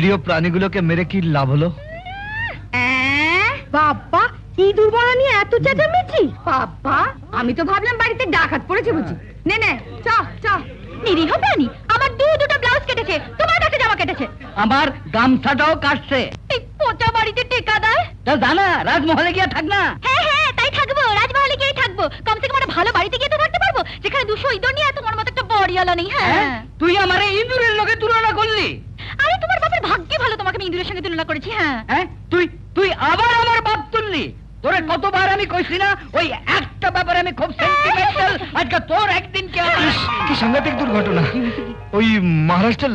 নিরীহ প্রাণীগুলোকে মেরে কি লাভ হলো? বাবা ইঁদুর বড়া নিয়ে এত চেঁচামেচি? বাবা আমি তো ভাবলাম বাড়িতে ডাকাত পড়েছে বুঝি। নে নে চ চ। নিরীহ প্রাণী আমার দু দুটো ব্লাউজ কেটেছে তোমার কাছে জামা কেটেছে। আমার গামছাটাও কাটছে। এই পচা বাড়িতে টেকা দেয়? তা জানা রাজমহলে গিয়া থাক না। হ্যাঁ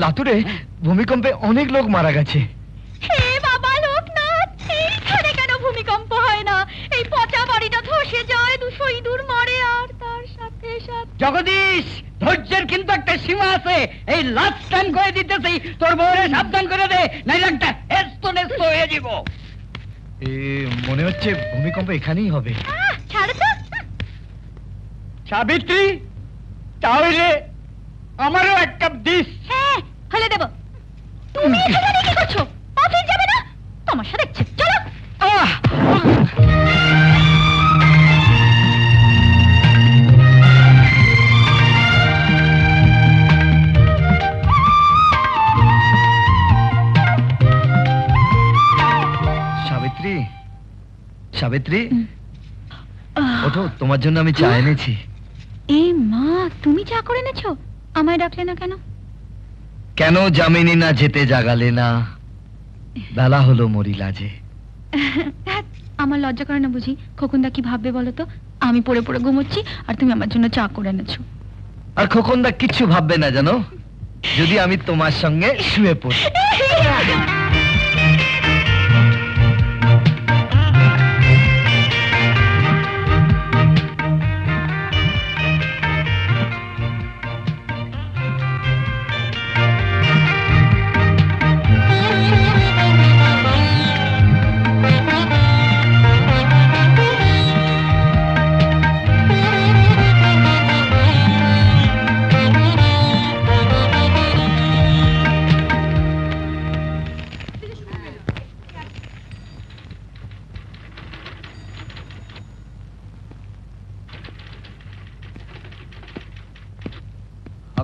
লাতুরে ভূমিকম্পে অনেক লোক মারা গেছে। হে বাবা লোকনাথ এইখানে কেন ভূমিকম্প হয় না? এই পচা বাড়িটা ধসে যায় দুশো ইঁদুর মরে আর তার সাথে সাথে জগদীশ ধৈর্যের কিন্তু একটা সীমা আছে। এই লাস্ট টাইম করে দিতেছি তোর বউরে সাবধান করে দে নাইলে একটা এস্ত নেস্ত হয়ে যাব। এ মনে হচ্ছে ভূমিকম্প এখানেই হবে। ছাড়ো তো। সাবিত্রী! তোমার জন্য আমি চা এনেছি। এই মা তুমি চা করে এনেছো? আমায় ডাকলে না কেন? কেন জামিনি না যেতে জাগালে না? বেলা হলো মরিলা যে। আমার লজ্জা করে না বুঝি। খোকনদা কি ভাববে বলো তো? আমি পড়ে পড়ে ঘুমোচ্ছি আর তুমি আমার জন্য চা করে এনেছো। আর খোকনদা কিচ্ছু ভাববে না জানো? যদি আমি তোমার সঙ্গে শুয়ে পড়ি।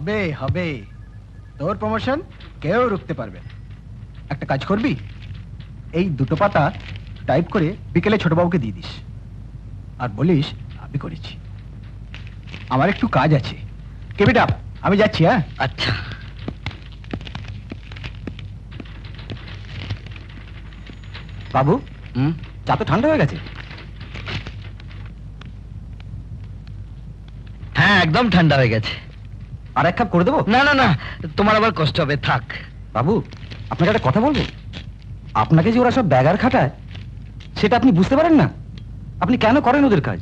হবে হবে। তোর প্রমোশন কেউ রুখতে পারবে একটা কাজ করবি? এই দুটো পাতা টাইপ করে বিকেলে ছোটবাবুকে দিয়ে দিস। আর বলিস আমি করেছি। আমার একটু কাজ আছে। কেবিটা আমি যাচ্ছি হ্যাঁ? আচ্ছা। বাবু হুম? চা তো ঠান্ডা হয়ে গেছে? হ্যাঁ একদম ঠান্ডা হয়ে গেছে। আর এক কাপ করে দেবো? না না না তোমার আবার কষ্ট হবে থাক। বাবু আপনাকে একটা কথা বলব? আপনাকে যে ওরা সব ব্যাগার খাটায় সেটা আপনি বুঝতে পারেন না? আপনি কেন করেন ওদের কাজ?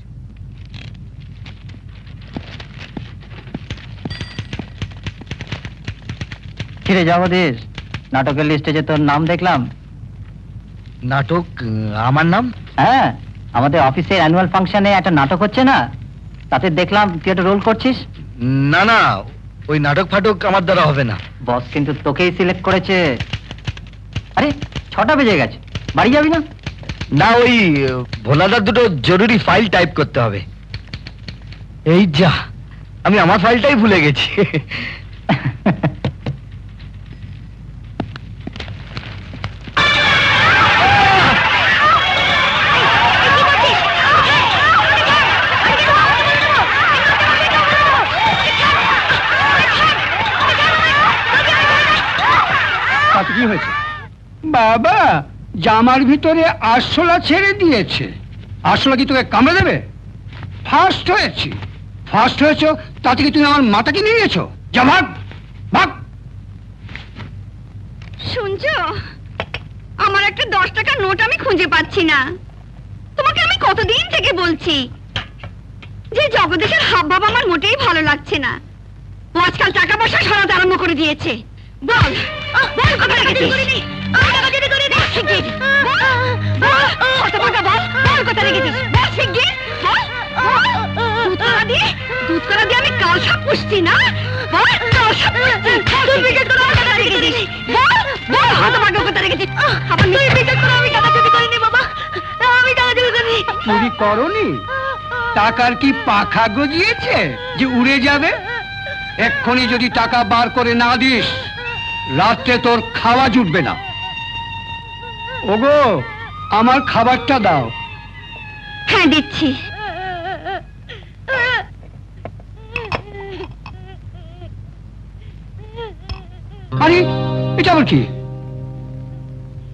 কিরে জগদীশ নাটকের লিস্টে যে তোর নাম দেখলাম। নাটক আমার নাম? হ্যাঁ আমাদের অফিসের অ্যানুয়াল ফাংশনে একটা নাটক হচ্ছে না? তাতে দেখলাম তুই একটা রোল করছিস। না না ওই নাটক ফাটক আমার দ্বারা হবে না। বস কিন্তু তোকেই সিলেক্ট করেছে। আরে ছটা বেজে গেছে। বাড়ি যাবি না? না ওই ভোলাদার দুটো জরুরি ফাইল টাইপ করতে হবে। এই যা আমি আমার ফাইলটাই ভুলে গেছি। বাবা, জামার ভিতরে আরশোলা ছেড়ে দিয়েছে। আরশোলা কি তোকে কামড়ে দেবে? ফার্স্ট হয়েছি। ফার্স্ট হয়েছো তাতে কি তুমি আমার মাথাকে নিয়ে গেছো যা ভাগ ভাগ। শুনছো? আমার একটা দশ টাকার নোট আমি খুঁজে পাচ্ছি না। তোমাকে আমি কতদিন থেকে বলছি? যে জগদীশের হাব ভাব আমার মোটেই ভালো লাগছে না। আজকাল টাকা পয়সা সরাতে আরম্ভ করে দিয়েছে। বল বল কোথায় রেখেছিস করনি? টাকার কি পাখা গজিয়েছে যে উড়ে যাবে? এক্ষুনি যদি টাকা বার করে না দিস, রাত্রে তোর খাওয়া জুটবে না। ওগো আমার খাবারটা দাও। হ্যাঁ দিচ্ছি। আরে এটা আবার কি?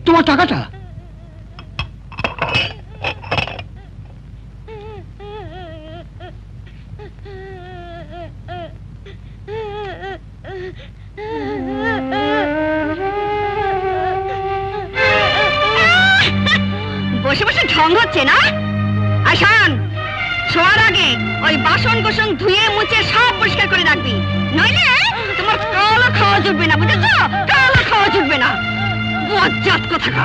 তোমার টাকাটা? হচ্ছে না? আসান শোয়ার আগে ওই বাসন কোসন ধুয়ে মুছে সব পরিষ্কার করে রাখবি। নইলে তোমার কালো খাওয়া জুটবে না, বুঝেছ? কালো খাওয়া জুটবে না। বজ্জাত কথা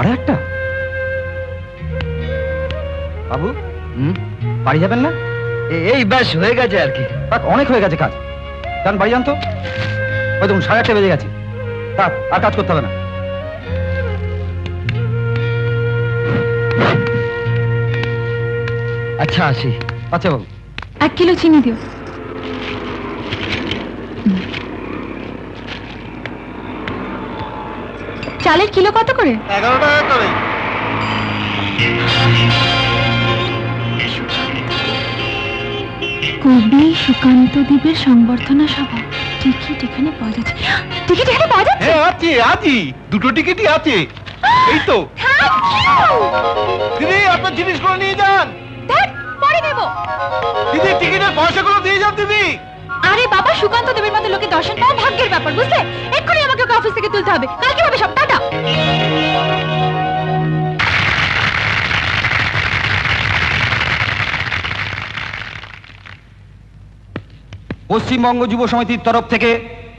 সাড়ে আটটা? বাবু হুম? বাড়ি যাবেন না? এই ব্যাস হয়ে গেছে আর কি। অনেক হয়ে গেছে কাজ। যান বাড়ি যান তো। ওই দেখুন সাড়ে আটটা বেজে গেছে। থাক আর কাজ করতে হবে না। আচ্ছা আসি। আচ্ছা বাবু। এক কিলো চিনি দিও। চালের কিলো কত করে? এগারো টাকা করে। কবি সুকান্ত দ্বীপের সংবর্ধনা সভা। টিকিট এখানে পাওয়া যাচ্ছে। টিকিট এখানে পাওয়া যাচ্ছে? হ্যাঁ আছে আছি। দুটো টিকিটই আছে। এই তো। দিদি আপনার জিনিসগুলো নিয়ে যান। পরে দেবো। দিদি টিকিটের পয়সাগুলো দিয়ে যান দিদি। আরে বাবা সুকান্ত দেবের মতো লোকে দর্শন পাওয়া ভাগ্যের ব্যাপার বুঝলে? এক্ষুনি আমাকে ওকে অফিস থেকে তুলতে হবে। কালকে হবে সব? টাটা। পশ্চিমবঙ্গ যুব সমিতির তরফ থেকে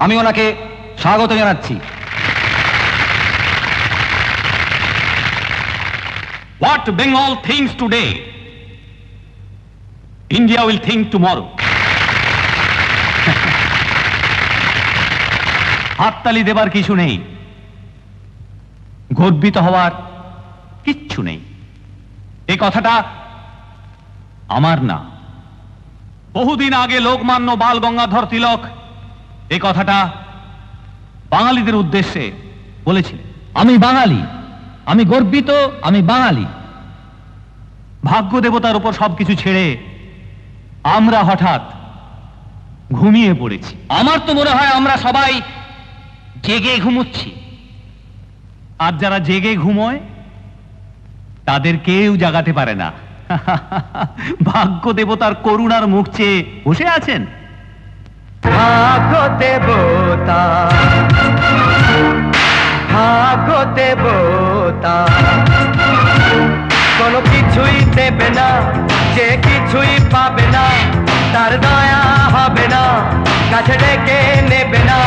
আমি ওনাকে স্বাগত জানাচ্ছি। What Bengal thinks today, India will think tomorrow. হাততালি দেবার কিছু নেই। গর্বিত হওয়ার কিচ্ছু নেই। এই কথাটা আমার না। বহুদিন আগে লোকমান্য বাল গঙ্গাধর তিলক এই কথাটা বাঙালিদের উদ্দেশ্যে বলেছিলেন। আমি বাঙালি, আমি গর্বিত, আমি বাঙালি। ভাগ্য দেবতার উপর সবকিছু ছেড়ে আমরা হঠাৎ ঘুমিয়ে পড়েছি। আমার তো মনে হয় আমরা সবাই জেগে ঘুমোচ্ছি। আর যারা জেগে ঘুমোয়, তাদের কেউ জাগাতে পারে না। ভাগ্য দেবতার করুণার মুখ চেয়ে বসে আছেন। ভাগ্য দেবতা। ভাগ্য দেবতা। কোনো কিছুই দেবে না, যে কিছুই পাবে না, তার দয়া হবে না, কাছে ডেকে নেবে না।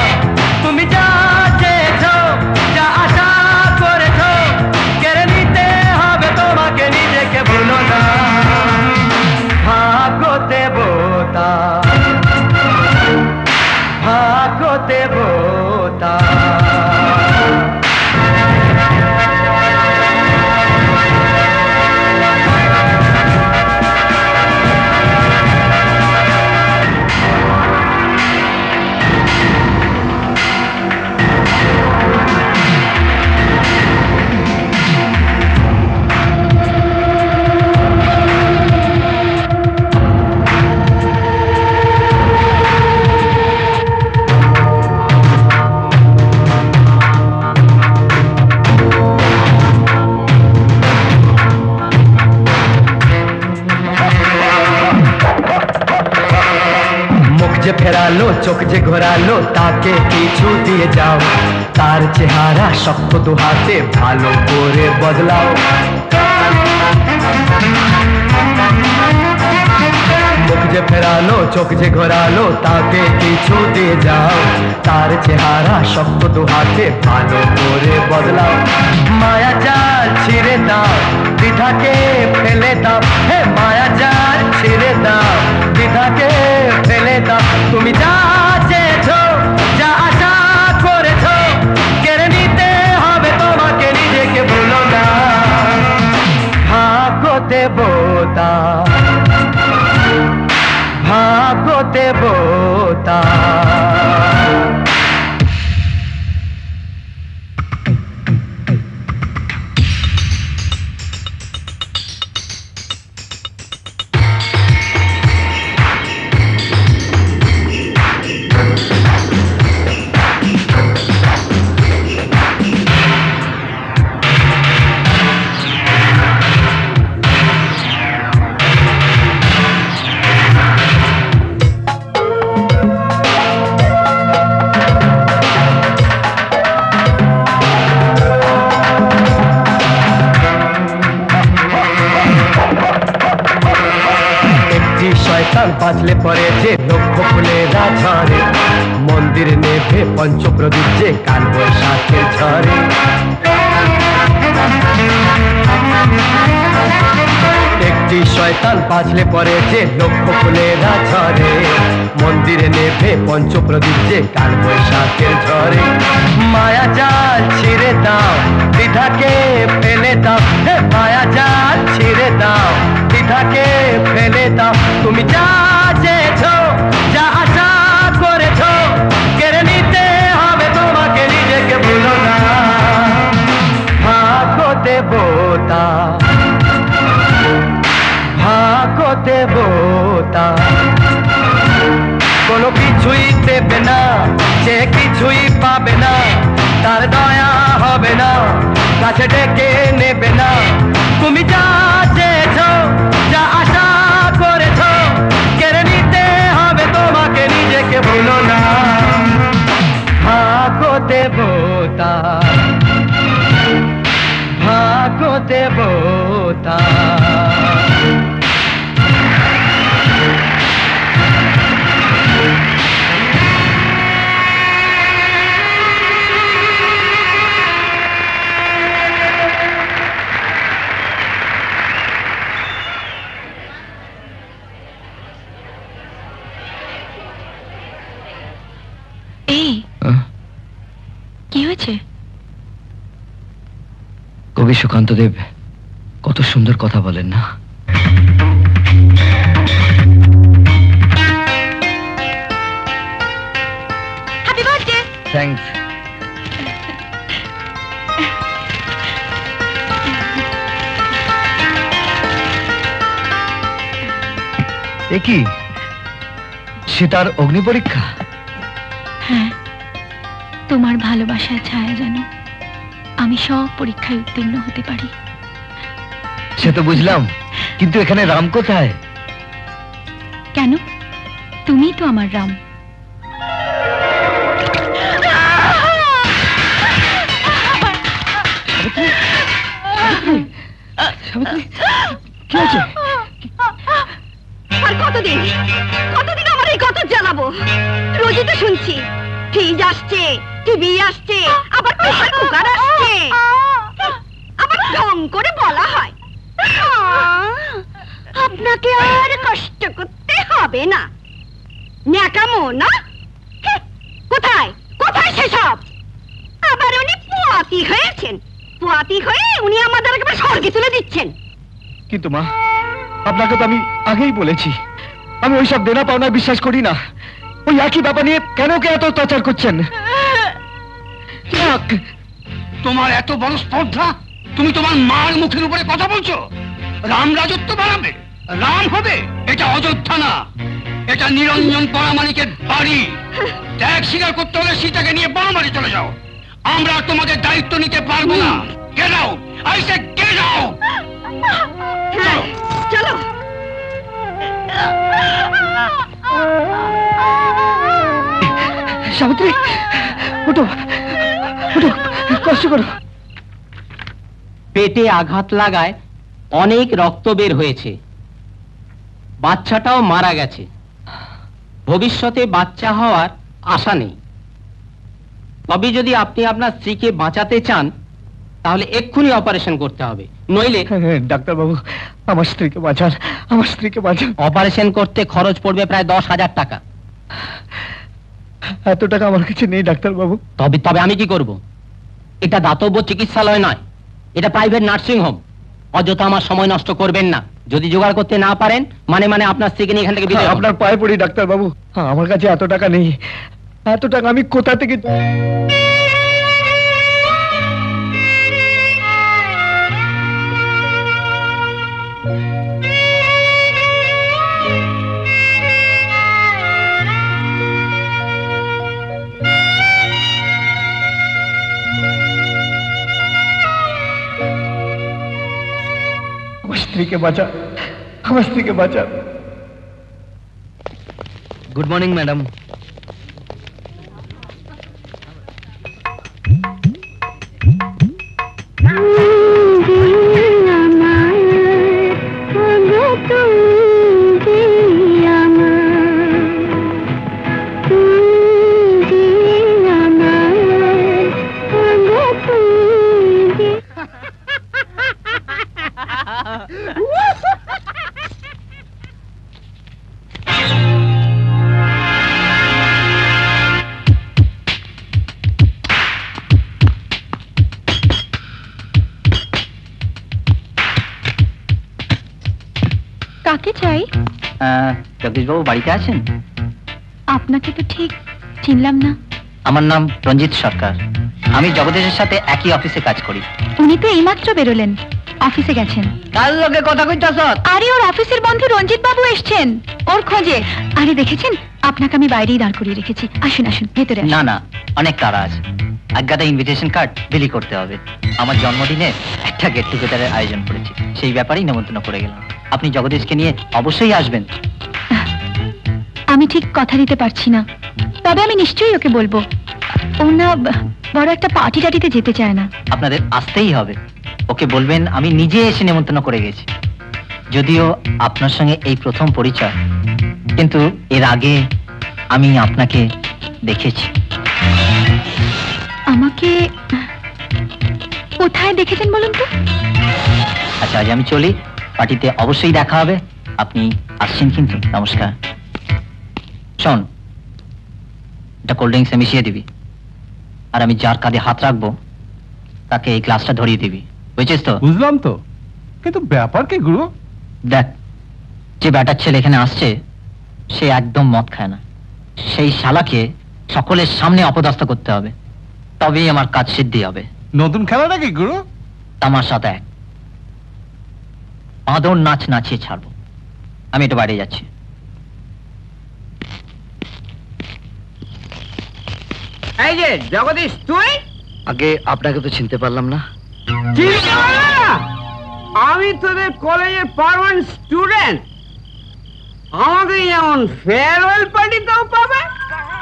ফেরালো চোখ যে ঘোরালো, তাকে কিছু দিয়ে যাও। তার চেহারা শক্ত দু হাতে ভালো করে বদলাও। যে ফেরালো, চোখ যে ঘোরালো, তাকে কিছু দিয়ে যাও। তার চেহারা শক্ত দু হাতে, ভালো করে বদলাও। মায়া জাল ছিঁড়ে দাও, দ্বিধাকে ফেলে দাও। হে, মায়া জাল ছিঁড়ে দাও, দ্বিধাকে ফেলে দাও। তুমি যা নেভে পঞ্চপ্রদীপ যে কাল বৈশাখের ঝরে একটি শয়তান বাজলে পরে যে লক্ষ ফুলেরা ঝরে। মন্দিরে নেভে পঞ্চপ্রদীপ যে কাল বৈশাখের ঝরে মায়া জাল ছিঁড়ে দাও, দ্বিধাকে ফেলে দাও। মায়া জাল ছিঁড়ে দাও, দ্বিধাকে ফেলে দাও। তুমি যা চেয়েছো কবি সুকান্ত দেব কত সুন্দর কথা বলেন না। হ্যাপি বার্থডে থ্যাঙ্কস এ কি? সীতার অগ্নি পরীক্ষা? হ্যাঁ তোমার ভালোবাসা সব পরীক্ষায় উত্তীর্ণ হতে পারি। সে তো বুঝলাম। কিন্তু এখানে রাম কোথায়? কেন? তুমি তো আমার রাম। বলেছি। আমি ওইসব দেনা পাওনায় বিশ্বাস করি না। ওই একই ব্যাপার নিয়ে কেন কে এত অত্যাচার করছেন? তোমার এত বড় স্পর্ধা, তুমি তোমার মার মুখের উপরে কথা বলছো? রাম রাজত্ব বাড়াবে, রাম হবে, এটা অযোধ্যা না। এটা নিরঞ্জন পরামানিকের বাড়ি। ত্যাগ স্বীকার করতে হলে সীতাকে নিয়ে বনবাড়ি চলে যাও। আমরা তোমাদের দায়িত্ব নিতে পারব না। Get out I say get out Savitri ওটো ওটো কষ্ট করো। পেটে আঘাত লাগায় অনেক রক্ত বের হয়েছে। বাচ্চাটাও মারা গেছে। ভবিষ্যতে বাচ্চা হওয়ার আশা নেই। তবে যদি আপনি আপনার স্ত্রীকে বাঁচাতে চান তাহলে এক্ষুনি অপারেশন করতে হবে। নইলে ডাক্তার বাবু আমার স্ত্রীকে বাঁচান আমার স্ত্রীকে বাঁচান। অপারেশন করতে খরচ পড়বে প্রায় দশ হাজার টাকা। এত টাকা আমার কাছে নেই ডাক্তার বাবু তবে তবে আমি কি করব? এটা দাতব্য চিকিৎসালয় নয়। এটা প্রাইভেট নার্সিং হোম অযথা আমার সময় নষ্ট করবেন না। যদি জোগাড় করতে না পারেন মানে মানে আপনার স্ত্রীকে নিয়ে এখান থেকে বিদায় হন। আপনার পায়ে পড়ি ডাক্তার বাবু আমার কাছে এত টাকা নেই। এত টাকা আমি কোথা থেকে আমার স্ত্রীকে বাঁচা আমার স্ত্রীকে বাঁচা গুড মর্নিং ম্যাডাম কাকে চাই। জগদীশবাবু বাড়িতে আছেন? আপনাকে তো ঠিক চিনলাম না। আমার নাম রঞ্জিত সরকার। আমি জগদীশের সাথে একই অফিসে কাজ করি। উনি তো এইমাত্র বেরোলেন। অফিসে গেছেন। কার লোকে কথা কইতাছ? আরে ওর অফিসের বন্ধু রঞ্জিত বাবু এসছেন। ওর খোঁজে। আরে দেখেছেন? আপনাকে আমি বাইরেই দাঁড় করিয়ে রেখেছি। আসুন আসুন ভেতরে না না অনেক তারা আছে। আজ্ঞাটা ইনভিটেশন কার্ড বিলি করতে হবে। আমার জন্মদিনে একটা গেট টুগেদারের আয়োজন করেছি। সেই ব্যাপারেই নিমন্ত্রণ করে গেলাম। আপনি জগদীশকে নিয়ে অবশ্যই আসবেন। আমি ঠিক কথা দিতে পারছি না। তবে আমি নিশ্চয়ই ওকে বলব। ও না বড় একটা পার্টি টাটিতে যেতে চায় না। আপনাদের আসতেই হবে। ওকে বলবেন আমি নিজে এসে নিমন্ত্রণ করে গেছি। যদিও আপনার সঙ্গে এই প্রথম পরিচয় কিন্তু এর আগে আমি আপনাকে দেখেছি। আমাকে কোথায় দেখেছেন বলুন তো? আচ্ছা আজ আমি চলি। পার্টিতে অবশ্যই দেখা হবে। আপনি আসছেন কিন্তু নমস্কার। শোন এটা কোল্ড ড্রিঙ্কসে মিশিয়ে দিবি। আর আমি যার কাঁধে হাত রাখব তাকে এই গ্লাসটা ধরিয়ে দিবি। বুঝছিস তো? বুঝলাম তো। কিন্তু ব্যাপার কি গুরু? দেখ যে ব্যাটার ছেলে এখানে আসছে সে একদম মদ খায় না। সেই শালাকে সকলের সামনে অপদস্থ করতে হবে। তবেই আমার কাজ সিদ্ধি হবে। নতুন খেলাটা কি গুরু? তামাশা দেখ বাঁদর নাচ নাচিয়ে ছাড়বো। আমি একটু বাইরে যাচ্ছি। এই যে জগদীশ তুই? আগে আপনাকে তো চিনতে পারলাম না। চিনতে পারলি না? আমি তোদের কলেজের পারমানেন্ট স্টুডেন্ট। আমাকে যেমন ফেয়ারওয়েল পার্টিতেও পাবে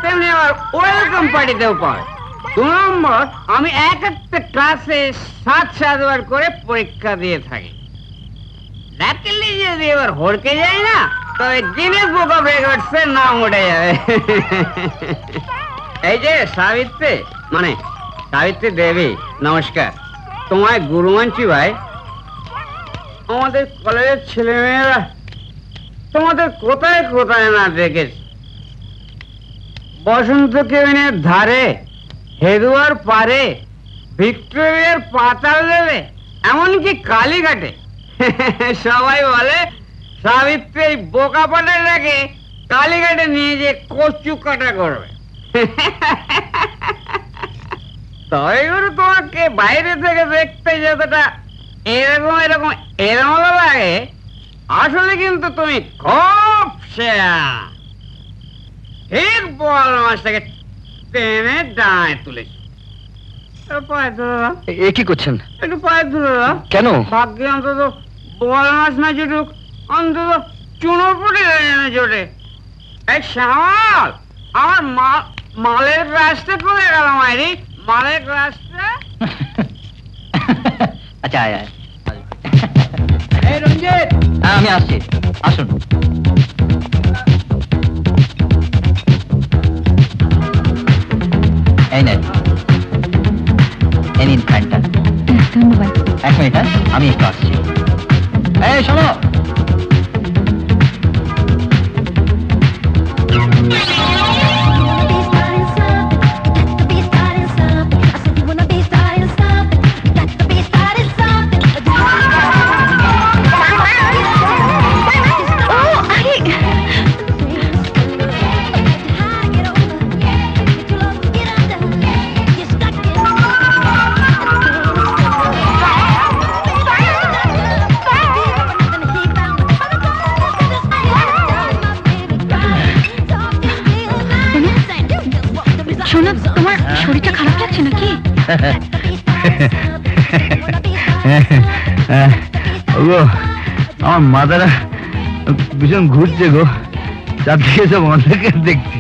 তেমনি আবার ওয়েলকাম পার্টিতেও পাবে। দু আমি এক একটা ক্লাসে সাত সাতবার করে পরীক্ষা দিয়ে থাকি। যদি এবার হড়কে না, তবে গিনেস বুক অফ নাম উঠে যাবে। এই যে সাবিত্রী মানে সাবিত্রী দেবী, নমস্কার। তোমায় গুরু মানছি ভাই। আমাদের কলেজের ছেলেমেয়েরা তোমাদের কোথায় কোথায় না দেখেছি? বসন্ত কেবিনের ধারে হেদুয়ার পারে, ভিক্টোরিয়ার পাতাল দেবে, এমনকি কালীঘাটে। সবাই বলে, সাবিত্রী এই বোকা পাটাটাকে কালীঘাটে নিয়ে যে কচু কাটা করবে। তবে গুরু তোমাকে বাইরে থেকে দেখতে যতটা এরকম এরকম এরকম লাগে, আসলে কিন্তু তুমি খুব সেরা। ঠিক বল মাছটাকে টেনে ডাঁয় তুলেছি এ কি করছেন? একটু পায়ে ধরে। কেন? ভাগ্যে অন্তত বল মাছ না জুটুক অন্তত চুনো পুটি যেন জোটে। এই শ্যামল আমার মাল মালের রাস্তা কোথায় গেল মাইরি মালের রাস্তা। আচ্ছা আয় আয়। এই রঞ্জিত। হ্যাঁ আমি আসছি। আসুন। এই নেন। এই নিন ফ্যানটা। ধন্যবাদ। এক মিনিট হ্যাঁ? আমি একটু আসছি। এই শোনো! গো আমার মাথাটা ভীষণ ঘুরছে গো। চারদিকে সব অন্ধকার দেখছি।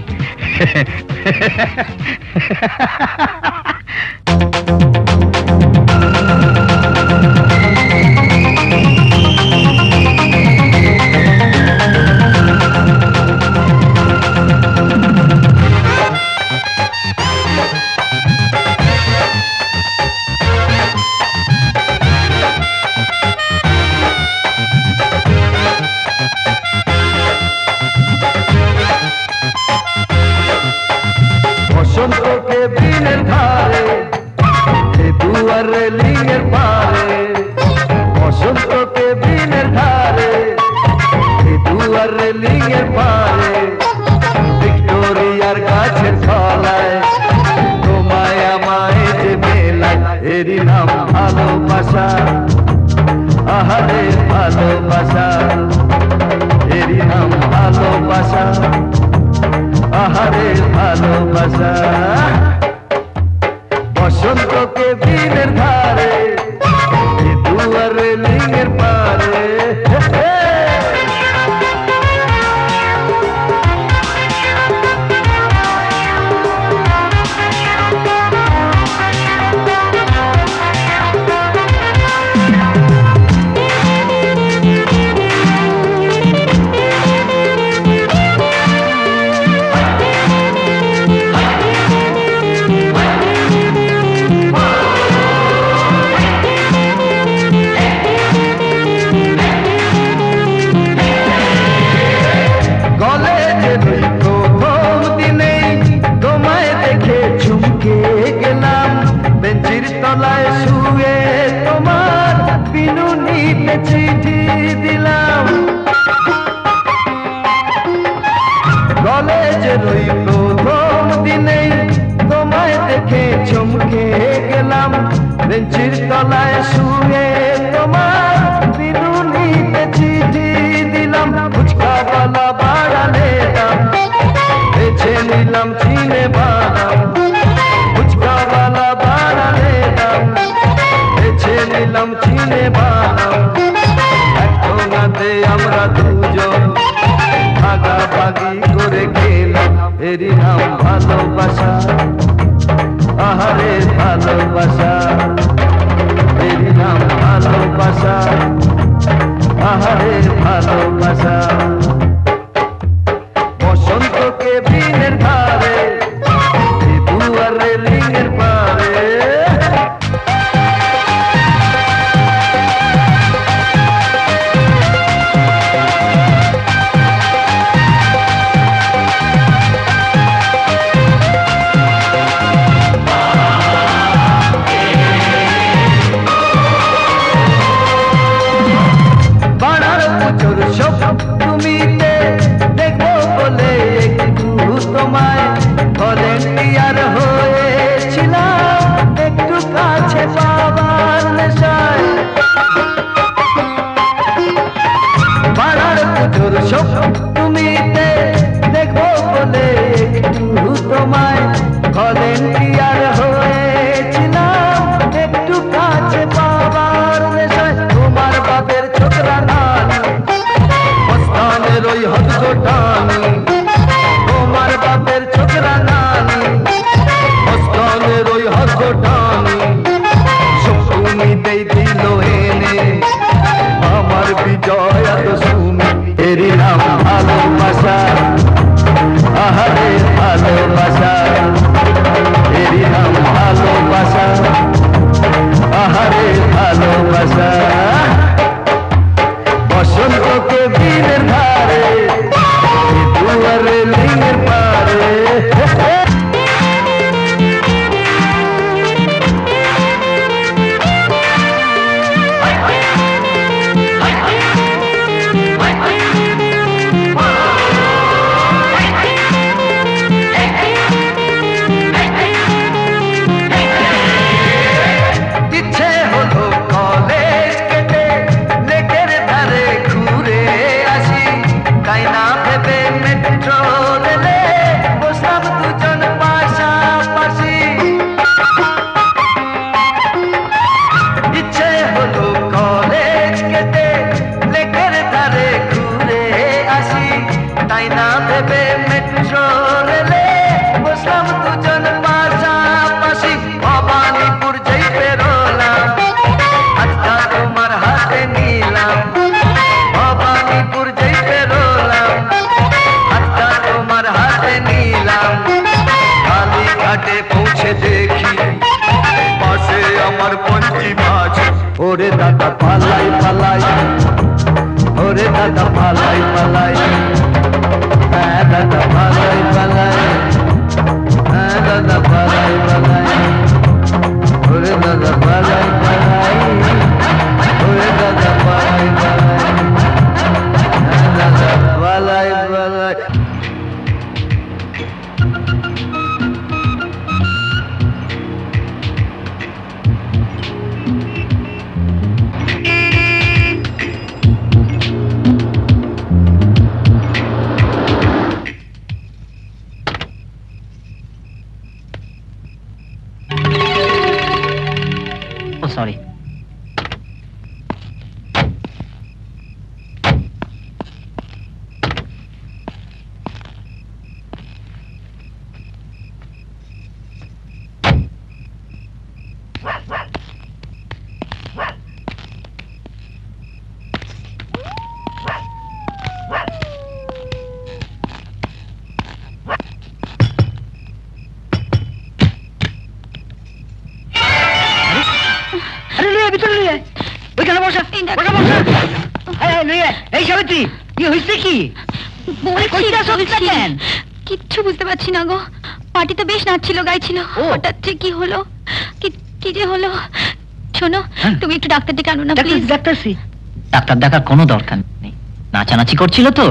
ডাক্তার ডাক্তার দেখার কোনো দরকার নেই। নাচানাচি করছিল তো,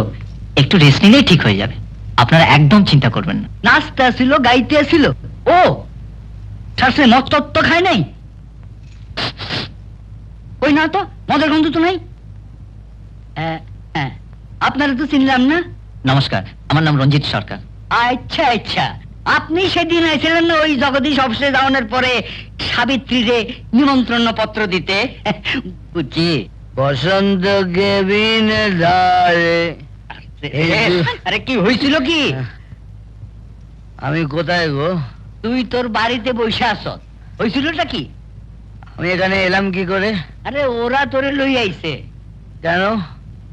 একটু রেস্ট নিলেই ঠিক হয়ে যাবে। আপনারা একদম চিন্তা করবেন না। নাচতে আসছিল গাইতে আসছিল ও শাস্ত্রে মদ খায় নাই? ওই না তো, মদের গন্ধ তো নাই। আপনারা তো চিনলাম না? নমস্কার, আমার নাম রঞ্জিত সরকার। আচ্ছা আচ্ছা। আপনি সেদিন এসেছিলেন না ওই জগদীশ অফিসে যাওয়ানোর পরে সাবিত্রীরে নিমন্ত্রণ পত্র দিতে? বুঝছি বসন্ত কেবিন ধারে। আরে কি হয়েছিল কি? আমি কোথায় গো? তুই তোর বাড়িতে বসে আস হয়েছিলটা কি? আমি এখানে এলাম কি করে? আরে ওরা তোরে লই আইছে। কেন?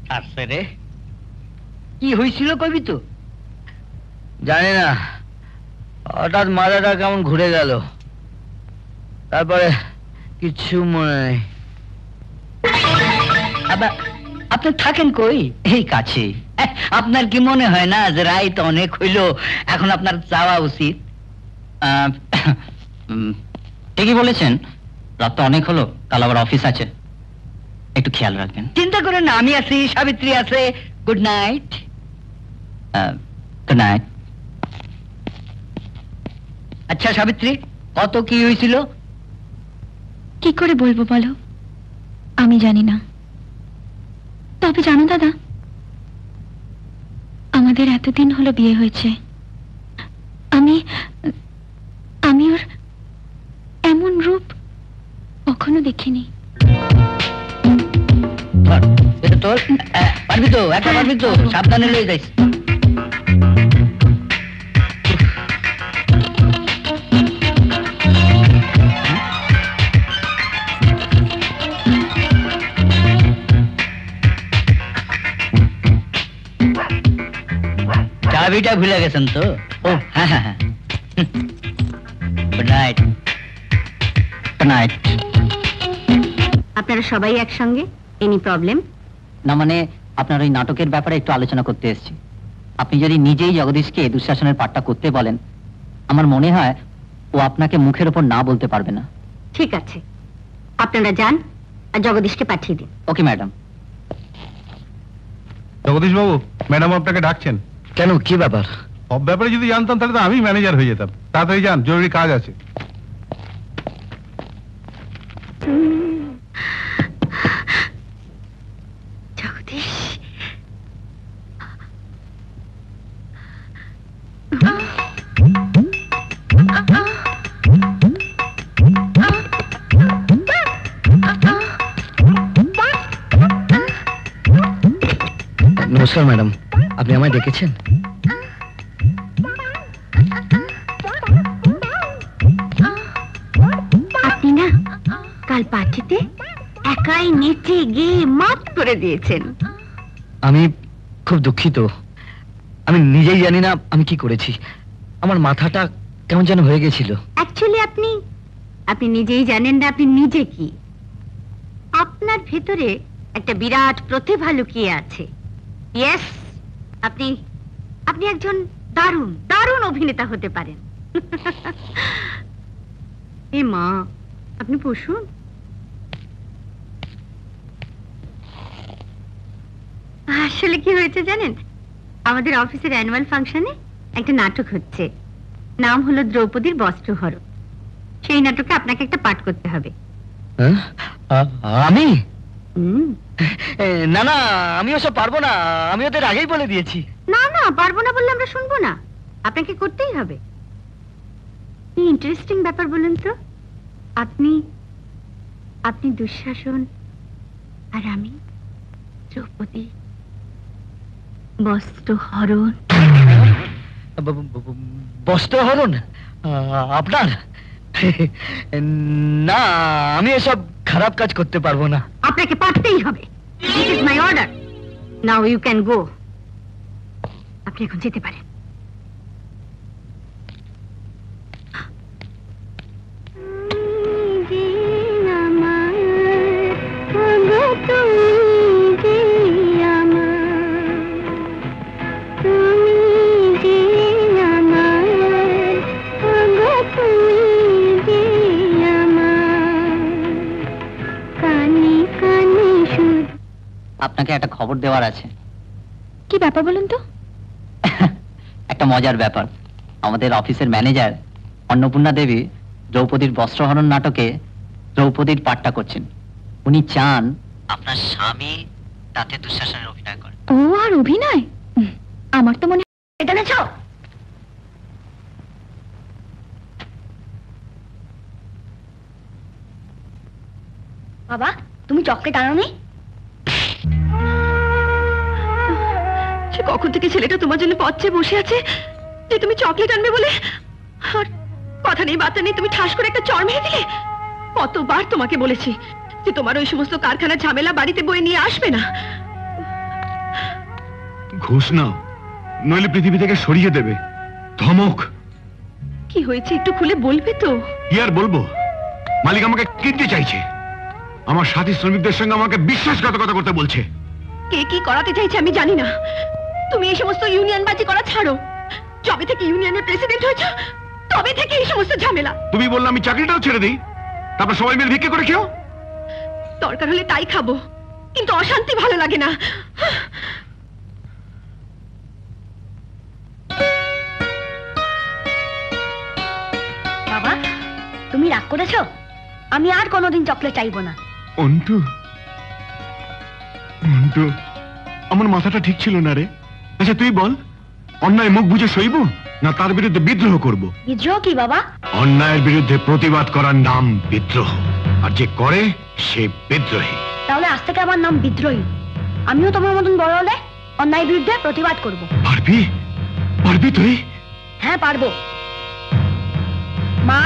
আসছে রে। কি হয়েছিল কবি তো? জানি না। হঠাৎ মাথাটা কেমন ঘুরে গেল। তারপরে কিছু মনে নেই। আপনি থাকেন কই? এই কাছে। আপনার কি মনে হয় না যে রায় তো অনেক হইল? এখন আপনার যাওয়া উচিত। ঠিকই বলেছেন। রাত তো অনেক হলো কাল আবার অফিস আছে। একটু খেয়াল রাখবেন। চিন্তা করেন না আমি আছি সাবিত্রী আছে। Good night. Good night. আচ্ছা সাবিত্রী কত কি হয়েছিল কি করে বলব বলো? আমি জানি না। তবে জানো দাদা, আমাদের এতদিন হলো বিয়ে হয়েছে। আমি আমি ওর এমন রূপ কখনো দেখিনি। তোর? পারবি তো একটা পারবি তো, সাবধানে লয়ে যাইস। চাবিটা ভুলে গেছেন তো? ও। হ্যাঁ হ্যাঁ হ্যাঁ। গুড নাইট গুড নাইট আপনারা সবাই একসঙ্গে? এনি প্রবলেম না মানে আপনার ওই নাটকের ব্যাপারে একটু আলোচনা করতে এসেছি। আপনি যদি নিজেই জগদীশকে দুঃশাসনের পাঠটা করতে বলেন আমার মনে হয় ও আপনাকে মুখের ওপর না বলতে পারবে না। ঠিক আছে। আপনারা যান আর জগদীশকে পাঠিয়ে দিন। ওকে ম্যাডাম জগদীশ বাবু ম্যাডাম আপনাকে ডাকছেন। কেন? কি ব্যাপার? সব ব্যাপারে যদি জানতাম তাহলে তো আমি ম্যানেজার হয়ে যেতাম। তাড়াতাড়ি যান জরুরি কাজ আছে। জগদীশ। নমস্কার ম্যাডাম আপনি আমায় ডেকেছেন? নেচে গিয়ে মাত করে দিয়েছেন। আমি খুব দুঃখিত। আমি নিজেই জানি না আমি কি করেছি। আমার মাথাটা কেমন যেন হয়ে গেছিল। অ্যাকচুয়ালি আপনি আপনি নিজেই জানেন না আপনি নিজে কি। আপনার ভেতরে একটা বিরাট প্রতিভা লুকিয়ে আছে। ইয়েস আপনি আপনি একজন দারুণ দারুণ অভিনেতা হতে পারেন। এ মা আপনি বসুন। আসলে কি হয়েছে জানেন? আমাদের অফিসের অ্যানুয়াল ফাংশনে একটা নাটক হচ্ছে। নাম হলো দ্রৌপদীর বস্ত্রহরণ। সেই নাটকে আপনাকে একটা পাঠ করতে হবে। হ্যাঁ? আমি? না না আমি ওসব পারব না। আমি ওদের আগেই বলে দিয়েছি। না না পারব না বললে আমরা শুনব না। আপনাকে করতেই হবে। কি ইন্টারেস্টিং ব্যাপার বলুন তো। আপনি আপনি দুঃশাসন আর আমি দ্রৌপদী। বস্ত্র হরণ বস্ত্রহরণ? আপনার? না আমি এসব খারাপ কাজ করতে পারব না। আপনাকে পাঠতেই হবে। This is my order now you can go আপনি এখন যেতে পারেন। আপনাকে একটা খবর দেওয়ার আছে। কি ব্যাপার বলুন তো? একটা মজার ব্যাপার। আমাদের অফিসের ম্যানেজার অন্নপূর্ণা দেবী দ্রৌপদীর বস্ত্রহরণ নাটকে দ্রৌপদীর পাঠটা করছেন। উনি চান আপনার স্বামী তাতে দুঃশাসনের অভিনয় করে ও আর অভিনয়? আমার তো মনে এটা না চাও বাবা তুমি চকলেট আনো সে কখন থেকে ছেলেটা তোমার জন্য পথ চেয়ে বসে আছে? যে তুমি চকলেট আনবে বলে? আর কথা নেই বার্তা নেই তুমি ঠাস করে একটা চর মেরে দিলে? কতবার তোমাকে বলেছি যে তোমার ওই সমস্ত কারখানা ঝামেলা বাড়িতে বয়ে নিয়ে আসবে না। ঘুষ নাও নইলে পৃথিবী থেকে সরিয়ে দেবে। ধমক। কি হয়েছে একটু খুলে বলবে তো। কি আর বলব? মালিক আমাকে কিনতে চাইছে। আমার সাথী শ্রমিকদের সঙ্গে আমাকে বিশ্বাসঘাতকতা করতে বলছে। কে কি করাতে চাইছে আমি জানি না। তুমি এই সমস্ত ইউনিয়ন বাজি করা ছাড়ো। যবে থেকে ইউনিয়নের প্রেসিডেন্ট হয়েছ তবে থেকে এই সমস্ত ঝামেলা। তুমি বললে আমি চাকরিটাও ছেড়ে দিই। তারপর সবাই মিলে ভিক্ষে করে খেও। দরকার হলে তাই খাব। কিন্তু অশান্তি ভালো লাগে না। বাবা তুমি রাগ করেছ? আমি আর কোনোদিন চকলেট চাইব না। অন্টু অন্টু আমার মাথাটা ঠিক ছিল না রে। আচ্ছা তুই বল অন্যায় মুখ বুঝে সইব না তার বিরুদ্ধে বিদ্রোহ করব? বিদ্রোহ কি বাবা? অন্যায়ের বিরুদ্ধে প্রতিবাদ করার নাম বিদ্রোহ আর যে করে সে বিদ্রোহী। তাহলে আজ থেকে আমার নাম বিদ্রোহী। আমিও তোমার মতন বড় হলে অন্যায় বিরুদ্ধে প্রতিবাদ করব। পারবি? পারবি তুই? হ্যাঁ পারব। মা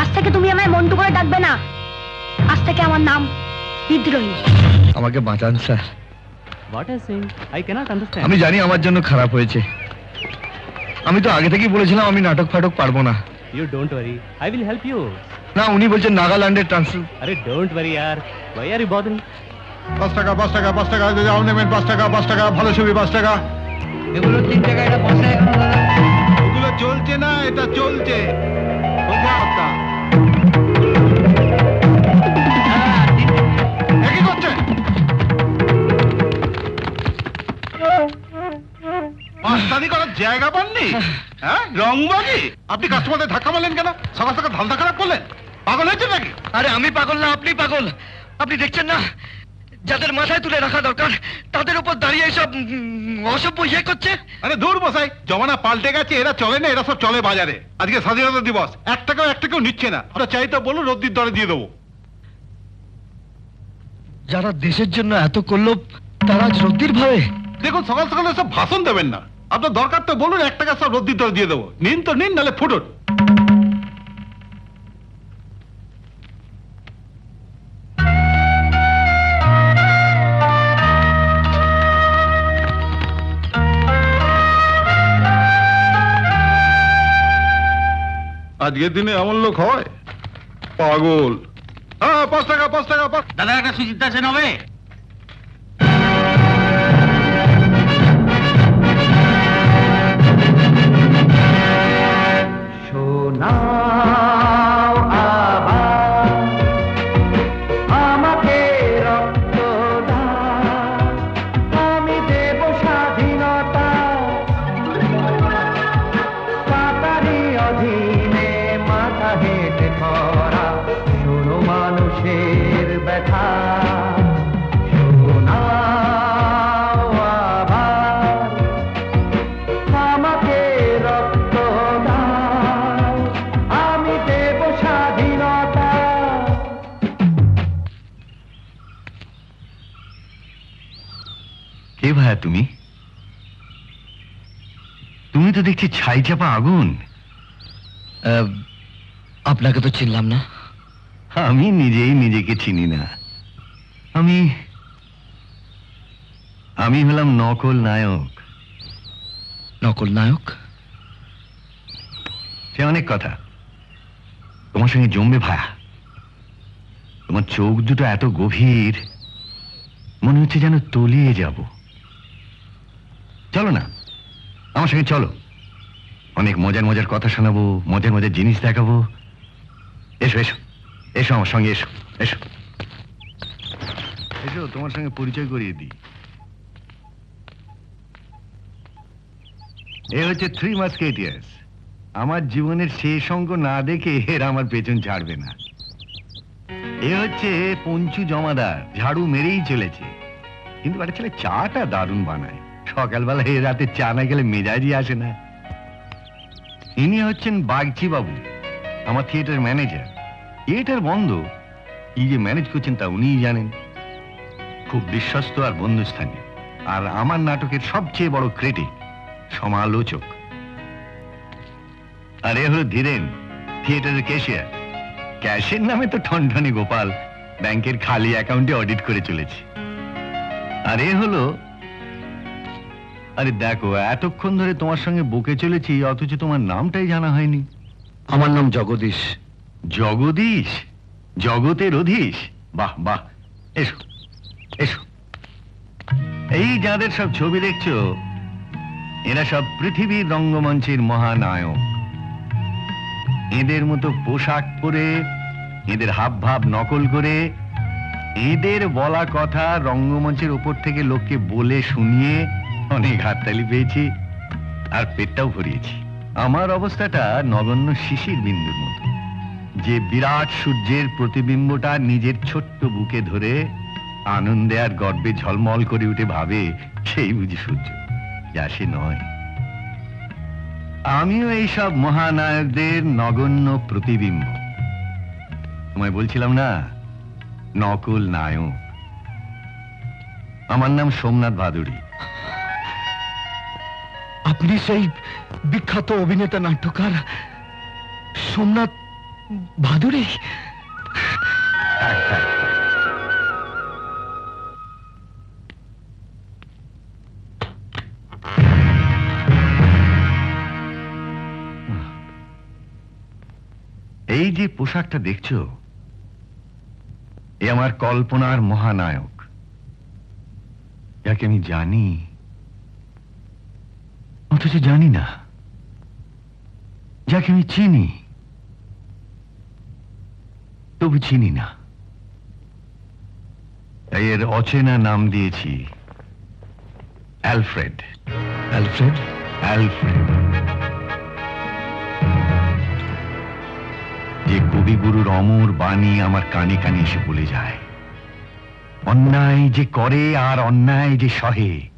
আজ থেকে তুমি আমায় মন্টু করে ডাকবে না। আজ থেকে আমার নাম বিদ্রোহী। আমাকে বাঁচান sir. What are saying I can't understand আমি জানি আমার জন্য খারাপ হয়েছে। আমি তো আগে থেকেই বলেছিলাম আমি নাটক ফাটক পারব না। You don't worry I will help you না উনি বলছেন নাগাল্যান্ডের ট্রান্সফার। আরে don't worry why are you bothering? পাঁচ টাকা পাঁচ টাকা পাঁচ টাকা যাও নেবেন পাঁচ টাকা পাঁচ টাকা ভালো ছবি পাঁচ টাকা। এগুলো তিন টাকা এটা পয়সা এখানে দাদা ওগুলো চলছে না এটা চলছে। কথা মাস্তানি করার জায়গা পাননি? হ্যাঁ? রংবাজি আপনি কাস্টমারদের ধাক্কা মারলেন কেন? সকাল সকাল ধান্দা খারাপ করলেন? পাগল হয়েছে নাকি? আরে আমি পাগল না আপনি পাগল। আপনি দেখছেন না? যাদের মাথায় তুলে রাখা দরকার তাদের উপর দাঁড়িয়ে সব অসভ্য ইয়ে করছে? আরে দূর বসাই জমানা পাল্টে গেছে এরা চলে না এরা সব চলে বাজারে। আজকে স্বাধীনতা দিবস এক টাকাও এক টাকাও নিচ্ছে না। ওরা চাই তো বলুন রদ্দির দরে দিয়ে দেবো। যারা দেশের জন্য এত করল তারা আজ রদ্দির ভাবে? দেখুন সকাল সকাল সব ভাষণ দেবেন না। আপনার দরকার তো বলুন, এক টাকা সব রদ্দির দরে দিয়ে দেবো। নিন তো, নিন, নাহলে ফুটুন। আজকের দিনে এমন লোক হয়? পাগল। হ্যাঁ পাঁচ টাকা পাঁচ টাকা দাদা, একটা সুচিত্রা সেন হবে? now. কে তুমি? তুমি তো দেখছি ছাই চাপা আগুন। আপনাকে তো চিনলাম না। আমি নিজেই নিজেকে চিনি না। আমি আমি হলাম নকল নায়ক। নকল নায়ক? সে অনেক কথা। তোমার সঙ্গে জমবে ভায়া। তোমার চোখ দুটো এত গভীর মনে হচ্ছে যেন তলিয়ে যাব। চলো না। আমার সঙ্গে চলো। অনেক মজার মজার কথা শোনাবো, মজার মজার জিনিস দেখাবো। এসো এসো এসো আমার সঙ্গে, এসো এসো। এসো, তোমার সঙ্গে পরিচয় করিয়ে দিই। এ হচ্ছে থ্রি মাস্কেটিয়ার্স আমার জীবনের শেষ অঙ্ক না দেখে এরা আমার পেছন ছাড়বে না। এ হচ্ছে পঞ্চু জমাদার, ঝাড়ু মেরেই চলেছে। কিন্তু একটা ছেলে চাটা দারুণ বানায়। সকালবেলা এ রাতে চা না গেলে মেজাজই আসে না। ইনি হচ্ছেন বাগচি বাবু আমার থিয়েটার ম্যানেজার। থিয়েটার বন্ধ, কি যে ম্যানেজ করছেন তা উনিই জানেন। খুব বিশ্বস্ত আর বন্ধুস্থানীয় আর আমার নাটকের সবচেয়ে বড় ক্রিটিক সমালোচক। আর এ হলো ধীরেন, থিয়েটারের ক্যাশিয়ার ক্যাশের নামে তো ঠনঠনি গোপাল, ব্যাংকের খালি অ্যাকাউন্টে অডিট করে চলেছে। আর এ হলো আরে দেখো এতক্ষণ ধরে তোমার সঙ্গে বকে চলেছি অথচ তোমার নামটাই জানা হয়নি। আমার নাম জগদীশ। জগদীশ? জগতের অধীশ? বাহ বাহ। এসো এসো। এই যাদের সব ছবি দেখছ এরা সব পৃথিবীর রঙ্গমঞ্চের মহানায়ক। এদের মতো পোশাক পরে এদের হাব ভাব নকল করে এদের বলা কথা রঙ্গমঞ্চের উপর থেকে লোককে বলে শুনিয়ে অনেক হাততালি পেয়েছি আর পেটটাও ভরিয়েছি। আমার অবস্থাটা নগণ্য শিশির বিন্দুর মতো। যে বিরাট সূর্যের প্রতিবিম্বটা নিজের ছোট্ট বুকে ধরে আনন্দে আর গর্বে ঝলমল করে উঠে ভাবে, সেই বুঝি সূর্য, যা সে নয়। আমিও এইসব মহানায়কদের নগণ্য প্রতিবিম্ব। তোমায় বলছিলাম না, নকল নায়ক। আমার নাম সোমনাথ ভাদুরী আপনি সেই বিখ্যাত অভিনেতা নাট্যকার সোমনাথ ভাদুরী। এই যে পোশাকটা দেখছ, এ আমার কল্পনার মহানায়ক যাকে আমি জানি অথচ জানি না। যাকে আমি চিনি তবু চিনি না। তাই এর অচেনা নাম দিয়েছি অ্যালফ্রেড। অ্যালফ্রেড? অ্যালফ্রেড। যে কবিগুরুর অমর বাণী আমার কানে কানে এসে বলে যায়। অন্যায় যে করে আর অন্যায় যে সহে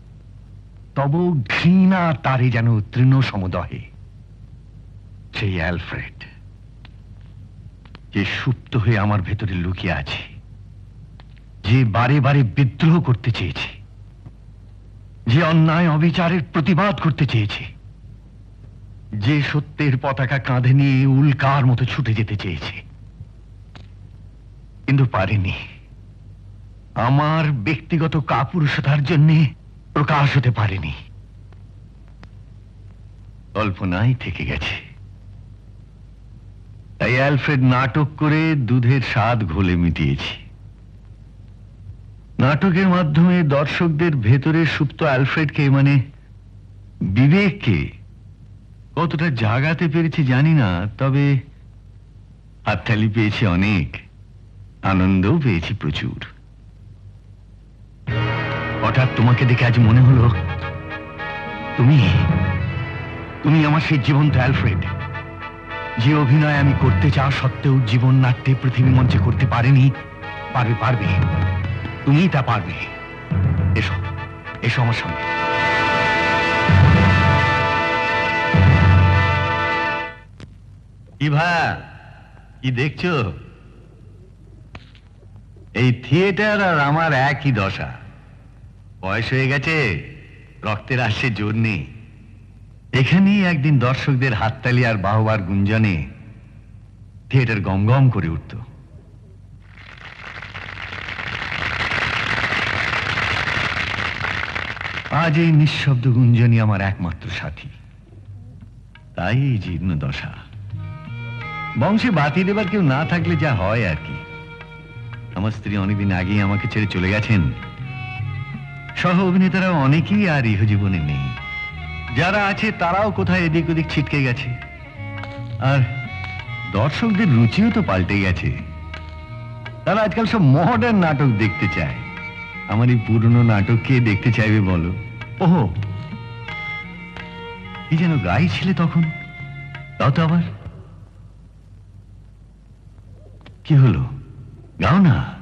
তব ঘৃণা তারে যেন তৃণ সমদহে সেই অ্যালফ্রেড, যে সুপ্ত হয়ে আমার ভেতরে লুকিয়ে আছে, যে বারে বারে বিদ্রোহ করতে চেয়েছে, যে অন্যায় অবিচারের প্রতিবাদ করতে চেয়েছে, যে সত্যের পতাকা কাঁধে নিয়ে উল্কার মতো ছুটে যেতে চেয়েছে, কিন্তু পারেনি। আমার ব্যক্তিগত কাপুরুষতার জন্য প্রকাশ হতে পারেনি। কল্পনাই থেকে গেছে। তাই অ্যালফ্রেড নাটক করে দুধের স্বাদ ঘোলে মিটিয়েছি। নাটকের মাধ্যমে দর্শকদের ভেতরে সুপ্ত অ্যালফ্রেডকে মানে বিবেককে কতটা জাগাতে পেরেছি জানি না, তবে হাততালি পেয়েছি অনেক, আনন্দও পেয়েছি প্রচুর। হঠাৎ তোমাকে দেখে আজ মনে হলো তুমি তুমি আমার সেই জীবন্ত অ্যালফ্রেড। যে অভিনয় আমি করতে চাওয়া সত্ত্বেও জীবন নাট্যে পৃথিবী মঞ্চে করতে পারেনি, পারবে পারবে। তুমি তা পারবে। এসো এসো আমার সঙ্গে কি ভা কি দেখছ? এই থিয়েটার আর আমার একই দশা। বয়স হয়ে গেছে, রক্তের আসছে জোর নেই। এখানেই একদিন দর্শকদের হাততালি আর বাহবার গুঞ্জনে থিয়েটার গমগম করে উঠত। আজ এই নিঃশব্দ গুঞ্জনই আমার একমাত্র সাথী। তাই এই জীর্ণ দশা। বংশে বাতি দেবার কেউ না থাকলে যা হয় আর কি। আমার স্ত্রী অনেকদিন আগেই আমাকে ছেড়ে চলে গেছেন। সহ অভিনেতারা অনেকেই আর ইহ জীবনে নেই। যারা আছে তারাও কোথায় এদিক ওদিক ছিটকে গেছে। আর দর্শকদের রুচিও তো পাল্টে গেছে। তারা আজকাল সব মডার্ন নাটক দেখতে চায়। আমার এই পুরনো নাটক কে দেখতে চাইবে বলো? ওহো! কি যেন গাইছিলে তখন? তাও তো আবার? কি হলো? গাও না।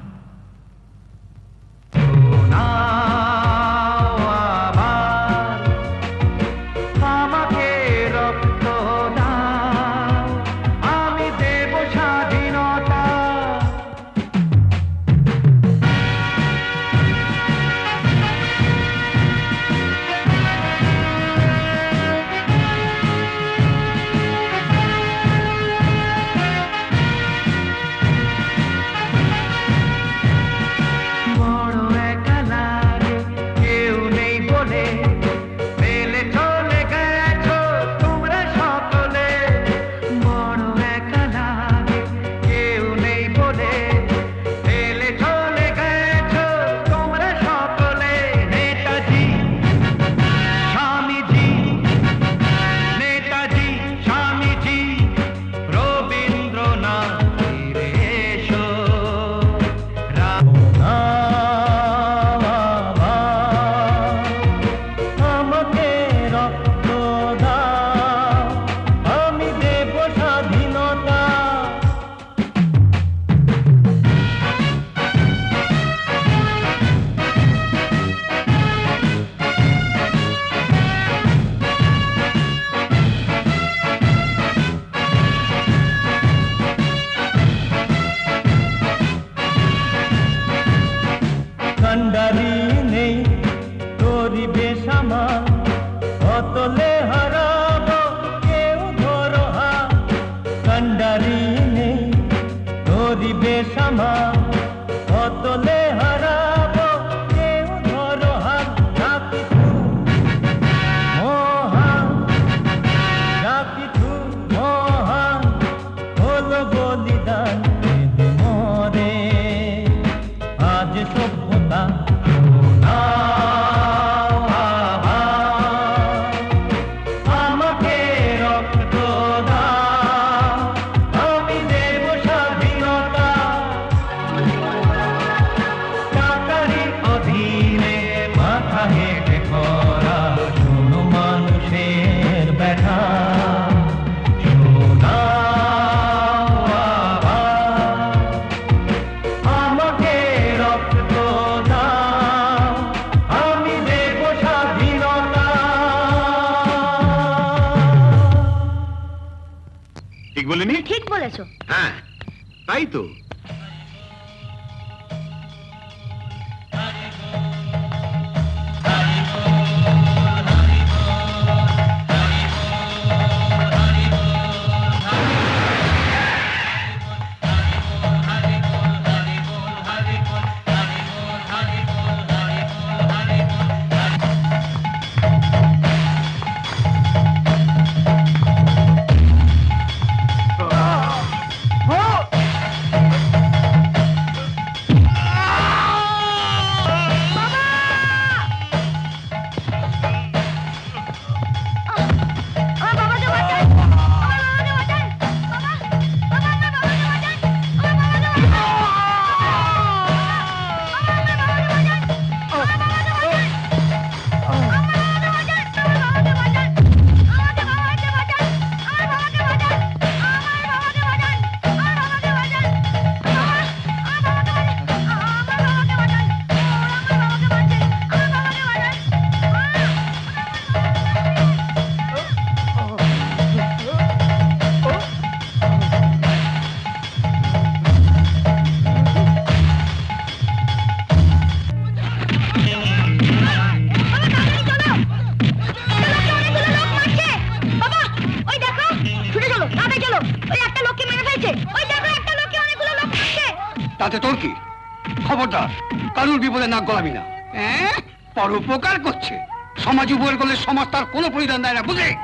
নাক না। হ্যাঁ? পরোপকার করছে। সমাজ উপকার করলে সমাজ তার কোনো পরিধান দেয় না বুঝে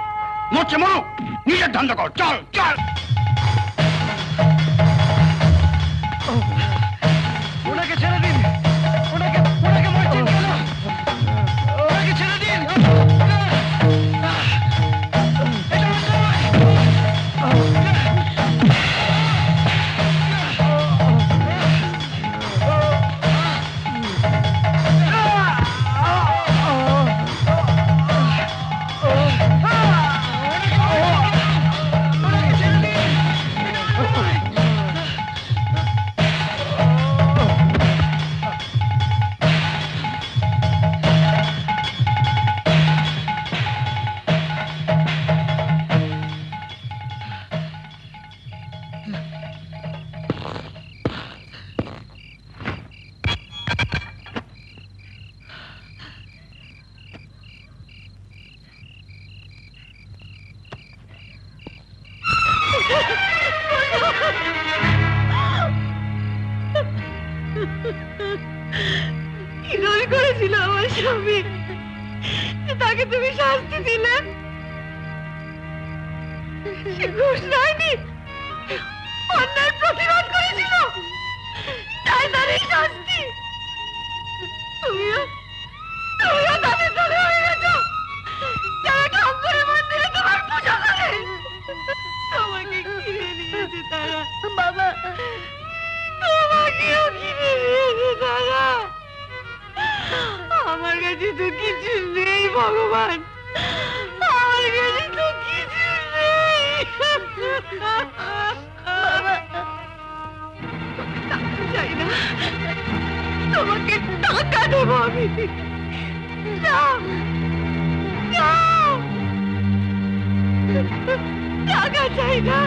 মরছে মরো নিজের ধান্দা কর চল। নিয়েছে তারা আমার কাছে তো কিছু নেই ভগবান আমার কাছে তো কিছু নেই চাই না তোমাকে টাকা দেবো আমি যাও যাও টাকা চাই না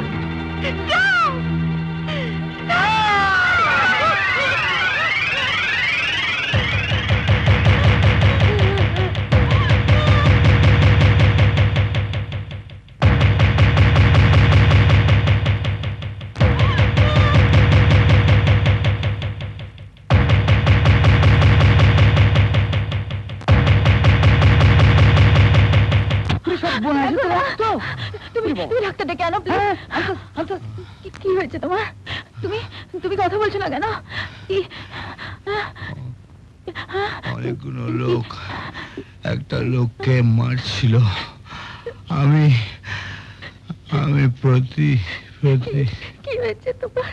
প্রতি প্রতি কি হয়েছে তোমার?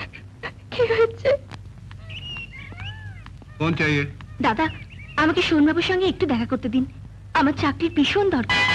কি হয়েছে? কোন চাইয়ে? দাদা আমাকে সোনবাবুর সঙ্গে একটু দেখা করতে দিন। আমার চাকরির ভীষণ দরকার।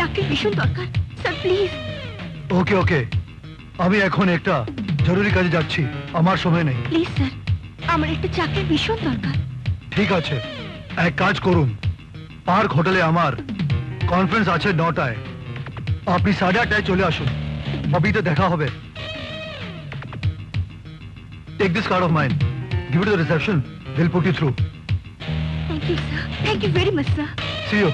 চাকরির ভীষণ দরকার। Sir please. Okay okay. আমি এখন একটা জরুরি কাজে যাচ্ছি। আমার সময় নেই। Please sir. আমার একটা চাকরির ভীষণ দরকার। ঠিক আছে। এক কাজ করুন। পার্ক হোটেলে আমার কনফারেন্স আছে নটায়। আপনি সাড়ে আটটায় চলে আসুন। ববিতে দেখা হবে। Take this card of mine give it to the reception they'll put you through thank you sir thank you very much sir see you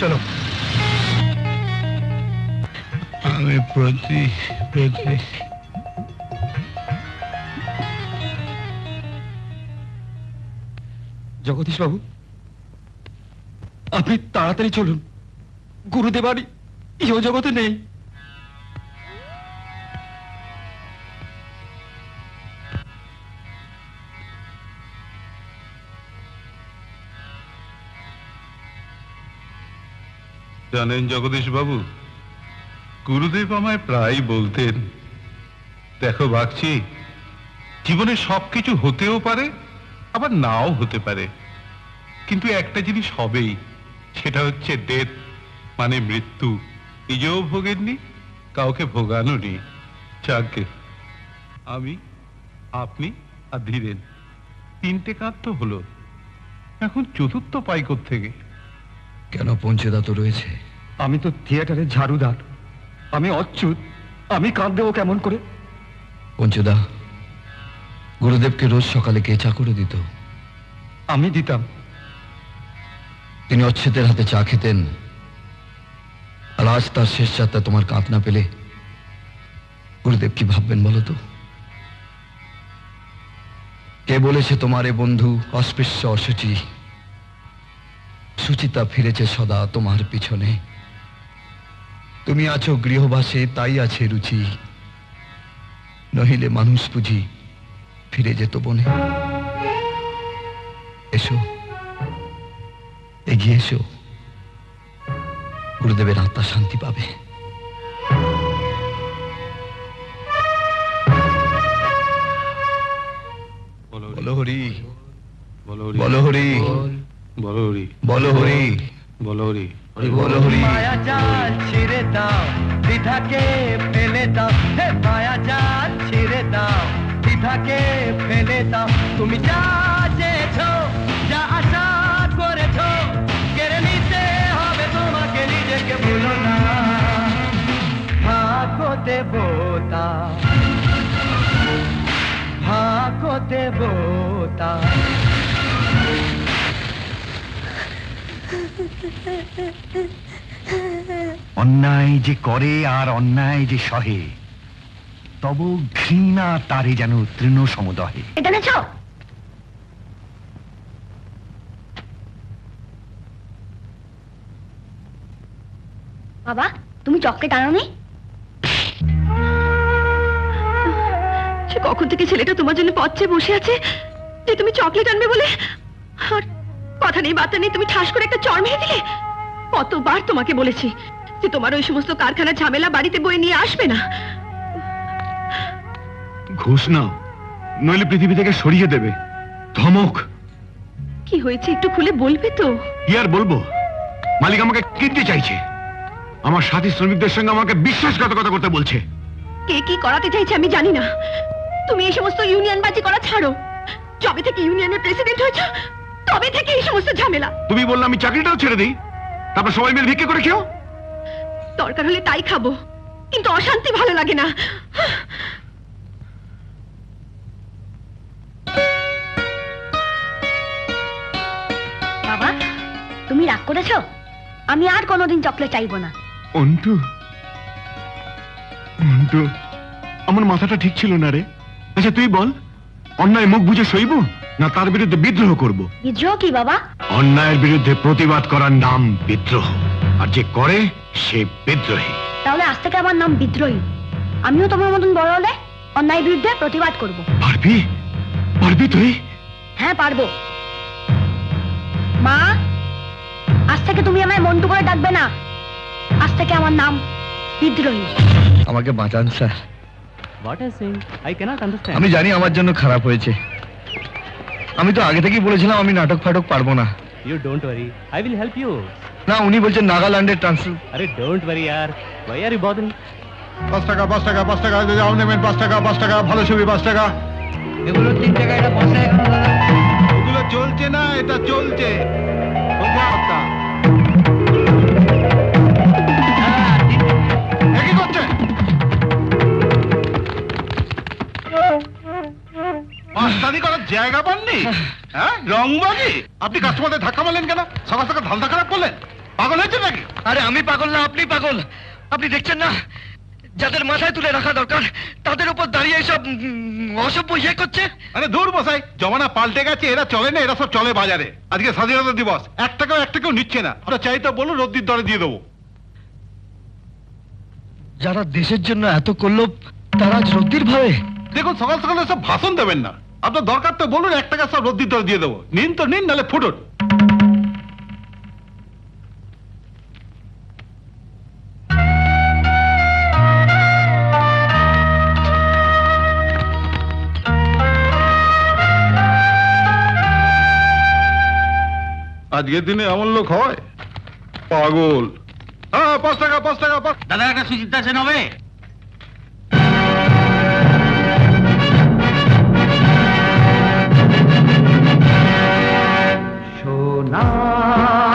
চলো। আমি প্রতি প্রতি। জগদীশ বাবু আপনি তাড়াতাড়ি চলুন। গুরুদেব আর ইহ জগতে নেই। জানেন জগদীশ বাবু, গুরুদেব আমায় প্রায় বলতেন, দেখো বাগচি, জীবনে সবকিছু হতেও পারে, আবার নাও হতে পারে। কিন্তু একটা জিনিস হবেই, সেটা হচ্ছে ডেথ মানে মৃত্যু। নিজেও ভোগেননি, কাউকে ভোগানো নি যাকে, আমি, আপনি আর ধীরেন। তিনটে কাঁধ তো হলো। এখন চতুর্থ পাই থেকে। কেন পঞ্চেদা তো রয়েছে? আমি তো থিয়েটারের ঝাড়ুদার আমি অচ্যুত। আমি কাঁদ দেবো কেমন করে? পঞ্চদা গুরুদেবকে রোজ সকালে কে চা করে দিত? আমি দিতাম। তিনি অচ্ছেদের হাতে চা খেতেন। আর আজ তার শেষ যাত্রা তোমার কাঁধ না পেলে গুরুদেব কি ভাববেন বলো তো? কে বলেছে তোমার এ বন্ধু অস্পৃশ্য অসুচি সুচিতা ফিরেছে সদা তোমার পিছনে। তুমি আছো গৃহবাসে তাই আছে রুচি। নহিলে মানুষ বুঝি ফিরে যেত বনে। এসো এগিয়ে এসো। গুরুদেবের আত্মা শান্তি পাবে। বলো হরি। বলো বলো হরি। বলো হরি। বলো হরি। বলো হরি। বলো হরি। মায়া জাল ছিঁড়ে দাও দ্বিধাকে ফেলে দাও। হে মায়া জাল ছিঁড়ে দাও দ্বিধাকে ফেলে দাও। তুমি যা চেয়েছো, যা আশা করেছ, কেড়ে নিতে হবে তোমাকে, নিজেকে ভুলো না। ভাগ্য দেবতা ভাগ্য দেবতা। অন্যায় যে করে আর অন্যায় যে সহে তব ঘৃণা তারে যেন তৃণ সমদহে। এটা নেছো? বাবা তুমি চকলেট আনোনি সে কখন থেকে ছেলেটা তোমার জন্য পথ চেয়ে বসে আছে যে তুমি চকলেট আনবে বলে? আর কথা নেই বার্তা নেই তুমি ঠাস করে একটা চর মেরে দিলে? কতবার তোমাকে বলেছি যে তোমার ওই সমস্ত কারখানার ঝামেলা বাড়িতে বয়ে নিয়ে আসবে না। ঘুষ নাও নইলে পৃথিবী থেকে সরিয়ে দেবে। ধমক। কি হয়েছে একটু খুলে বলবে তো। কি আর বলব? মালিক আমাকে কিনতে চাইছে। আমার সাথী শ্রমিকদের সঙ্গে আমাকে বিশ্বাসঘাতকতা করতে বলছে। কে কি করাতে চাইছে আমি জানি না। তুমি এই সমস্ত ইউনিয়ন বাজি করা ছাড়ো। যবে থেকে ইউনিয়নের প্রেসিডেন্ট হয়েছ তবে থেকে এই সমস্ত ঝামেলা। তুমি বললে আমি চাকরিটাও ছেড়ে দিই। তারপর সবাই মিলে ভিক্ষে করে খেও। দরকার হলে তাই খাব। কিন্তু অশান্তি ভালো লাগে না। বাবা তুমি রাগ করেছ? আমি আর কোনোদিন চকলেট চাইব না। অন্টু অন্টু আমার মাথাটা ঠিক ছিল না রে। আচ্ছা তুই বল। অন্যায় মুখ বুঝে সইব না তার বিরুদ্ধে বিদ্রোহ করব? বিদ্রোহ কি বাবা? অন্যায়ের বিরুদ্ধে প্রতিবাদ করার নাম বিদ্রোহ আর যে করে সে বিদ্রোহী। তাহলে আজ থেকে আমার নাম বিদ্রোহী। আমিও তোমার মতন বড় হলে অন্যায়ের বিরুদ্ধে প্রতিবাদ করব। পারবি? পারবি তুই? হ্যাঁ পারব। মা আজ থেকে তুমি আমায় মন্টু করে ডাকবে না। আজ থেকে আমার নাম বিদ্রোহী। আমাকে বাঁচান sir. What I saying? I cannot understand. আমি জানি আমার জন্য খারাপ হয়েছে আমি তো আগে থেকেই বলেছিলাম আমি নাটক ফাটক পারব না You don't worry. I will help you. না উনি বলছেন নাগাল্যান্ডের ট্রান্সফার আরে don't worry, yaar. Why are you bothering? পাঁচ টাকা পাঁচ টাকা পাঁচ টাকা আপনি নেবেন পাঁচ টাকা পাঁচ টাকা ভালো ছবি পাঁচ টাকা এগুলো তিন টাকা এটা পয়সা কেন দাদা ওগুলো চলছে না এটা চলছে মাস্তানি করার জায়গা পাননি? হ্যাঁ? রংবাজি আপনি কাস্টমারদের ধাক্কা মারলেন কেন? সকাল সকাল ধান্দা খারাপ করলেন? পাগল হয়েছে নাকি? আরে আমি পাগল না আপনি পাগল। আপনি দেখছেন না? যাদের মাথায় তুলে রাখা দরকার তাদের উপর দাঁড়িয়ে সব অসভ্য ইয়ে করছে? আরে দূর বসাই জমানা পাল্টে গেছে এরা চলে না এরা সব চলে বাজারে। আজকে স্বাধীনতা দিবস এক টাকাও এক টাকাও নিচ্ছে না। ওরা চাই তো বলুন রদ্দির দরে দিয়ে দেবো। যারা দেশের জন্য এত করল তারা আজ রদ্দির ভাবে? দেখুন সকাল সকাল সব ভাষণ দেবেন না। আপনার দরকার তো বলুন, এক টাকা সব রদ্দির দরে দিয়ে দেবো। নিন তো, নিন নাহলে ফুটুন। আজকের দিনে এমন লোক হয়? পাগল। হ্যাঁ পাঁচ টাকা পাঁচ টাকা দাদা, একটা সুচিত্রা সেন হবে? ना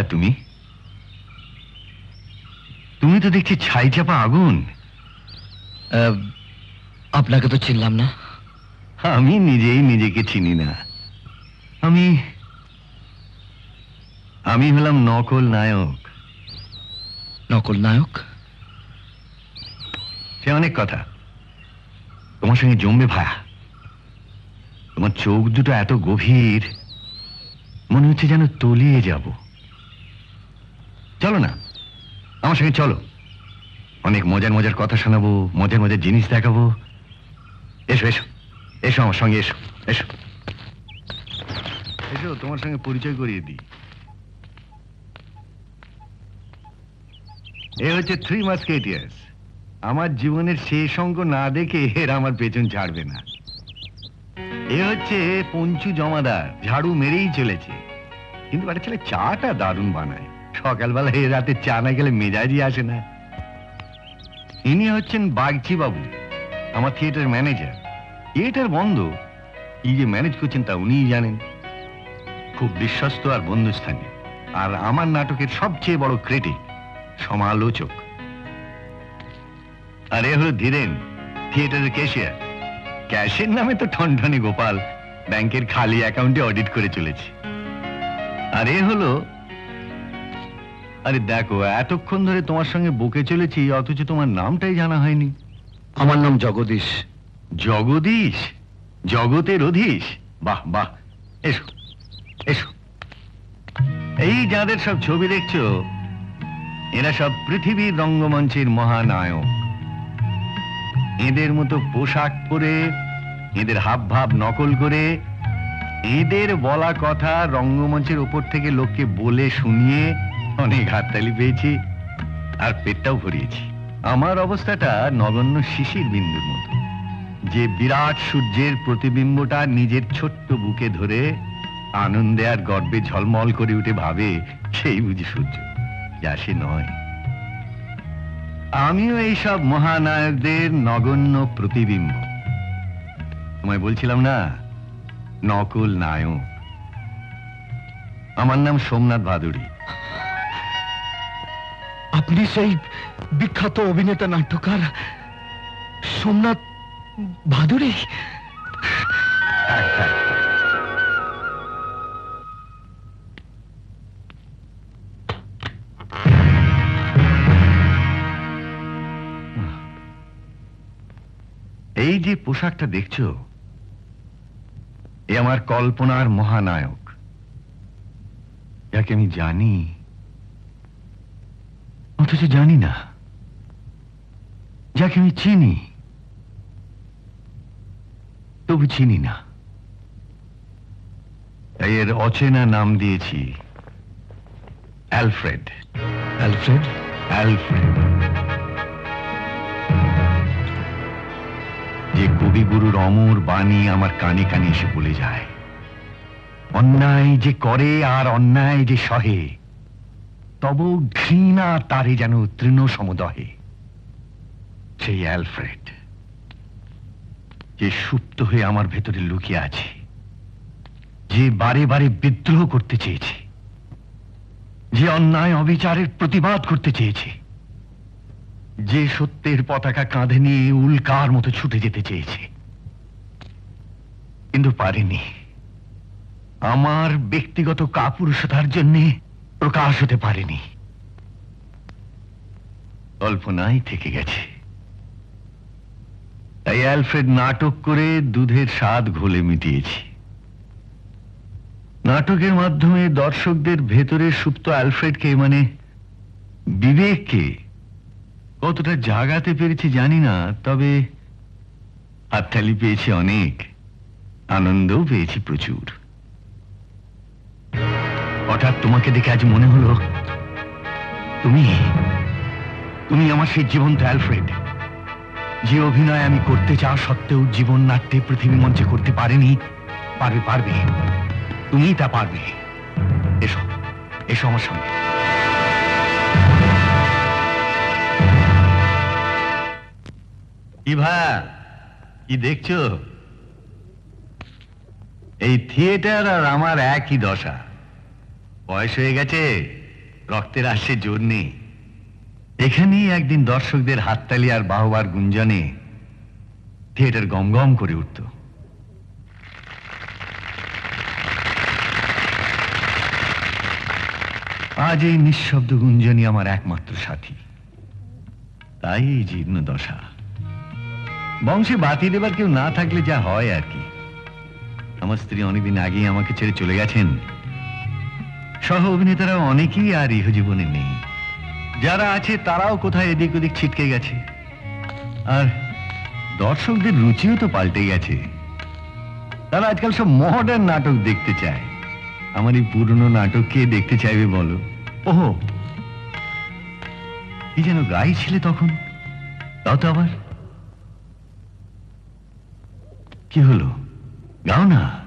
ভাইয়া তুমি? তুমি তো দেখছি ছাই চাপা আগুন। আপনাকে তো চিনলাম না। আমি নিজেই নিজেকে চিনি না। আমি আমি হলাম নকল নায়ক। নকল নায়ক? সে অনেক কথা। তোমার সঙ্গে জমবে ভায়া। তোমার চোখ দুটো এত গভীর মনে হচ্ছে যেন তলিয়ে যাব। চলো না। আমার সঙ্গে চলো। অনেক মজার মজার কথা শোনাবো, মজার মজার জিনিস দেখাবো। এসো এসো। এসো আমার সঙ্গে, এসো এসো। এসো, তোমার সঙ্গে পরিচয় করিয়ে দিই। এ হচ্ছে থ্রি মাস্কেটিয়ার্স আমার জীবনের শেষ অঙ্গ না দেখে এর আমার পেছন ছাড়বে না। এ হচ্ছে পঞ্চু জমাদার, ঝাড়ু মেরেই চলেছে। কিন্তু একটা ছেলে চাটা দারুণ বানায়। সকালবেলা এ রাতে চা না গেলে মেজাজই আসে না। ইনি হচ্ছেন বাগচি বাবু আমার থিয়েটার ম্যানেজার। থিয়েটার বন্ধ, কি যে ম্যানেজ করছেন তা উনিই জানেন। খুব বিশ্বস্ত আর বন্ধুস্থানীয় আর আমার নাটকের সবচেয়ে বড় ক্রিটিক সমালোচক। আর এ হলো ধীরেন, থিয়েটারের ক্যাশিয়ার ক্যাশের নামে তো ঠনঠনি গোপাল, ব্যাংকের খালি অ্যাকাউন্টে অডিট করে চলেছে। আর এ হলো আরে দেখো এতক্ষণ ধরে তোমার সঙ্গে বকে চলেছি অথচ তোমার নামটাই জানা হয়নি। আমার নাম জগদীশ। জগদীশ? জগতের অধীশ? বাহ বাহ। এসো এসো। এই যাদের সব ছবি দেখছ এরা সব পৃথিবীর রঙ্গমঞ্চের মহানায়ক। এদের মতো পোশাক পরে এদের হাব ভাব নকল করে এদের বলা কথা রঙ্গমঞ্চের উপর থেকে লোককে বলে শুনিয়ে অনেক হাততালি পেয়েছি আর পেটটাও ভরিয়েছি। আমার অবস্থাটা নগণ্য শিশির বিন্দুর মতো। যে বিরাট সূর্যের প্রতিবিম্বটা নিজের ছোট্ট বুকে ধরে আনন্দে আর গর্বে ঝলমল করে উঠে ভাবে, সেই বুঝি সূর্য, যা সে নয়। আমিও এইসব মহানায়কদের নগণ্য প্রতিবিম্ব। তোমায় বলছিলাম না? নকল নায়ক। আমার নাম সোমনাথ ভাদুরী আপনি সেই বিখ্যাত অভিনেতা নাট্যকার সোমনাথ ভাদুরী। এই যে পোশাকটা দেখছ, এ আমার কল্পনার মহানায়ক যাকে আমি জানি অথচ জানি না। যাকে আমি চিনি তবু চিনি না। তাই এর অচেনা নাম দিয়েছি অ্যালফ্রেড। অ্যালফ্রেড? অ্যালফ্রেড। যে কবিগুরুর অমর বাণী আমার কানে কানে এসে বলে যায়। অন্যায় যে করে আর অন্যায় যে সহে তব ঘৃণা তারে যেন তৃণ সমদহে সেই অ্যালফ্রেড, যে সুপ্ত হয়ে আমার ভেতরে লুকিয়ে আছে, যে বারে বারে বিদ্রোহ করতে চেয়েছে, যে অন্যায় অবিচারের প্রতিবাদ করতে চেয়েছে, যে সত্যের পতাকা কাঁধে নিয়ে উল্কার মতো ছুটে যেতে চেয়েছে। কিন্তু পারেনি। আমার ব্যক্তিগত কাপুরুষতার জন্য প্রকাশ হতে পারেনি। কল্পনাই থেকে গেছে। তাই অ্যালফ্রেড নাটক করে দুধের স্বাদ ঘোলে মিটিয়েছি। নাটকের মাধ্যমে দর্শকদের ভেতরে সুপ্ত অ্যালফ্রেডকে মানে বিবেককে, কতটা জাগাতে পেরেছি জানি না, তবে হাততালি পেয়েছি অনেক, আনন্দও পেয়েছি প্রচুর। হঠাৎ তোমাকে দেখে আজ মনে হলো তুমি তুমি আমার সেই জীবন্ত অ্যালফ্রেড। যে অভিনয় আমি করতে চাওয়া সত্ত্বেও জীবন নাট্যে পৃথিবী মঞ্চে করতে পারেনি, পারবে পারবে। তুমি তা পারবে। এসো এসো আমার সঙ্গে। কি ভা, কি দেখছ? এই থিয়েটার আর আমার একই দশা। বয়স হয়ে গেছে, রক্তের আসছে জোর নেই। এখানেই একদিন দর্শকদের হাততালি আর বাহবার গুঞ্জনে থিয়েটার গমগম করে উঠত। আজ এই নিঃশব্দ গুঞ্জনই আমার একমাত্র সাথী। তাই এই জীর্ণ দশা। বংশে বাতি দেবার কেউ না থাকলে যা হয় আর কি। আমার স্ত্রী অনেকদিন আগেই আমাকে ছেড়ে চলে গেছেন। সহ অভিনেতারা অনেকেই আর ইহজীবনে নেই। যারা আছে তারাও কোথায় এদিক ওদিক ছিটকে গেছে। আর দর্শকদের রুচিও তো পাল্টে গেছে। তারা আজকাল সব মডার্ন নাটক দেখতে চায়। আমার এই পুরনো নাটক কে দেখতে চাইবে বলো? ওহো! কি যেন গাই ছিলে তখন? তাও তো আবার? কি হলো? গাও না।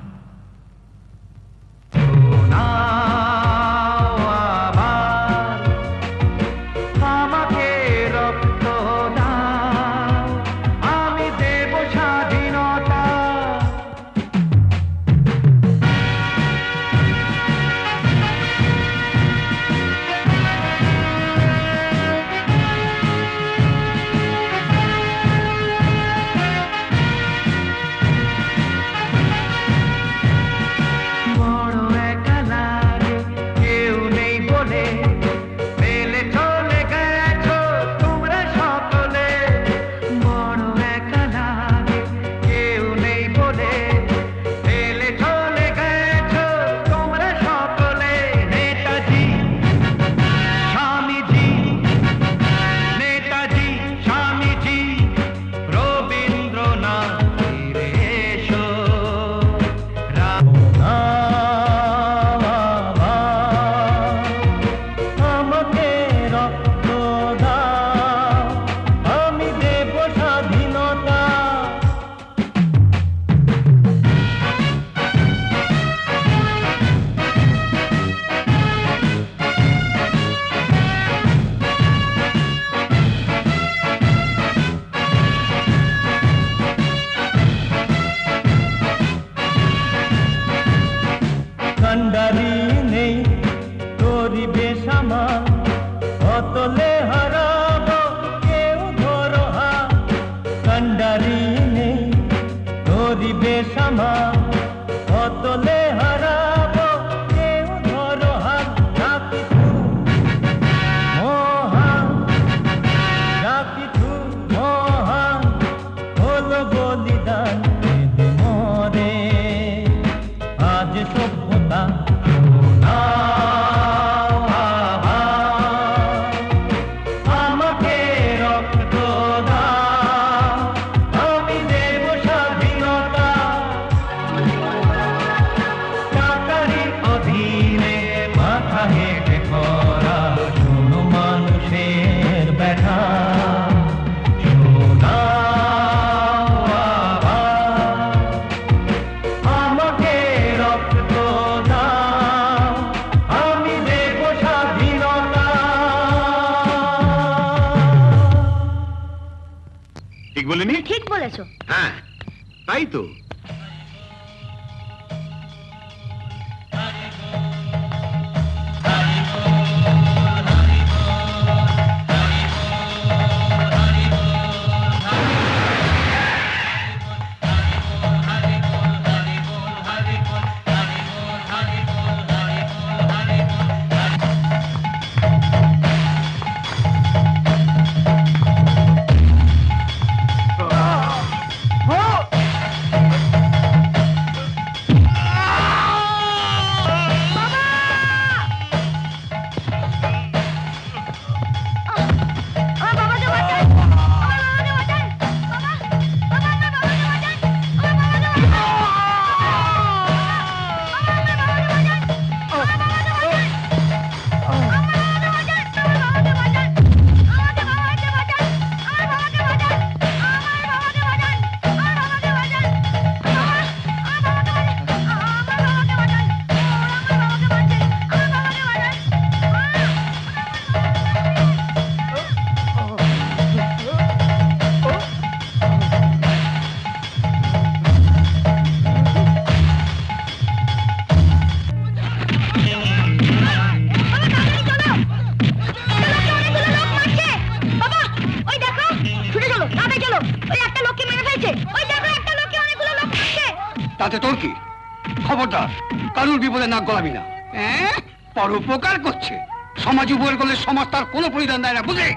তার কোনো প্রয়োজন দেয় না বুঝলি?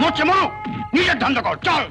মরছে মরো নিজের ধান্দা কর চল।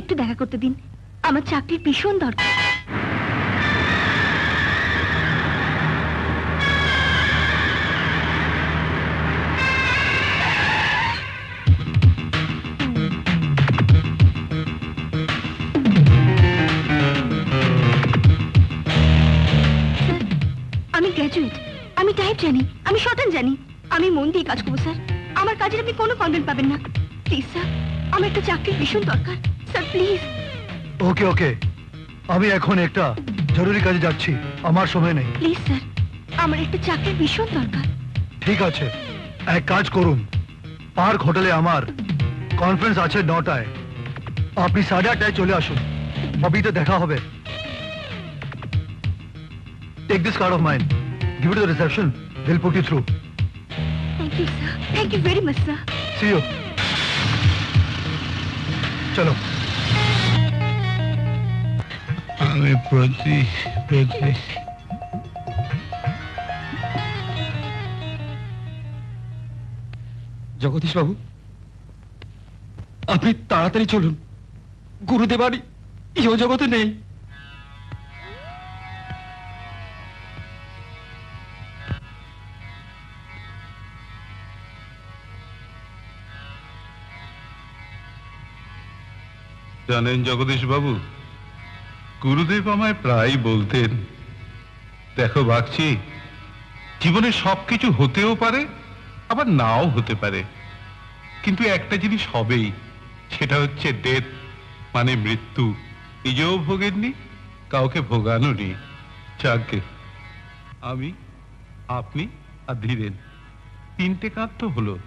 একটু দেখা করতে দিন। আমার চাকরির ভীষণ দরকার। আমি গ্র্যাজুয়েট আমি টাইপ জানি, আমি শটান জানি। আমি মন দিয়ে কাজ করব, স্যার। আমার কাজের আপনি কোনো কমপ্লেন পাবেন না। প্লিজ স্যার, আমার একটা চাকরির ভীষণ দরকার। ওকে ওকে। আমি এখন একটা জরুরি কাজে যাচ্ছি। আমার সময় নেই। প্লিজ স্যার আমার একটা চাকরির ভীষণ দরকার। ঠিক আছে। এক কাজ করুন। পার্ক হোটেলে আমার কনফারেন্স আছে নটায়। আপনি সাড়ে আটটায় চলে আসুন। ববিতে দেখা হবে। Take this card of mine give it the reception they'll put you through thank you sir thank you very much sir see you চলো আমি প্রতি প্রতি জগদীশ বাবু আপনি তাড়াতাড়ি চলুন। গুরুদেব আর ইহ জগতে নেই। জানেন জগদীশ বাবু গুরুদেব আমায় প্রায় বলতেন দেখো বাগছি জীবনে সবকিছু হতেও পারে আবার নাও হতে পারে। কিন্তু একটা জিনিস হবেই সেটা হচ্ছে ডেথ মানে মৃত্যু। নিজেও ভোগেননি কাউকে ভোগানো নেই যাকে আমি আপনি আর ধীরেন। তিনটে কাঁদ তো হলো।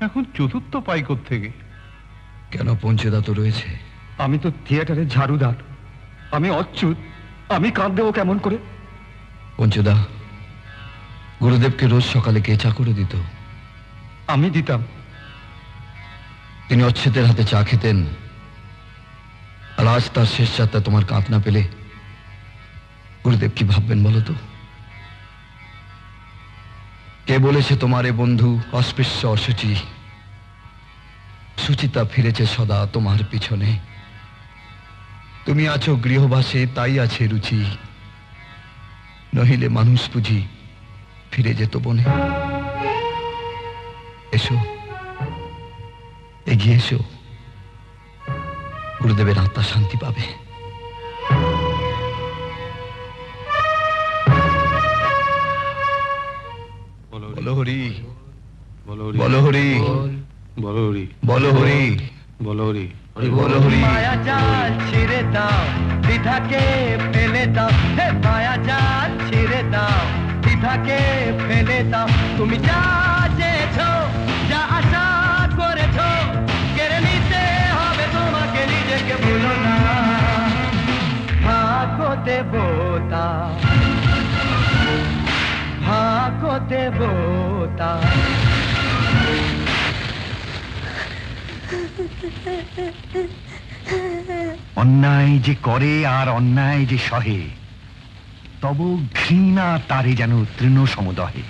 এখন চতুর্থ পাই থেকে। কেন পঞ্চেদা তো রয়েছে? আমি তো থিয়েটারের ঝাড়ুদার আমি অচ্যুত। আমি কাঁদ দেবো কেমন করে? পঞ্চদা গুরুদেবকে রোজ সকালে কে চা করে দিত? আমি দিতাম। তিনি অচ্ছেদের হাতে চা খেতেন। আর আজ তার শেষ যাত্রা তোমার কাঁধ না পেলে গুরুদেব কি ভাববেন বলো তো? কে বলেছে তোমার এ বন্ধু অস্পৃশ্য অসুচি সুচিতা ফিরেছে সদা তোমার পিছনে। তুমি আছো গৃহবাসে তাই আছে রুচি। নহিলে মানুষ বুঝি ফিরে যেত বনে। এসো এগিয়ে এসো। গুরুদেবের আত্মা শান্তি পাবে। বলো হরি। বলো বলো হরি। বলো হরি। বলো হরি। বলো হরি। বলো হরি। মায়া জাল ছিঁড়ে দাও দ্বিধাকে ফেলে দাও। হে মায়া জাল ছিঁড়ে দাও দ্বিধাকে ফেলে দাও। তুমি যা চেয়েছো, যা আশা করেছ, কেড়ে নিতে হবে তোমাকে, নিজেকে ভুলো না। ভাগ্য দেবতা ভাগ্য দেবতা। অন্যায় যে করে আর অন্যায় যে সহে তব ঘৃণা তারে যেন তৃণ সমদহে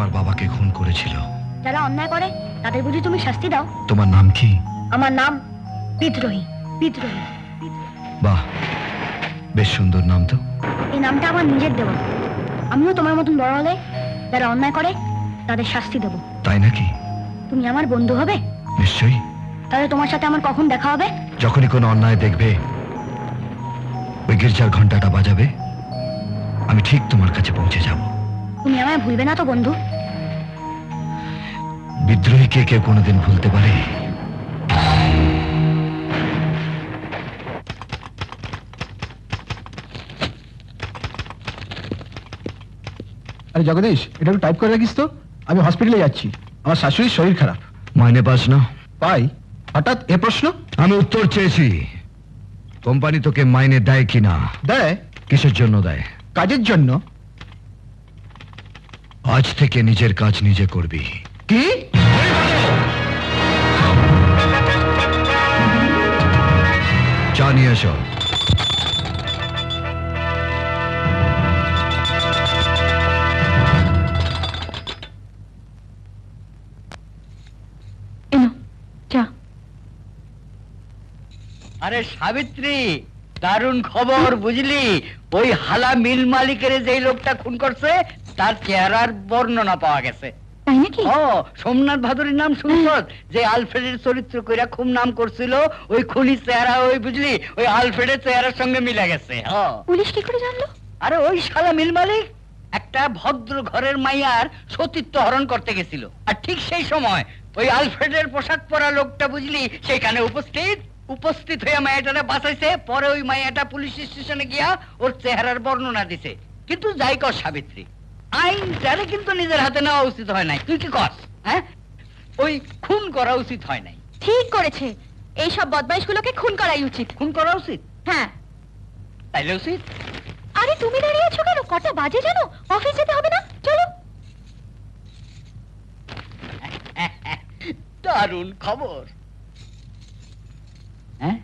তোমার বাবাকে খুন করেছিল। যারা অন্যায় করে তাদের বুঝি তুমি শাস্তি দাও। তোমার নাম কি? আমার নাম বিদ্রোহী বিদ্রোহী বাহ বেশ সুন্দর নাম তো। এই নামটা আমার নিজের দেওয়া। আমিও তোমার মতন বড় হলে যারা অন্যায় করে তাদের শাস্তি দেব। তাই নাকি? তুমি আমার বন্ধু হবে? নিশ্চয়ই। তাহলে তোমার সাথে আমার কখন দেখা হবে? যখনই কোনো অন্যায় দেখবে ওই গির্জার ঘন্টাটা বাজাবে আমি ঠিক তোমার কাছে পৌঁছে যাব। তুমি আমায় ভুলবে না তো বন্ধু? বিদ্রোহীকে কেউ কোনোদিন ভুলতে পারে? আরে জগদীশ এটা একটু টাইপ করে রাখিস তো। আমি হসপিটালে যাচ্ছি। আমার শাশুড়ির শরীর খারাপ। মাইনে পাস না। পাই? হঠাৎ এ প্রশ্ন? আমি উত্তর চেয়েছি। কোম্পানি তোকে মাইনে দেয় কিনা? দেয়? কিসের জন্য দেয়? কাজের জন্য। আজ থেকে নিজের কাজ নিজে করবি। কি? চা নিয়ে এসো। আরে সাবিত্রী দারুণ খবর বুঝলি? ওই হালা মিল মালিকের যে লোকটা খুন করছে তার চেহারার বর্ণনা পাওয়া গেছে। তাই নাকি? ও সোমনাথ ভাদুরীর নাম শুনছস যে আলফ্রেডের চরিত্র কইরা খুব নাম করছিল ওই খুনির চেহারা ওই বুঝলি ওই আলফ্রেডের চেহারার সঙ্গে মিলে গেছে পুলিশ কি করে জানলো? আরে ওই শালা মিল মালিক একটা ভদ্র ঘরের মাইয়ার সতীত্ব হরণ করতে গেছিল। আর ঠিক সেই সময় ওই আলফ্রেডের পোশাক পরা লোকটা বুঝলি সেখানে উপস্থিত উপস্থিত হয়ে মায়াটারে বাঁচাইছে পরে ওই মাইয়াটা পুলিশ স্টেশনে গিয়া ওর চেহারার বর্ণনা দিছে। কিন্তু যাই কর সাবিত্রী আইন যারে কিন্তু নিজের হাতে নেওয়া উচিত হয় নাই। তুই কি কর হ্যাঁ? ওই খুন করা উচিত হয় নাই। ঠিক করেছে। এই সব বদমাইশগুলোকে খুন করাই উচিত। খুন করা উচিত? হ্যাঁ। তাইলে উচিত। আরে তুমি দাঁড়িয়ে আছো কেন? কটা বাজে জানো? অফিস যেতে হবে না? চলো। দারুণ খবর। হ্যাঁ?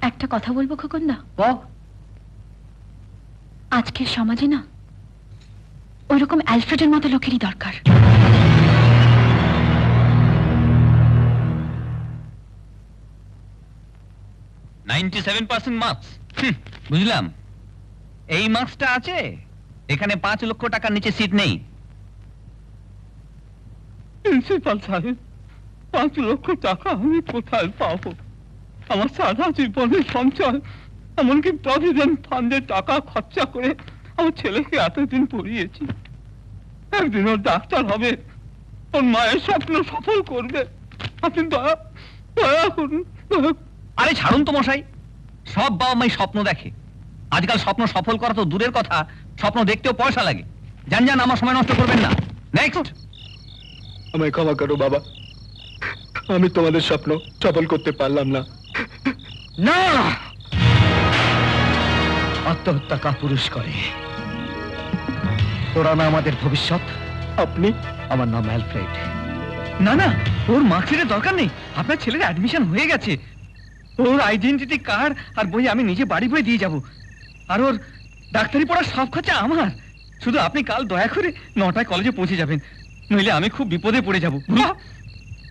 একটা কথা বলব খোকনদা? বল আজকের সমাজে না ওইরকম অ্যালফ্রেডের মতো লোকেরই দরকার। Ninety seven percent marks. বুঝলাম। এই মার্কসটা আছে? এখানে পাঁচ লক্ষ টাকার নিচে সিট নেই। প্রিন্সিপাল সাহেব পাঁচ লক্ষ টাকা আমি কোথায় পাবো? আমার সারা জীবনের সঞ্চয় এমনকি প্রভিডেন্ট ফান্ডের টাকা খরচা করে আমার ছেলেকে এতদিন পড়িয়েছি। একদিন ওর ডাক্তার হবে ওর মায়ের স্বপ্ন সফল করবে। আপনি দয়া দয়া করুন। আরে ছাড়ুন তো মশাই সব বাবা মাই স্বপ্ন দেখে। আজকাল স্বপ্ন সফল করা তো দূরের কথা স্বপ্ন দেখতেও পয়সা লাগে। জান জান আমার সময় নষ্ট করবেন না। নেক্সট আমায় ক্ষমা করো বাবা আমি তোমাদের স্বপ্ন সফল করতে পারলাম না। না! আত্মহত্যা কা পুরুষ করে। তোরা না আমাদের ভবিষ্যৎ? আপনি? আমার নাম অ্যালফ্রেড। না না ওর মার্কশিটের দরকার নেই। আপনার ছেলের অ্যাডমিশন হয়ে গেছে। ওর আইডেন্টিটি কার্ড আর বই আমি নিজে বাড়ি বয়ে দিয়ে যাব। আর ওর ডাক্তারি পড়ার সব খরচা আমার। শুধু আপনি কাল দয়া করে নটায় কলেজে পৌঁছে যাবেন। নইলে আমি খুব বিপদে পড়ে যাব।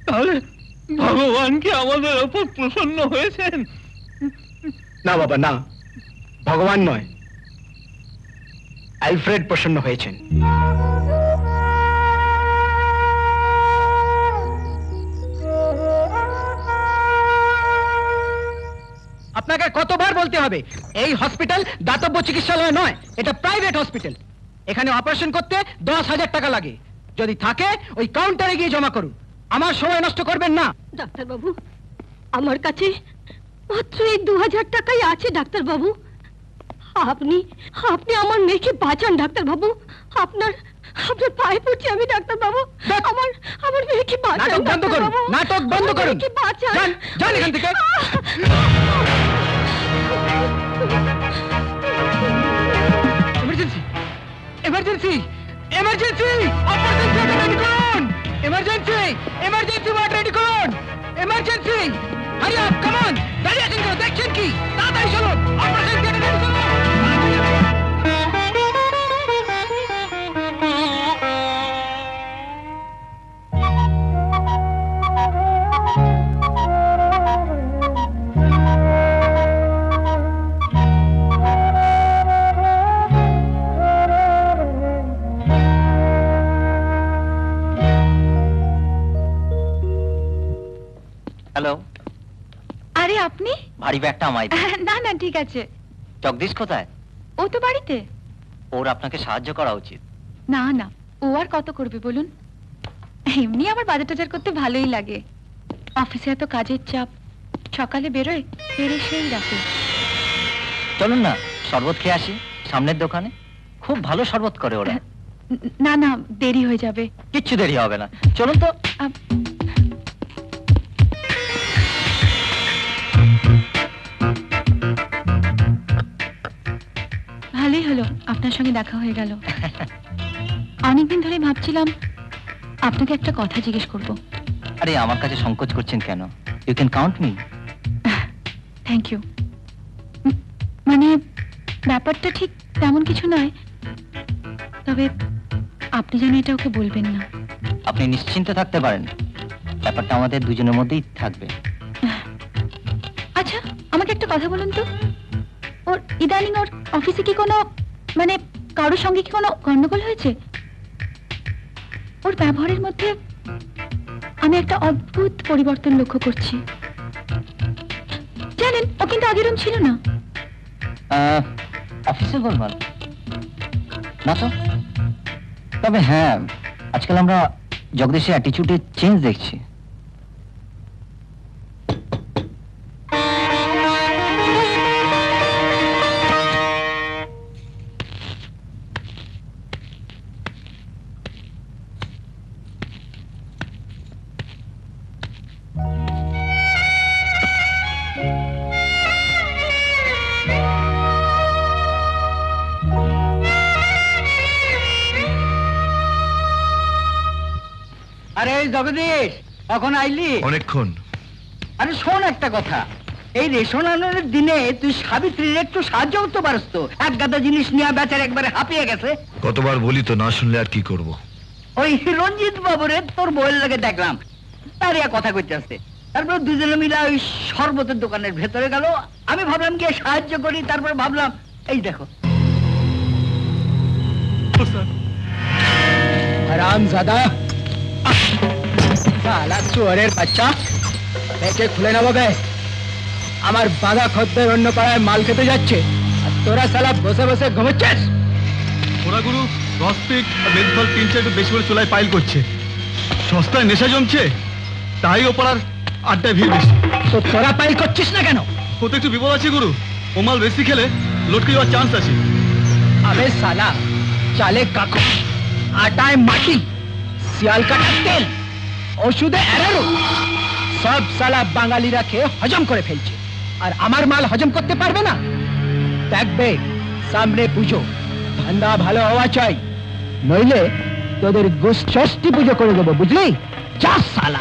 তাহলে ভগবান কি আমাদের ওপর প্রসন্ন হয়েছেন? না বাবা না। ভগবান নয়। অ্যালফ্রেড প্রসন্ন হয়েছেন। আপনাকে কতবার বলতে হবে, এই হসপিটাল দাতব্য চিকিৎসালয় নয়, এটা প্রাইভেট হসপিটাল। এখানে অপারেশন করতে দশ হাজার টাকা লাগে। যদি থাকে, ওই কাউন্টারে গিয়ে জমা করুন। আমার সময় নষ্ট করবেন না। ডাক্তার বাবু আমার কাছে মাত্র এই দু হাজার টাকাই আছে ডাক্তার বাবু আপনি আপনি আমার মেয়েকে বাঁচান ডাক্তার বাবু। আপনার আপনার পায়ে পড়ছি আমি ডাক্তার বাবু। আমার আমার মেয়েকে বাঁচান নাটক বন্ধ করুন। নাটক বন্ধ করুন। যান যান এখান থেকে। Emergency emergency emergency operation theatre ready করুন! এমার্জেন্সি এমার্জেন্সি ওয়ার্ড রেডি করুন! Emergency hurry up come on দাঁড়িয়ে আছেন কেন? দেখছেন কি? তাড়াতাড়ি চলুন! অপারেশন ভারী ব্যাগটা আমায় দিন। না না ঠিক আছে। জগদীশ কোথায়? ও তো বাড়িতে। ওর আপনাকে সাহায্য করা উচিত। না না ও আর কত করবে বলুন? এমনি আমার বাজার টাজার করতে ভালোই লাগে। অফিসে এত কাজের চাপ। সকালে বেরোয় বেরোয় সেই রাতে। চলুন না শরবত খেয়ে আসি সামনের দোকানে। খুব ভালো শরবত করে ওরা। না না দেরি হয়ে যাবে। কিচ্ছু দেরি হবে না। চলুন তো। আপ- ভালোই হলো আপনার সঙ্গে দেখা হয়ে গেল। অনেকদিন ধরে ভাবছিলাম আপনাকে একটা কথা জিজ্ঞেস করব। আরে আমার কাছে সংকোচ করছেন কেন? You can count me thank you মানে ব্যাপারটা ঠিক তেমন কিছু নয় তবে আপনি যেন এটা ওকে বলবেন না। আপনি নিশ্চিন্তে থাকতে পারেন। ব্যাপারটা আমাদের দুজনের মধ্যেই থাকবে। আচ্ছা আমাকে একটা কথা বলুন তো। ওর ইদানিং ওর অফিসে কি কোনো মানে কারোর সঙ্গে কি কোনো গন্ডগোল হয়েছে? ওর ব্যবহারের মধ্যে আমি একটা অদ্ভুত পরিবর্তন লক্ষ্য করছি। জানেন, ও কিন্তু আগের ছিল না। অফিসে গোলমাল না তো? তবে হ্যাঁ আজকাল আমরা জগদীশের অ্যাটিচিউডে চেঞ্জ দেখছি। কখন আইলি? অনেকক্ষণ। আরে শোন একটা কথা। এই রেশন আননের দিনে তুই সাবিত্রীর একটু সাহায্য করতে পারস তো। এক গাদা জিনিস নিয়ে বেচার একবারে হাঁপিয়ে গেছে। কতবার বলি তো না শুনলে আর কি করব? ওই রঞ্জিত বাবুরে তোর বইয়ের লাগে দেখলাম। তার ইয়া কথা করতে আসতে তারপর দুজনে মিলে ওই শরবতের দোকানের ভেতরে গেল। আমি ভাবলাম গিয়ে সাহায্য করি তারপর ভাবলাম এই দেখো। আরাম জাদা চোরের বাচ্চা। পেটে খুলে নেব বে। আমার বাধা খদ্দের অন্য পাড়ায় মাল খেতে যাচ্ছে। আর তোরা সালা বসে বসে ঘুমোচ্ছিস? ওরা গুরু রসপিক বেদফল তিন চার একটু বেশি করে চুলায় পাইল করছে। সস্তায় নেশা জমছে তাই ওপার আড্ডায় ভিড় বেশি। তো তোরা পাইল করছিস না কেন? কোথাও একটু বিপদ আছে গুরু ওমাল বেশি খেলে লটকে যাওয়ার চান্স আছে। আবে সালা চালে কাকু আটায় মাটি শিয়াল কাটার তেল। ওষুধে অ্যারারো সব সালা বাঙালিরা খেয়ে হজম করে ফেলছে। আর আমার মাল হজম করতে পারবে না? দেখবে, সামনে পুজো। ধান্দা ভালো হওয়া চাই। নইলে তোদের গোষ্ঠী পুজো করে দেবো, বুঝলি? যা সালা।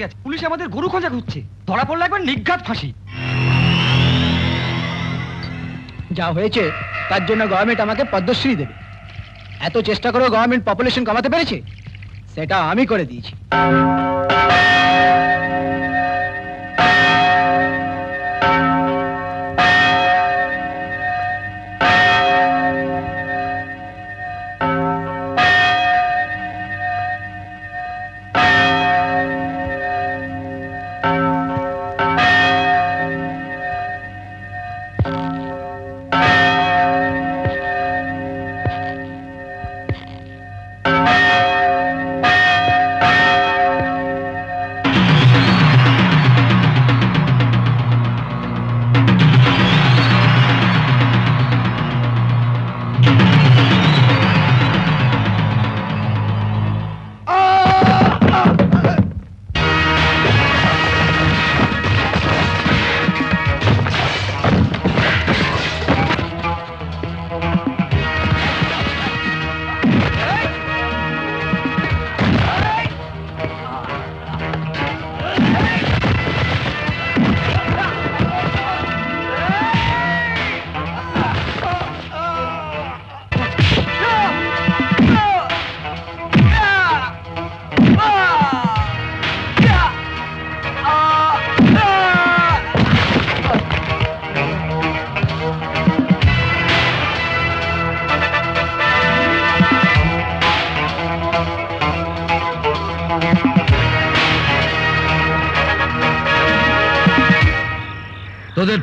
জন গেছে। পুলিশ আমাদের গরু খোঁজা ঘুরছে ধরা পড়লে একবার নিঘাত ফাঁসি। যা হয়েছে, তার জন্য গভর্নমেন্ট আমাকে পদ্মশ্রী দেবে। এত চেষ্টা করেও গভর্নমেন্ট পপুলেশন কমাতে পেরেছে? সেটা আমি করে দিয়েছি।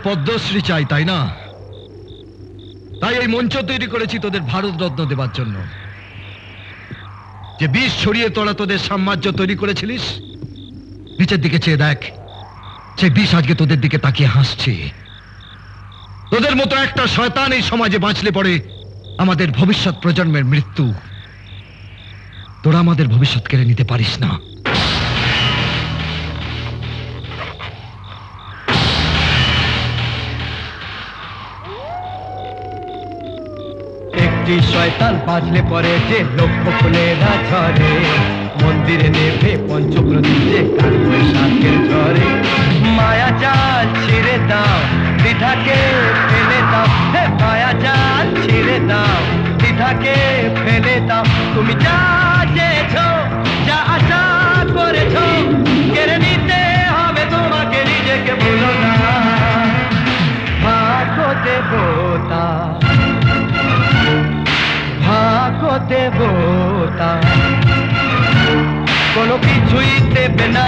পদ্মশ্রী চাই, তাই না? তাই এই মঞ্চ তৈরি করেছি তোদের ভারত রত্ন দেবার জন্য। যে বিষ ছড়িয়ে তোরা তোদের সাম্রাজ্য তৈরি করেছিলিস, নিচের দিকে চেয়ে দেখ, সেই বিষ আজকে তোদের দিকে তাকিয়ে হাসছে। তোদের মতো একটা শয়তান এই সমাজে বাঁচলে পড়ে আমাদের ভবিষ্যৎ প্রজন্মের মৃত্যু। তোরা আমাদের ভবিষ্যৎ কেড়ে নিতে পারিস না। পঁচিশ শয়তান বাজলে পরে যে লক্ষ ফুলেরা ঝরে, মন্দিরে নেভে পঞ্চপ্রদীপ যে কাল বৈশাখের ঝরে? মায়া জাল ছিঁড়ে দাও দ্বিধাকে ফেলে দাও। হে মায়া জাল ছিঁড়ে দাও দ্বিধাকে ফেলে দাও। তুমি যা চেয়েছো, যা আশা করেছ, কেড়ে নিতে হবে তোমাকে, নিজেকে ভুলো না। ভাগ্য দেবতা ভাগ্য দেবতা কোনো কিছুই দেবে না,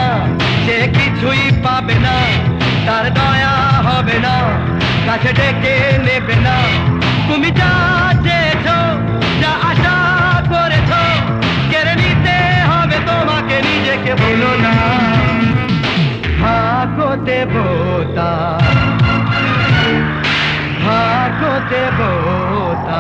সে কিছুই পাবে না, তার দয়া হবে না, কাছে ডেকে নেবে না। তুমি যা চেয়েছো, যা আশা করেছ, কেড়ে নিতে হবে তোমাকে, নিজেকে বলো না। ভাগ্য দেবতা। ভাগ্য দেবতা।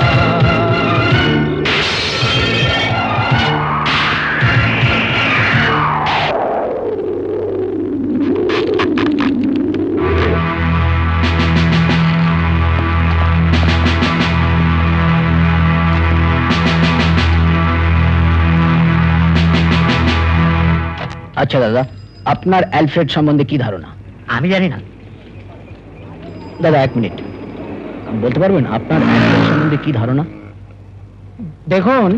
আচ্ছা দাদা আপনার অ্যালফ্রেড সম্বন্ধে কি ধারণা? আমি জানি না। দাদা এক মিনিট। বলতে পারবেন আপনার অ্যালফ্রেড সম্বন্ধে কি ধারণা? দেখুন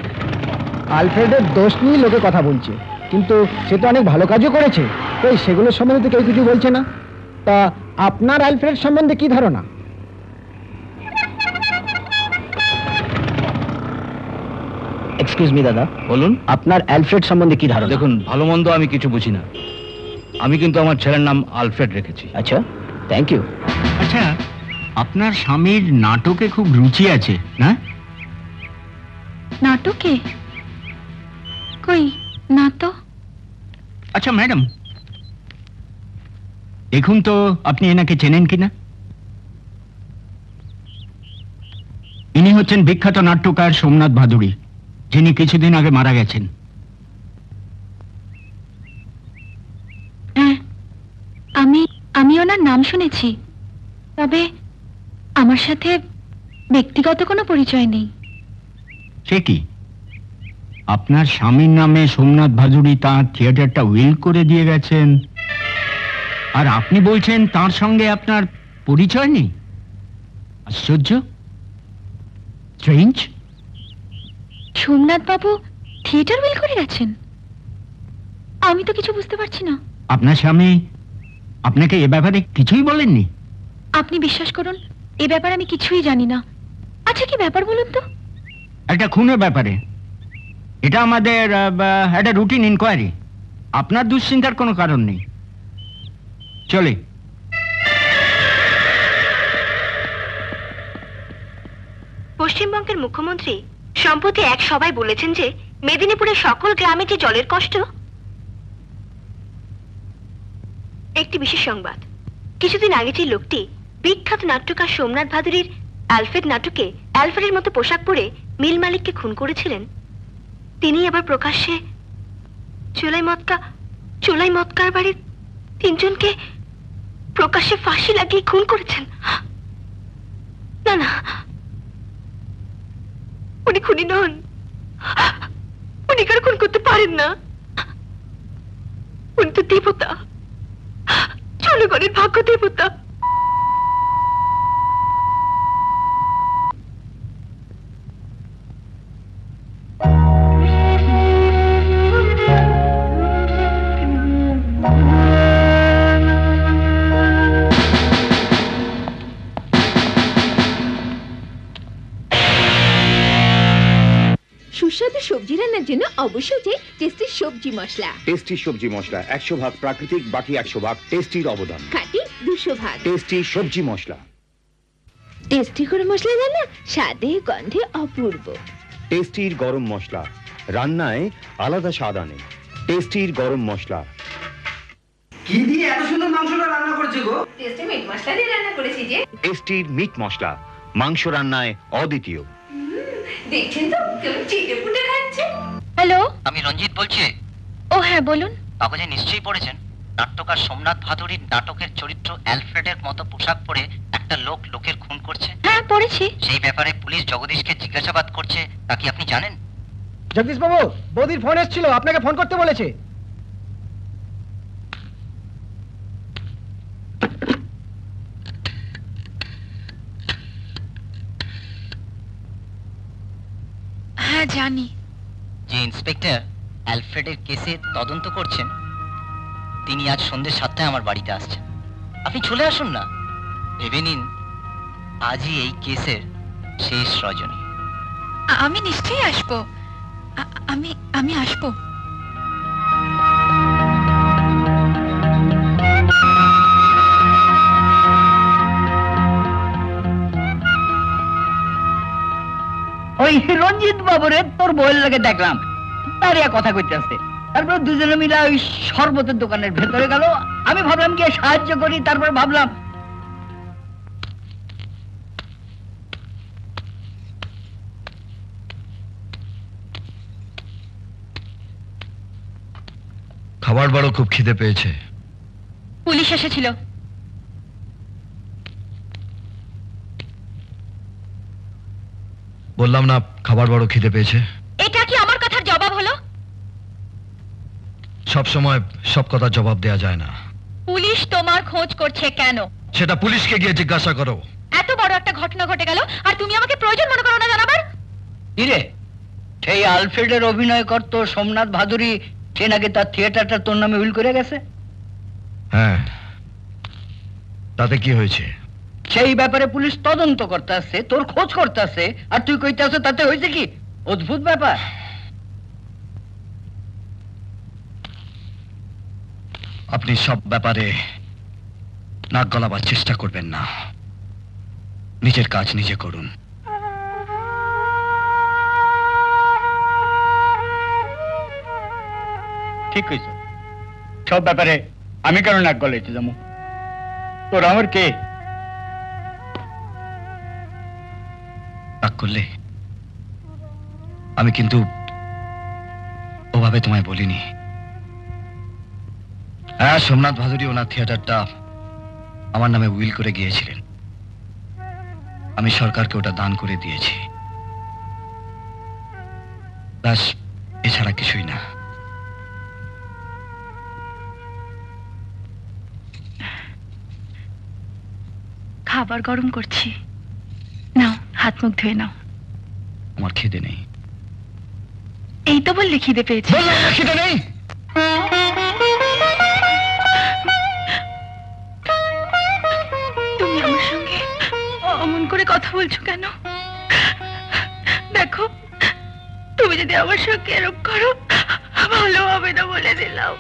আলফ্রেডের দোষ নিয়ে লোকে কথা বলছে কিন্তু সে তো অনেক ভালো কাজও করেছে। ওই সেগুলোর সম্বন্ধে তো কেউ কিছু বলছে না। তা আপনার আলফ্রেড সম্বন্ধে কি ধারণা? এক্সকিউজ মি দাদা। বলুন। আপনার অ্যালফ্রেড সম্বন্ধে কি ধারণা? দেখুন ভালো মন্দ আমি কিছু বুঝি না। আমি কিন্তু আমার ছেলের নাম আলফ্রেড রেখেছি। আচ্ছা থ্যাংক ইউ আচ্ছা আপনার স্বামীর নাটকে খুব রুচি আছে না? নাটকে? কই না তো। আচ্ছা ম্যাডাম দেখুন তো আপনি এনাকে চেনেন কিনা? ইনি হচ্ছেন বিখ্যাত নাট্যকার সোমনাথ ভাদুরী যিনি কিছুদিন আগে মারা গেছেন। হ্যাঁ আমি আমি ওনার নাম শুনেছি। তবে আমার সাথে ব্যক্তিগত কোনো পরিচয় নেই। সে কি? আপনার স্বামীর নামে সোমনাথ ভাদুরী তার থিয়েটারটা উইল করে দিয়ে গেছেন? আর আপনি বলছেন তার সঙ্গে আপনার পরিচয় নেই? আশ্চর্য? স্ট্রেঞ্জ? সোমনাথ বাবু থিয়েটার বিল করে গেছেন? আমি তো কিছু বুঝতে পারছি না। আপনার স্বামী আপনাকে এ ব্যাপারে কিছুই বলেননি? আপনি বিশ্বাস করুন এ ব্যাপারে আমি কিছুই জানি না। আচ্ছা কি ব্যাপার বলুন তো? একটা খুনের ব্যাপারে। এটা আমাদের একটা রুটিন ইনকোয়ারি আপনার দুশ্চিন্তার কোনো কারণ নেই। চলে। পশ্চিমবঙ্গের মুখ্যমন্ত্রী সম্প্রতি এক সভায় বলেছেন যে, মেদিনীপুরের সকল গ্রামে যে জলের কষ্ট, একটি বিশেষ সংবাদ। কিছুদিন আগে যে লোকটি বিখ্যাত নাট্যকার সোমনাথ ভাদুরীর অ্যালফ্রেড নাটকে অ্যালফ্রেডের মতো পোশাক পরে মিল মালিককে খুন করেছিলেন, তিনি আবার প্রকাশ্যে চোলাই মৎকা চোলাই মৎকার বাড়ির তিনজনকে প্রকাশ্যে ফাঁসি লাগিয়ে খুন করেছেন। না না উনি খুনি নন। উনি কার খুন করতে পারেন না। উনি তো দেবতা। জনগণের ভাগ্য দেবতা। অবশ্যই টেস্টি সবজি মশলা। টেস্টি সবজি মশলা একশো ভাগ প্রাকৃতিক বাকি একশো ভাগ টেস্টির অবদান। খাঁটি দুশো ভাগ। টেস্টি সবজি মশলা। টেস্টি করে মশলা রান্না স্বাদে গন্ধে অপূর্ব। টেস্টির গরম মশলা রান্নায় আলাদা স্বাদ আনে। টেস্টির গরম মশলা। কি দিয়ে এত সুন্দর মাংসটা রান্না করেছে গো? টেস্টি মিট মশলা দিয়ে রান্না করেছি যে। টেস্টির মিট মশলা মাংস রান্নায় অদ্বিতীয়। দেখছেন তো কেমন চেটে পুটে খাচ্ছে। হ্যালো? আমি রঞ্জিত বলছি। ও হ্যাঁ বলুন। কাগজে নিশ্চয়ই পড়েছেন। নাট্যকার সোমনাথ ভাদুরীর নাটকের চরিত্র অ্যালফ্রেডের মতো পোশাক পরে একটা লোক লোকের খুন করছে। হ্যাঁ পড়েছি। সেই ব্যাপারে পুলিশ জগদীশকে জিজ্ঞাসাবাদ করছে তা কি আপনি জানেন? জগদীশ বাবু বৌদির ফোন এসেছিল আপনাকে ফোন করতে বলেছে। হ্যাঁ জানি। যে ইন্সপেক্টর অ্যালফ্রেডের কেসে তদন্ত করছেন, তিনি আজ সন্ধে সাতটায় আমার বাড়িতে আসছেন। আপনি চলে আসুন না। ভেবে নিন, আজই এই কেসের শেষ রজনী। আমি নিশ্চয়ই আসব। আমি আমি আসব। ওই রঞ্জিত বাবুরে তোর বইয়ের লাগে দেখলাম। দাঁড়িয়ে কথা কইতেছে তারপর দুজনে মিলে ওই শরবতের দোকানের ভেতরে গেল। আমি ভাবলাম গিয়ে সাহায্য করি তারপর ভাবলাম খাবার বড় খুব খিদে পেয়েছে। পুলিশ এসেছিল। বললাম না খাবার বড় খিদে পেয়েছে। এটা কি আমার কথার জবাব হলো? সব সময় সব কথা জবাব দেয়া যায় না। পুলিশ তোমার খোঁজ করছে কেন? সেটা পুলিশকে গিয়ে জিজ্ঞাসা করো। এত বড় একটা ঘটনা ঘটে গেল আর তুমি আমাকে প্রয়োজন মনে করো না জানাবার? ইরে সেই আলফ্রেডের অভিনয় করতো সোমনাথ ভাদুরী সে নাকি তার থিয়েটারটা তোর নামে উইল করে গেছে? হ্যাঁ তাতে কি হয়েছে? সেই ব্যাপারে পুলিশ তদন্ত করতে আসছে তোর খোঁজ করতে আসছে আর তুই কইতে আসছে তাতে হয়েছে কি? অদ্ভুত ব্যাপার। আপনি সব ব্যাপারে নাক গলাবার চেষ্টা করবেন না। নিজের কাজ নিজে করুন। ঠিক কইছ। সব ব্যাপারে আমি কেন নাক গলাইতে যাব? তোর আমার কে? রাগ করলে আমি কিন্তু ওভাবে তোমায় বলিনি। হ্যাঁ সোমনাথ ভাদুরী ওনার থিয়েটারটা আমার নামে উইল করে গিয়েছিলেন। আমি সরকারকে ওটা দান করে দিয়েছি। ব্যাস, এছাড়া কিছুই না। খাবার গরম করছি। হাত মুখ ধুয়ে নাও। আমার খিদে নেই। এই তো বললে খিদে পেয়েছে। খিদে নেই। তুমি আমার সঙ্গে অমন করে কথা বলছো কেন? দেখো তুমি যদি আমার সঙ্গে এরকম করো ভালো হবে না বলে দিলাম।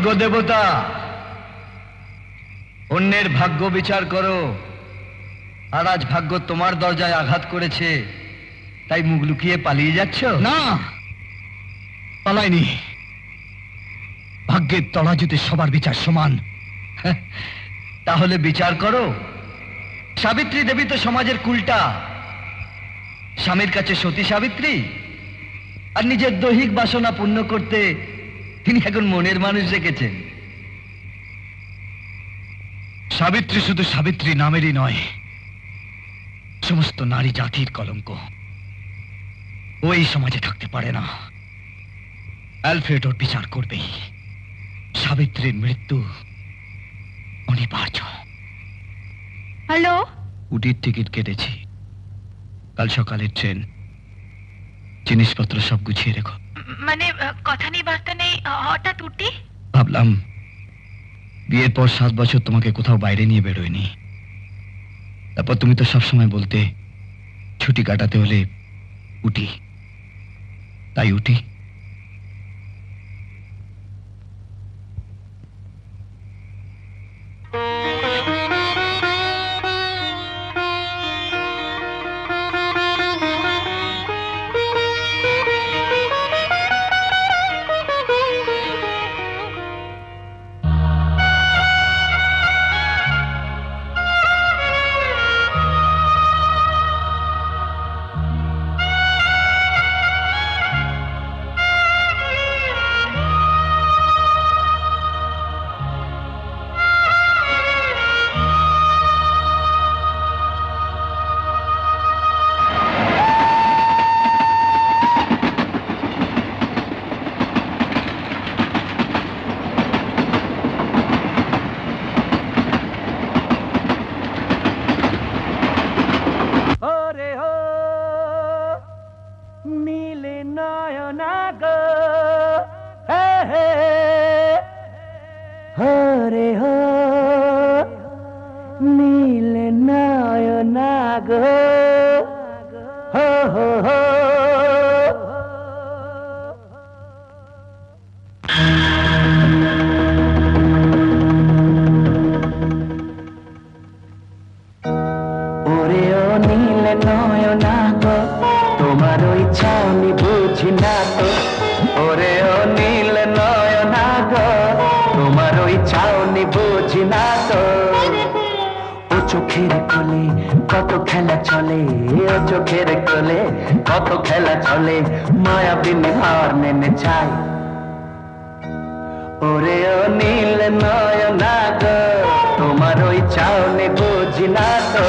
ভাগ্য দেবতা অন্যের ভাগ্য বিচার করো। আর আজ ভাগ্য তোমার দরজায় আঘাত করেছে তাই মুখ লুকিয়ে পালিয়ে যাচ্ছ? না পালাইনি। ভাগ্যের তলাজুতে সবার বিচার সমান। হ্যাঁ, তাহলে বিচার করো। সাবিত্রী দেবী তো সমাজের কুলটা। স্বামীর কাছে সতী সাবিত্রী। আর নিজের দৈহিক বাসনা পূর্ণ করতে তিনি এখন মনের মানুষ রেখেছেন। সাবিত্রী শুধু সাবিত্রী নামেরই নয় সমস্ত নারী জাতির কলঙ্ক। ওই সমাজে থাকতে পারে না। অ্যালফ্রেড ওর বিচার করবেই। সাবিত্রীর মৃত্যু অনিবার্য। হ্যালো? উটির টিকিট কেটেছি। কাল সকালের ট্রেন। জিনিসপত্র সব গুছিয়ে রেখো। মানে কথা নেই বার্তা নেই হঠাৎ উঠি। ভাবলাম, বিয়ের পর সাত বছর তোমাকে কোথাও বাইরে নিয়ে বেরোয়নি। তারপর তুমি তো সব সময় বলতে, ছুটি কাটাতে হলে উঠি। তাই উঠি। ওরে ও নীল নয়না গো তোমার ওই ছাউনি বুঝি না তো। ওরে ও নীল নয়না গো তোমার ওই ছাউনি বুঝি না তো। ও চোখের কোলে কত খেলা চলে, ও চোখের কোলে কত খেলা চলে মায়াবিন হার নেমে যায়। ওরে ও নীল নয়না গো তোমার ওই চাউনি বুঝি না তো।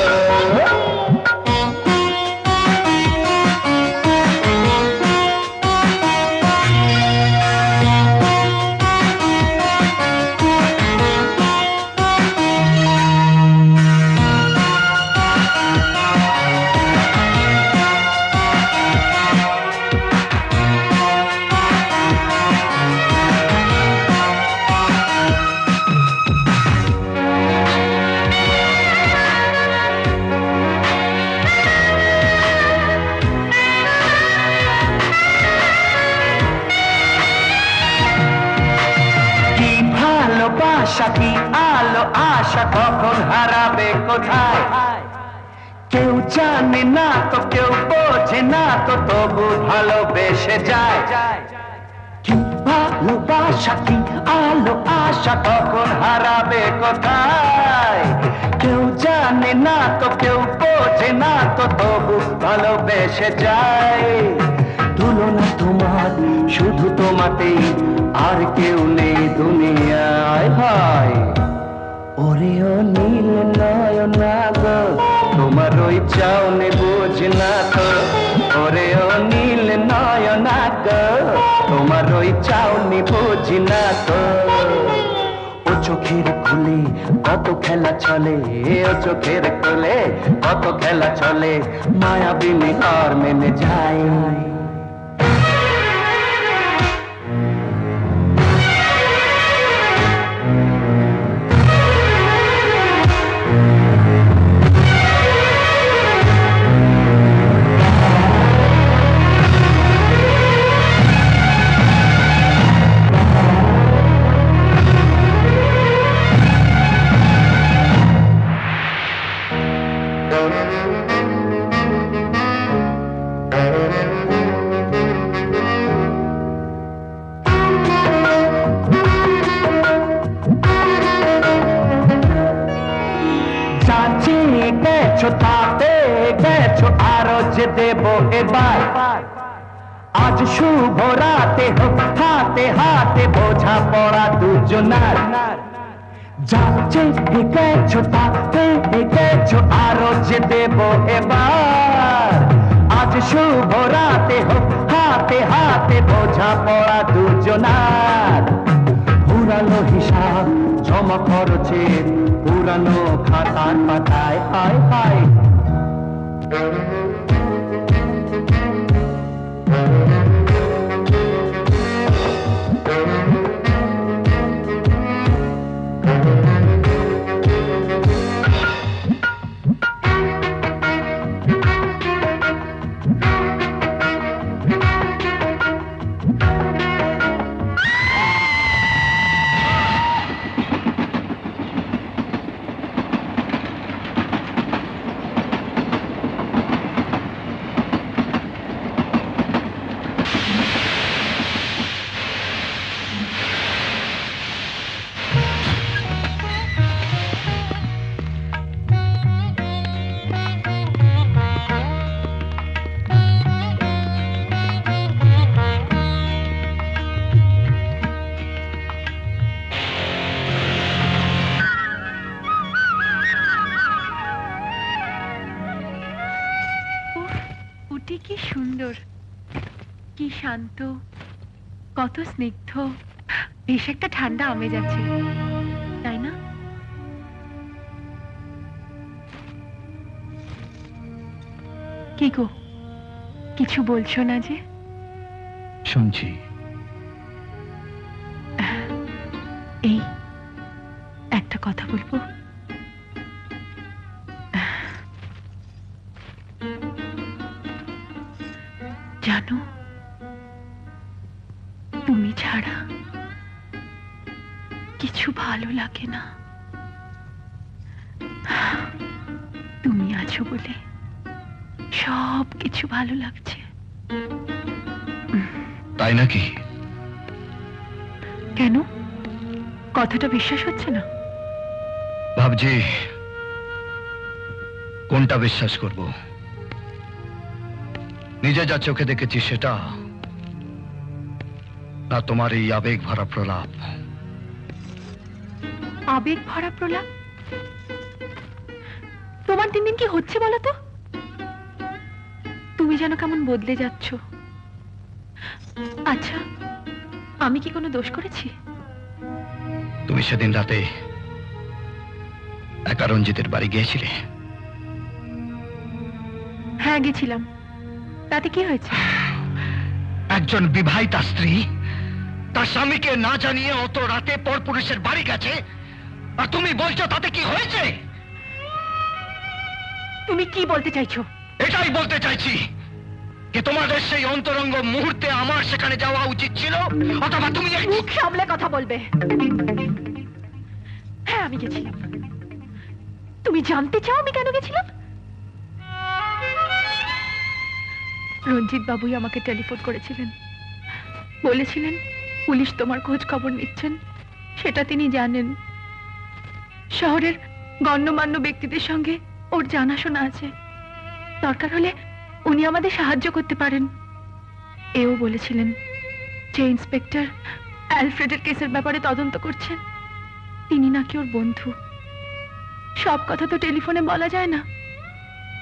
ভালোবেসে যায়। কি ভালোবাসা, কি আলো আশা কখন হারাবে কোথায়? কেউ জানে না তো, কেউ বোঝে না তো, তবু ভালোবেসে যায়। তুলনা তোমার, শুধু তোমাতেই, আর কেউ নেই দুনিয়ায়। হয়, ওরে ও নীল নয়না গো, তোমার ওই চাউনে বুঝ না তো। ওরে ও নীল নয়না তো তোমার ওই চাউনি বুঝি না তো। ও চোখের খুলে, কত খেলা চলে ও চোখের খুলে কত খেলা চলে, মায়াবিনী আর মেনে যায়। গেছো তাতে গেছো আরও যে দেব এবার। আজ শুভ রাতে হোক, হাতে হাতে বোঝা পড়া দুজনার। পুরানো হিসাব জমা খরচের পুরানো খাতার পাতায়। ঠান্ডা আমেজ আছে তাই না? কি গো কিছু বলছো না যে? শুনছি। এই একটা কথা বলব? কিছু ভালো লাগে না। তুমি আছো বলে সব কিছু ভালো লাগছে। তাই নাকি? কেন? কথাটা বিশ্বাস হচ্ছে না? ভাবছি কোনটা বিশ্বাস করব? নিজে যা চোখে দেখেছি সেটা না তোমার এই আবেগ ভরা প্রলাপ। আবেগ ভরা প্রলাপ? তোমার দিন দিন কি হচ্ছে বলো তো? তুমি যেন কেমন বদলে যাচ্ছ। আচ্ছা আমি কি কোনো দোষ করেছি? তুমি সেদিন রাতে একা রঞ্জিতের বাড়ি গিয়েছিলে? হ্যাঁ গেছিলাম। তাতে কি হয়েছে? একজন বিবাহিতা স্ত্রী তার স্বামীকে না জানিয়ে অত রাতে পরপুরুষের বাড়ি গেছে? আর তুমি বলছো তাতে কি হয়েছে? তুমি কি বলতে চাইছো? এটাই বলতে চাইছি যে তোমাদের সেই অন্তরঙ্গ মুহূর্তে আমার সেখানে যাওয়া উচিত ছিল অথবা তুমি মুখ সামলে কথা বলবে। হ্যাঁ আমি গেছিলাম। তুমি জানতে চাও আমি কেন গেছিলাম? রঞ্জিত বাবুই আমাকে টেলিফোন করেছিলেন। বলেছিলেন পুলিশ তোমার খোঁজ খবর নিচ্ছেন। সেটা তিনি জানেন। শহরের গণ্যমান্য ব্যক্তিদের সঙ্গে ওর জানাশোনা আছে। দরকার হলে উনি আমাদের সাহায্য করতে পারেন। এও বলেছিলেন যে ইন্সপেক্টর অ্যালফ্রেডের কেসের ব্যাপারে তদন্ত করছেন। তিনি নাকি ওর বন্ধু। সব কথা তো টেলিফোনে বলা যায় না।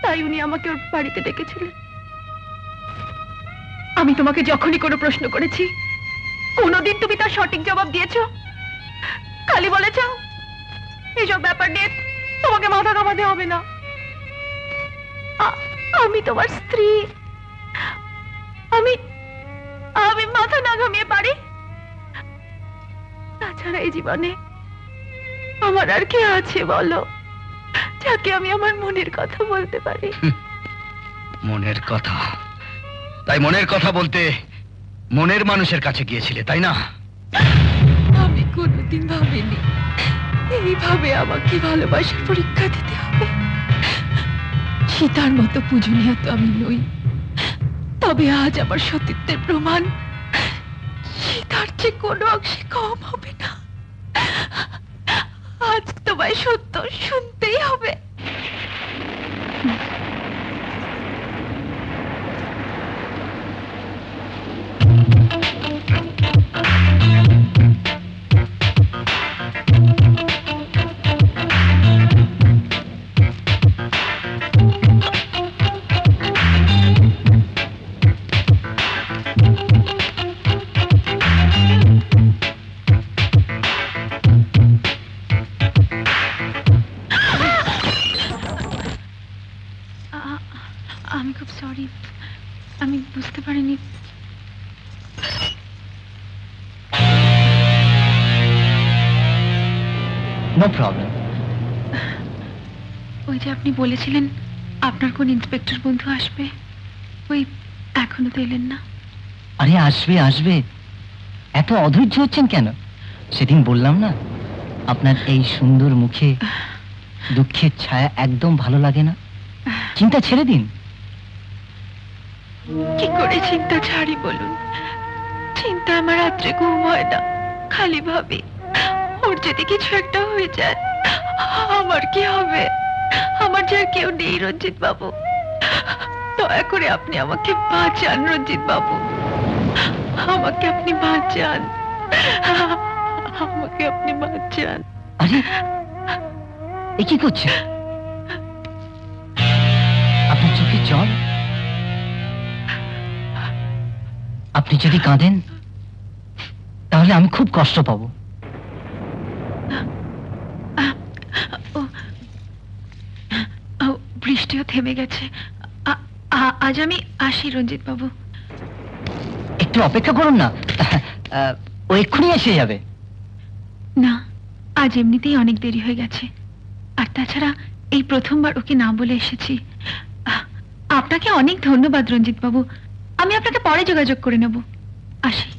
তাই উনি আমাকে ওর বাড়িতে ডেকেছিলেন। আমি তোমাকে যখনই কোনো প্রশ্ন করেছি, কোনোদিন তুমি তার সঠিক জবাব দিয়েছ। খালি বলেছ এসব ব্যাপার নিয়ে তোমাকে মাথা কামাতে হবে না। আমি তোমার স্ত্রী। আমি আমি মাথা না ঘামিয়ে পারি। তাছাড়া এই জীবনে আমার আর কে আছে বলো যাকে আমি আমার মনের কথা বলতে পারি। মনের কথা? তাই মনের কথা বলতে মনের মানুষের কাছে গিয়েছিলে তাই না? আমি কোনোদিন ভাবিনি। এইভাবে আমাকে ভালোবাসার পরীক্ষা দিতে হবে। সীতার মতো পূজনীয় তো আমি নই। তবে আজ আমার সতীত্বের প্রমাণ। সীতার চেয়ে কোনো অংশে কম হবে না। আজ তোমায় সত্য শুনতেই হবে। আপনি বলেছিলেন আপনার কোন ইন্সপেক্টর বন্ধু আসবে। ওই এখনও তো এলেন না। আরে আসবে আসবে। এত অধৈর্য হচ্ছেন কেন? সেদিন বললাম না আপনার এই সুন্দর মুখে দুঃখের ছায়া একদম ভালো লাগে না? চিন্তা ছেড়ে দিন। কি করে চিন্তা ছাড়ি বলুন? চিন্তা আমার রাত্রে ঘুম হয় না খালি ভাবি ওর যদি কিছু একটা হয়ে যায় আমার কি হবে? আমার যে কেউ নেই, রঞ্জিত বাবু। দয়া করে আপনি আমাকে বাঁচান, রঞ্জিত বাবু। আমাকে আপনি বাঁচান। আমাকে আপনি বাঁচান। আরে কি করছে? আপনার চোখে জল? আপনি যদি কাঁদেন, তাহলে আমি খুব কষ্ট পাবো ও, বৃষ্টিও থেমে গেছে। আজ আমি আসি রঞ্জিত বাবু একটু অপেক্ষা করুন না। ও এক্ষুনি এসে যাবে। না আজ এমনিতেই অনেক দেরি হয়ে গেছে। আর তাছাড়া এই প্রথমবার ওকে না বলে এসেছি। আপনাকে অনেক ধন্যবাদ রঞ্জিত বাবু আমি আপনাকে পরে যোগাযোগ করে নেব। আসি।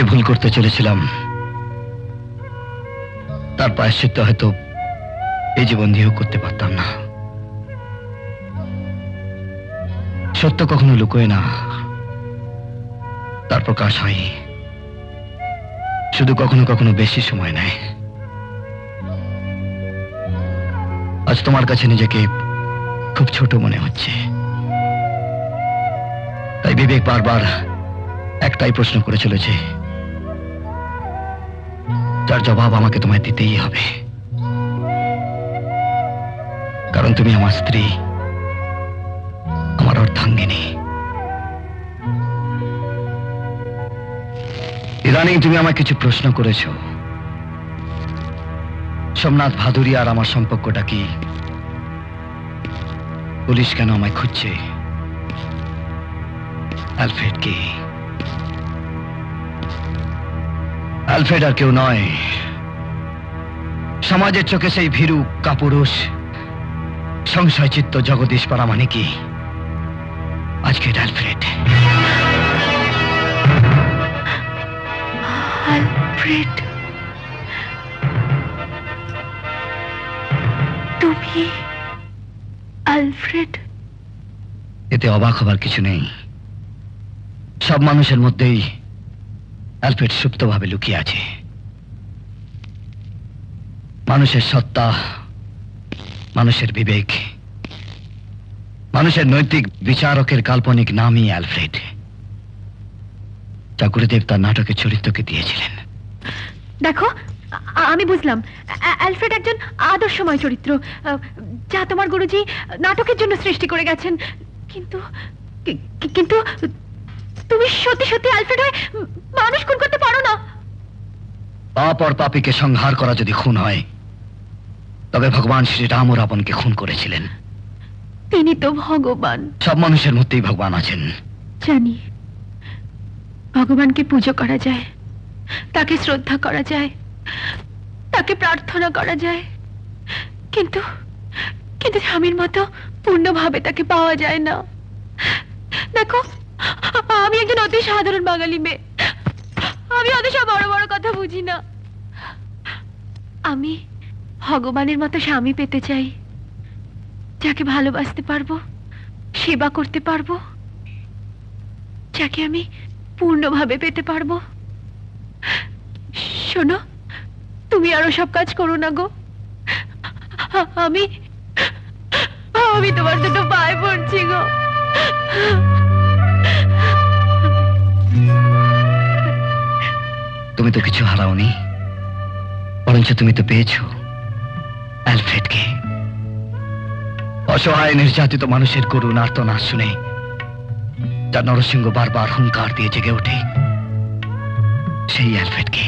যে ভুল করতে চলেছিলাম, তার প্রায়শ্চিত্ত হয়তো এই জীবন দিয়েও করতে পারতাম না। সত্য কখনো লুকোয় না। তার প্রকাশ হয়। শুধু কখনো কখনো বেশি সময় নেয়। আজ তোমার কাছে নিজেকে খুব ছোট মনে হচ্ছে। তাই বিবেক বারবার একটাই প্রশ্ন করে চলেছে। যার জবাব আমাকে তোমায় দিতেই হবে। কারণ তুমি আমার স্ত্রী, আমার অর্ধাঙ্গিনী। ইদানিং তুমি আমায় কিছু প্রশ্ন করেছ। সোমনাথ ভাদুরী আর আমার সম্পর্কটা কি? পুলিশ কেন আমায় খুঁজছে? অ্যালফ্রেড কি? অ্যালফ্রেড আর কেউ নয়। সমাজের চোখে সেই ভীরু কাপুরুষ সংশয় চিত্ত জগদীশ পারা মানে কি? আজকের অ্যালফ্রেড আলফ্রেড তুমি আলফ্রেড? এতে অবাক হবার কিছু নেই। সব মানুষের মধ্যেই অ্যালফ্রেড সুপ্তভাবে লুকিয়ে আছে। মানুষের সত্তা, মানুষের বিবেক, মানুষের নৈতিক বিচারকের কাল্পনিক নামই অ্যালফ্রেড যা গুরুদেব তার নাটকের চরিত্রকে দিয়েছিলেন। দেখো আমি বুঝলাম। অ্যালফ্রেড একজন আদর্শময় চরিত্র যা তোমার গুরুজি নাটকের জন্য সৃষ্টি করে গেছেন। কিন্তু কিন্তু তুমি সত্যি সত্যি অ্যালফ্রেড হয়ে মানুষ খুন করতে পারো না। পাপ আর পাপীকে সংহার করা যদি খুন হয় তবে ভগবান শ্রীরাম ও রাবণকে খুন করেছিলেন। তিনি তো ভগবান। সব মানুষের মধ্যেই ভগবান আছেন। জানি। ভগবানকে পুজো করা যায় তাকে শ্রদ্ধা করা যায় তাকে প্রার্থনা করা যায়। কিন্তু কিন্তু স্বামীর মতো পূর্ণভাবে তাকে পাওয়া যায় না। দেখো আমি একজন অতি সাধারণ বাঙালি মেয়ে। আমি অত সব বড় বড় কথা বুঝি না। আমি ভগবানের মতো স্বামী পেতে চাই, যাকে ভালোবাসতে পারব, সেবা করতে পারব, যাকে আমি পূর্ণভাবে পেতে পারব। শোনো, তুমি আরও সব কাজ করো না গো। আমি আমি তোমার দুটো পায়ে পড়ছি গো। তুমি তো কিছু হারাওনি বরঞ্চ তুমি তো পেয়েছ অ্যালফ্রেডকে। অসহায় নির্যাতিত মানুষের করুণ আর্তনাদ শুনে যা নরসিংহ বারবার হুঙ্কার দিয়ে জেগে ওঠে সেই অ্যালফ্রেডকে।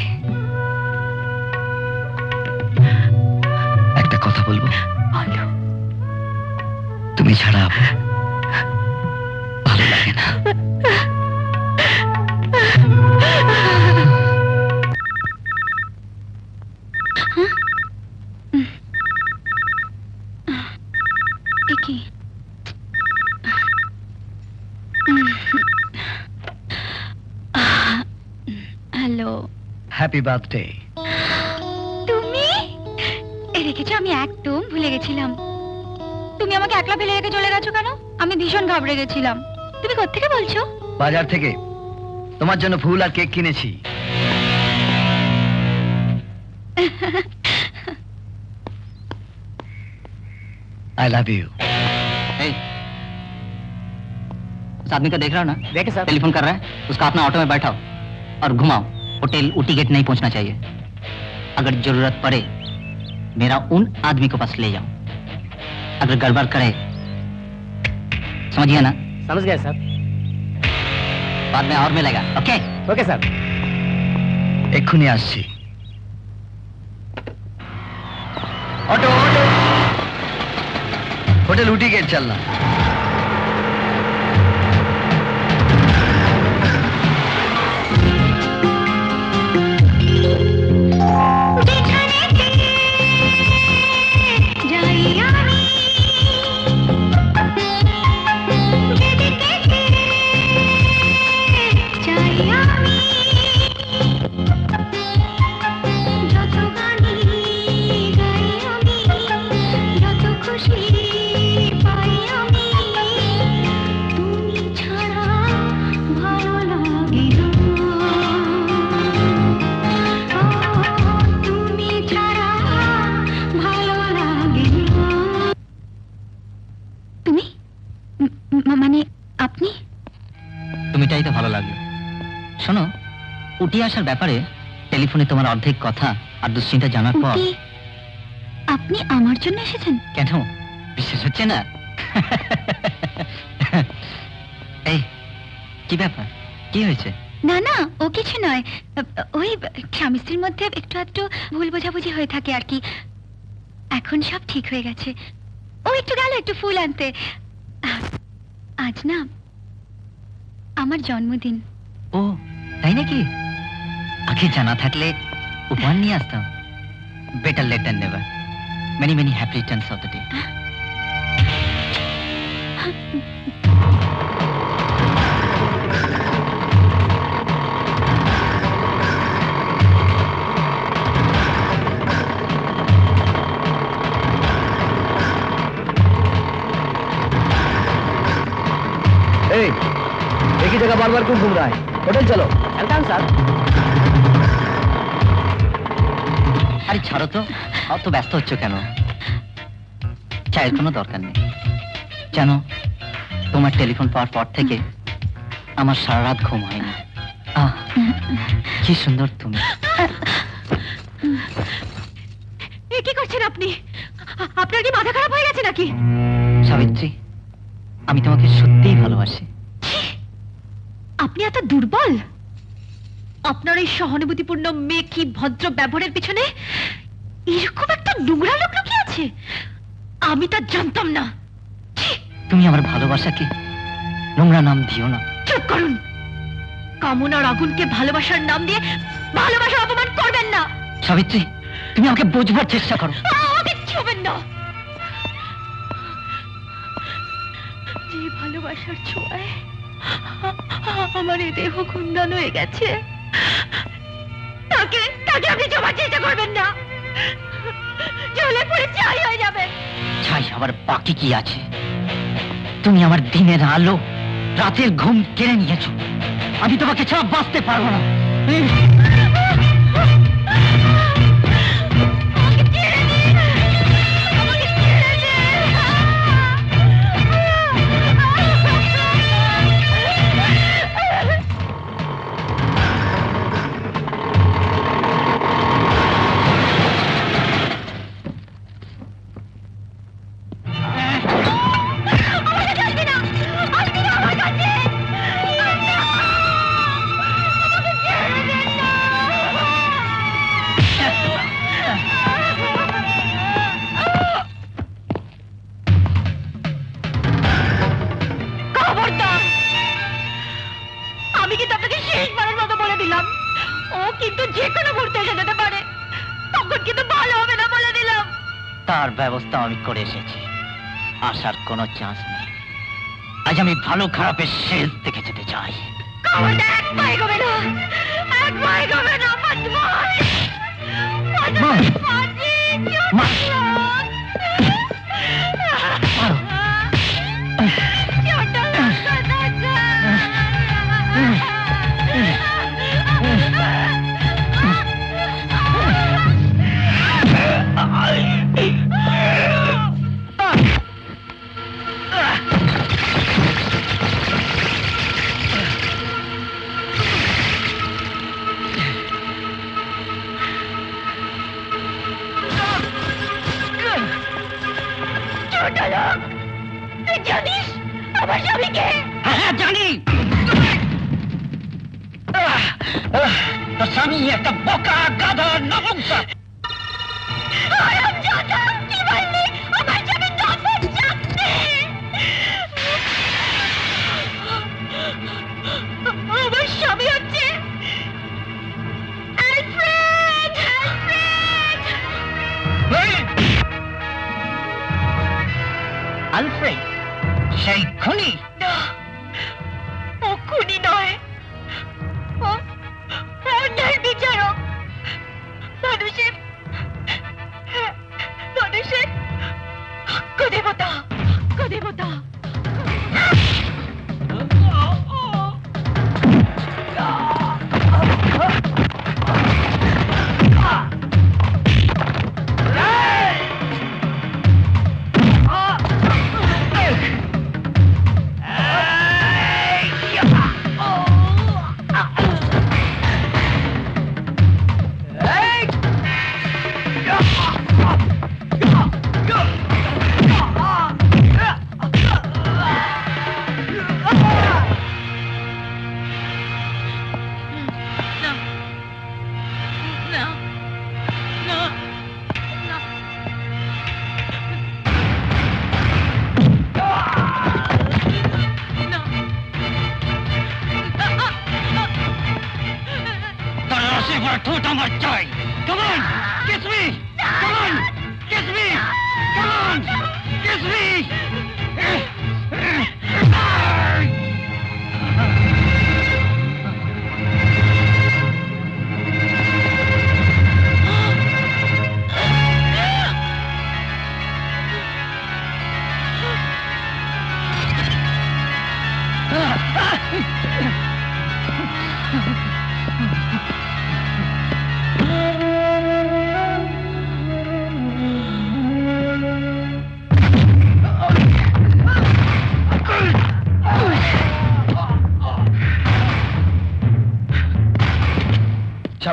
একটা কথা বলব? তুমি ছাড়া ভালো লাগে না। কি হ্যালো হ্যাপি বার্থডে তুমি? রেখেছো আমি একদম ভুলে গেছিলাম। তুমি আমাকে একলা ফেলে রেখে চলে গেছো কেন? আমি ভীষণ ঘাবড়ে গেছিলাম। তুমি কোত্থেকে বলছো? বাজার থেকে। তোমার জন্য ফুল আর কেক কিনেছি। आई लव यू उस आदमी को देख रहा हो ना? देखे सर। टेलीफोन कर रहा है उसका अपना ऑटो में बैठाओ और घुमाओ। होटल उटी गेट नहीं पहुँचना चाहिए। अगर ज़रूरत पड़े मेरा उन आदमी को पास ले जाओ। अगर गड़बड़ करे। समझिए ना? समझ गए सर। बाद में और मिलेगा। ओके? Okay sir. एखुनी आशी হোটেল উঠি গেট চললাম আসার ব্যাপারে টেলিফোনে তোমার অর্ধেক কথা আর দুশ্চিন্তা জানার পর আপনি আমার জন্য এসেছেন? কেন? বিশ্বাস হচ্ছে না। এই কি ব্যাপার? কি হয়েছে? না না ও কিছু নয়। ওই স্বামী স্ত্রীর মধ্যে একটু একটু ভুল বোঝাবুঝি হয়ে থাকে আর কি। এখন সব ঠিক হয়ে গেছে। ও একটু গেল একটু ফুল আনতে। আজ না আমার জন্মদিন। ও তাই নাকি? আগে জানা থাকলে উপহার নিয়ে আসতাম better late than never many many happy returns of the day ए, एक ही जगह बार बार क्यों घूम रहा है होटल चलो चलता हूँ सर আরে ছাড়ো তো। অত ব্যস্ত হচ্ছ কেন? চায়ের কোনো দরকার নেই। জানো তোমার টেলিফোন পাওয়ার পর থেকে আমার সারা রাত ঘুম হয় না কি সুন্দর তুমি। এ কি করছেন আপনি? আপনার কি মাথা খারাপ হয়ে গেছে নাকি? সাবিত্রী আমি তোমাকে সত্যিই ভালোবাসি। আপনি এত দুর্বল। আপনার এই সহানুভূতিপূর্ণ মেকি ভদ্র ব্যবহারের পিছনে এরকম একটা নোংরা লোক লুকিয়ে আছে। আমি তা জানতাম না। তুমি আমার ভালোবাসাকে নোংরা নাম দিও না। চুপ করুন। কামনার আগুনকে ভালোবাসার নাম দিয়ে ভালোবাসার অপমান করবেন না। সাবিত্রী তুমি আমাকে বোঝবার চেষ্টা করো। আমাকে ছুবেন না। যে ভালোবাসার ছোঁয়ায় আমার এই দেহ কুন্দন হয়ে গেছে। তাকে তাকে আপনি জমার চেষ্টা করবেন না। চাই হয়ে যাবে। ছাই আবার বাকি কি আছে? তুমি আমার দিনের আলো, রাতের ঘুম কেড়ে নিয়েছো। আমি তোমাকে ছাড়া বাঁচতে পারব না। ব্যবস্থা আমি করে এসেছি। আসার কোনো চান্স নেই। আজ আমি ভালো খারাপের শেষ দেখে যেতে চাই। মা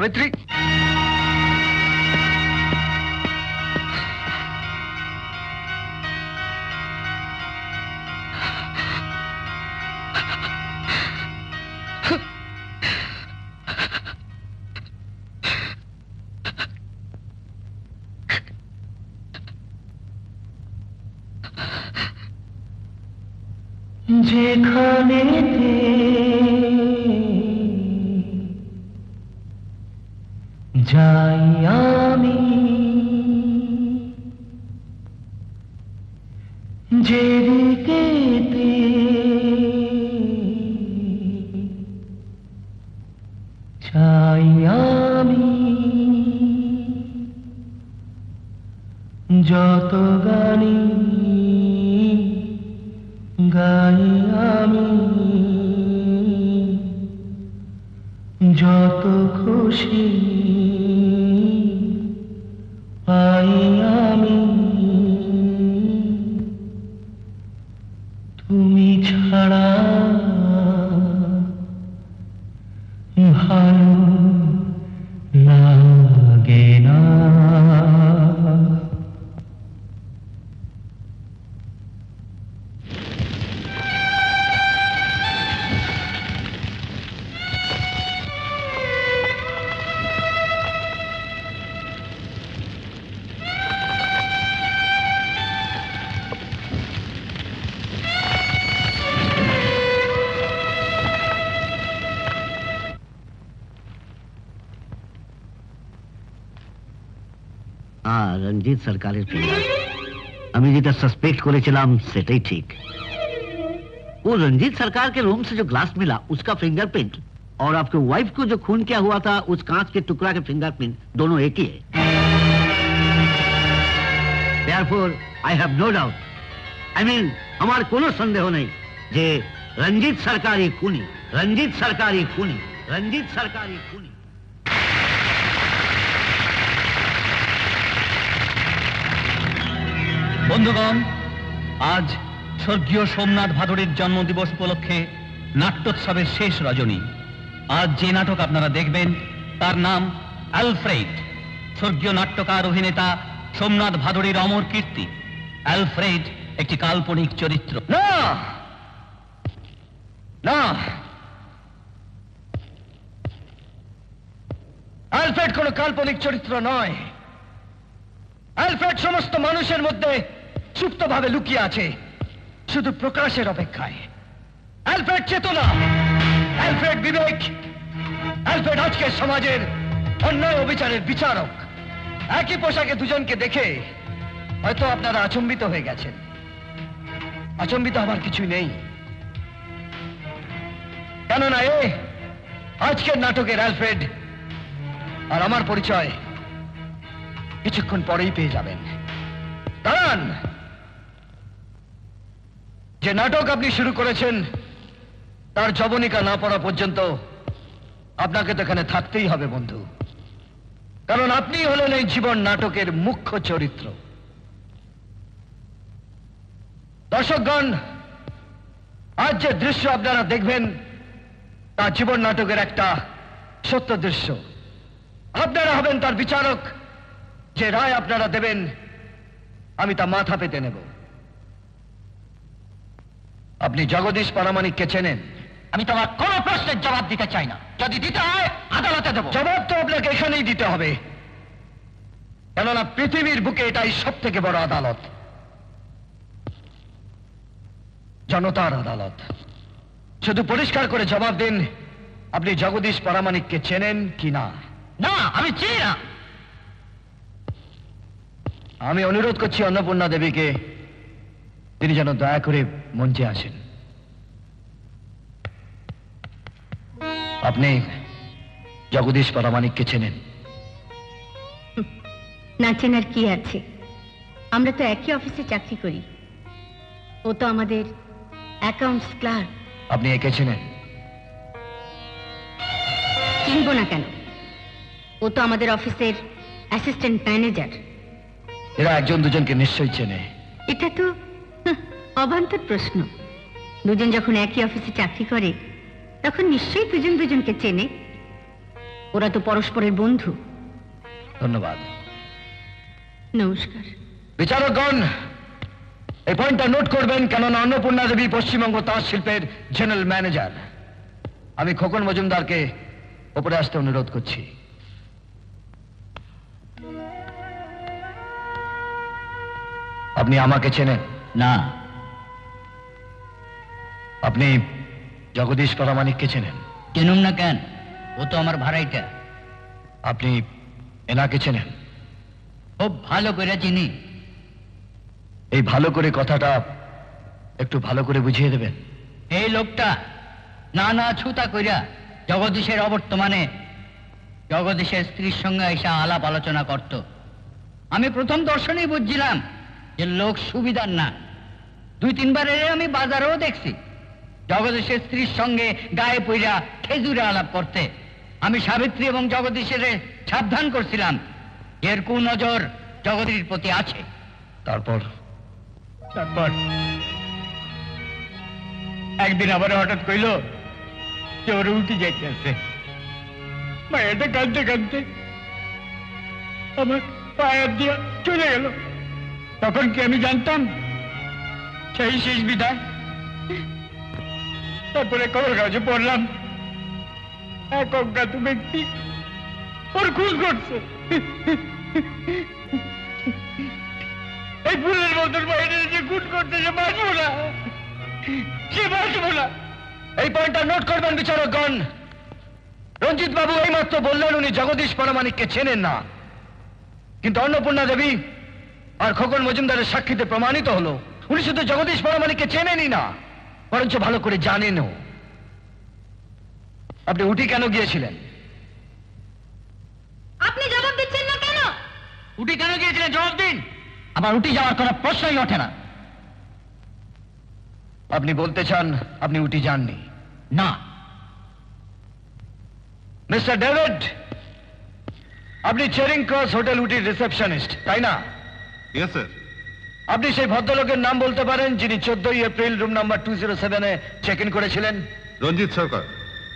सावित्री হ্যাঁ রঞ্জিত সরকারের ফিঙ্গার আমি যেটা सस्पेक्ट করেছিলাম সেটাই ঠিক वो रंजीत सरकार के रूम से जो ग्लास मिला उसका फिंगरप्रिंट और आपके वाइफ को जो खून किया हुआ था उस कांच के टुकड़ा के फिंगरप्रिंट दोनों एक ही है Therefore, I have no doubt. I mean, আমার কোনো সন্দেহ নেই যে রঞ্জিত সরকারি খুনি রঞ্জিত সরকারি খুনি রঞ্জিত সরকারি খুনি বন্ধুগণ, আজ স্বর্গীয় সোমনাথ ভাদুরীর জন্মদিবস উপলক্ষে নাট্যোৎসবের শেষ রজনী। আজ যে নাটক আপনারা দেখবেন, তার নাম অ্যালফ্রেড। স্বর্গীয় নাট্যকার, অভিনেতা সোমনাথ ভাদুরীর অমর কীর্তি, অ্যালফ্রেড একটি কাল্পনিক চরিত্র। না! না! অ্যালফ্রেড কোনো কাল্পনিক চরিত্র নয়। অ্যালফ্রেড সমস্ত মানুষের মধ্যে সুপ্তভাবে লুকিয়ে আছে। শুধু প্রকাশের অপেক্ষায়। অ্যালফ্রেড চেতনা। অ্যালফ্রেড বিবেক। অ্যালফ্রেড আজকের সমাজের অন্যায় অবিচারের বিচারক। একই পোশাকে দুজনকে দেখে হয়তো আপনারা আচম্বিত হয়ে গেছেন। আচম্বিত হবার কিছুই নেই। কেননা এ আজকের নাটকের অ্যালফ্রেড আর আমার পরিচয় কিছুক্ষণ পরেই পেয়ে যাবেন। দাঁড়ান! যে নাটক আপনি শুরু করেছেন, তার জবনিকা না পড়া পর্যন্ত আপনাকে তো এখানে থাকতেই হবে, বন্ধু। কারণ আপনি হলেন এই জীবন নাটকের মুখ্য চরিত্র। দর্শকগণ, আজ যে দৃশ্য আপনারা দেখবেন, তা জীবন নাটকের একটা সত্য দৃশ্য। আপনারা হবেন তার বিচারক। যে রায় আপনারা দেবেন, আমি তা মাথা পেতে নেব। আপনি জগদীশ পারামানিককে চেনেন? আমি তোমার কোনো প্রশ্নের জবাব দিতে চাই না। যদি দিতে হয় আদালতে দেবো। জবাব তো আপনাকে এখানেই দিতে হবে। কেননা পৃথিবীর বুকে এটাই সব থেকে বড় আদালত। জনতার আদালত। শুধু পরিষ্কার করে জবাব দিন আপনি জগদীশ পারামানিককে চেনেন কি না? না আমি চিনি না। আমি অনুরোধ করছি অন্নপূর্ণা দেবীকে তিনি যেন দয়া করে মঞ্চে আসেন। আপনি জগদীশ পারামানিককে চেনেন। না চেনার কি আছে? আমরা তো একই অফিসে চাকরি করি। ও তো আমাদের অ্যাকাউন্টস ক্লার্ক আপনি একে চেনেন? চিনবো না কেন? ও তো আমাদের অফিসের অ্যাসিস্ট্যান্ট ম্যানেজার এরা একজন দুজনকে নিশ্চয়ই চেনে। এটা তো অবান্তর প্রশ্ন। দুজন যখন একই অফিসে চাকরি করে তখন নিশ্চয়ই দুজন দুজনকে চেনে। ওরা তো পরস্পরের বন্ধু। ধন্যবাদ। নমস্কার। বিচারকগণ এই পয়েন্টটা নোট করবেন কেননা অন্নপূর্ণা দেবী পশ্চিমবঙ্গ তাঁত শিল্পের জেনারেল ম্যানেজার আমি খোকন মজুমদারকে ওপরে আসতে অনুরোধ করছি। আপনি আমাকে চেনেন। না। আপনি জগদীশ পারামানিককে চেনেন? চিনুম না কেন? ও তো আমার ভাড়াইটা। আপনি এনাকে চেনেন? খুব ভালো করে চিনি। এই ভালো করে কথাটা একটু ভালো করে বুঝিয়ে দেবেন? এই লোকটা নানা ছুতা কইরা জগদীশের অবর্তমানে জগদীশের স্ত্রীর সঙ্গে এসে আলাপ আলোচনা করত। আমি প্রথম দর্শনেই বুঝছিলাম যে লোক সুবিধার না। দুই তিনবার এর আমি বাজারেও দেখছি। জগদীশের স্ত্রীর সঙ্গে গায়ে পইরা খেজুরে আলাপ করতে। আমি সাবিত্রী এবং জগদীশের সাবধান করছিলাম। এর কু নজর জগদীর প্রতি আছে। তারপর? তারপর একদিন আবার হঠাৎ কইল যে ওর উঠে যাইতেছে মায়াটা কাঁদতে কাঁদতে আমার পায়ের দিয়া চলে গেল। তখন কি আমি জানতাম? সেই শেষ বিদায়? তারপরে খবর কাগজে পড়লাম। এক অজ্ঞাত ব্যক্তি ওর খুন করছে এই ফুলের মতন বাইরে যে খুন করতে যে বাঁচবো না। সে বাঁচবো না। এই পয়েন্টটা নোট করবেন, বিচারকগণ। রঞ্জিত বাবু এইমাত্র বললেন, উনি জগদীশ পারামানিককে চেনেন না। কিন্তু অন্নপূর্ণা দেবী আর খোকন মজুমদারের সাক্ষীতে প্রমাণিত হলো উনি শুধু জগদীশ পরমাণিককে চেনেনই না বরঞ্চ ভালো করে জানেনও। আপনি উটি কেন গিয়েছিলেন? আপনি জবাব দিচ্ছেন না কেন? উটি কেন গিয়েছিলেন? জবাব দিন। আমার উটি যাওয়ার কোনো প্রশ্নই ওঠে না। আপনি বলতে চান আপনি উটি যাননি? না। মিস্টার ডেভিড আপনি চেরিং ক্রস হোটেল উটির রিসেপশনিস্ট তাই না? ইয়েস স্যার আপনি সেই ভদ্রলোকের নাম বলতে পারেন যিনি চোদ্দই April room number two zero সেভেনে চেক ইন করেছিলেন। রঞ্জিত সরকার।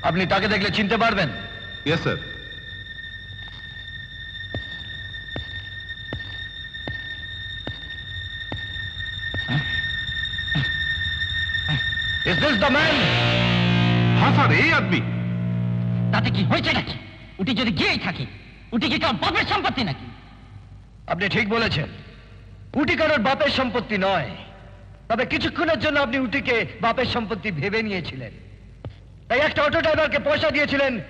আপনি তাকে দেখলে চিনতে পারবেন। Yes sir this the man হ্যাঁ স্যার এই আদমি। তাতে কি হয়েছে নাকি? উটি যদি গিয়েই থাকে উটি কি কার বাপের সম্পত্তি নাকি? আপনি ঠিক বলেছেন। উটি কারোর বাপের সম্পত্তি নয়। তবে কিছুক্ষণের জন্য আপনি উটিকে বাপের সম্পত্তি ভেবে নিয়েছিলেন। তাই একটা অটো ড্রাইভারকে পয়সা দিয়েছিলেন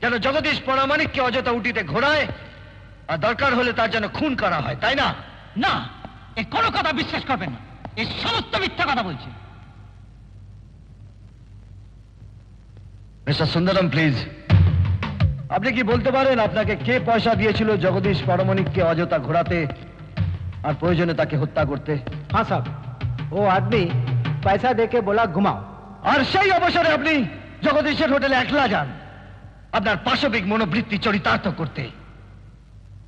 যেন জগদীশ পরামানিককে অযথা উটিতে ঘোরায় আর দরকার হলে তার যেন খুন করা হয় তাই না? না এ কোনো কথা বিশ্বাস করবেন না। এ সমস্ত মিথ্যা কথা বলছে। Mister Sundaram please. আপনি কি বলতে পারেন আপনাকে কে পয়সা দিয়েছিল জগদীশ পরমাণিককে অযথা ঘোরাতে? আর প্রয়োজনে তাকে হত্যা করতে। হ্যাঁ সাহেব ও আদমি পয়সা দেখে বলা ঘুমাও। আর সেই অবসরে আপনি জগদীশের হোটেলে একলা যান। আপনার পাশবিক মনোবৃত্তি চরিতার্থ করতে।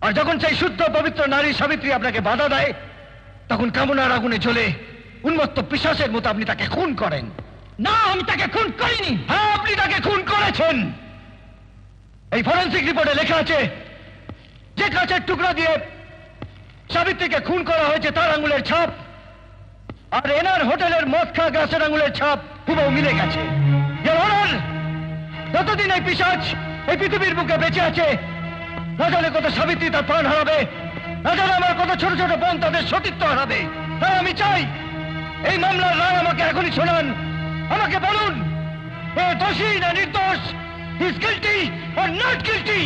আর যখন সেই শুদ্ধ পবিত্র নারী সাবিত্রী আপনাকে বাধা দেয় তখন কামনার আগুনে জ্বলে উন্মত্ত পিশাসের মতো আপনি তাকে খুন করেন। না আমি তাকে খুন করিনি। হ্যাঁ আপনি তাকে খুন করেছেন। এই ফরেন্সিক রিপোর্টে লেখা আছে যে কাছের টুকরা দিয়ে সাবিত্রীকে খুন করা হয়েছে তার আঙুলের ছাপ আর এনার হোটেলের মদ খা গাছের আঙুলের ছাপ হুবহু মিলে গেছে যতদিন এই পিসাচ এই পৃথিবীর বুকে বেঁচে আছে না জানে কত সাবিত্রী তার প্রাণ হারাবে না জানে আমার কত ছোট ছোট বোন তাদের সতীত্ব হারাবে তাই আমি চাই এই মামলার রায় আমাকে এখনই শোনান আমাকে বলুন এ দোষী না নির্দোষ is guilty or not guilty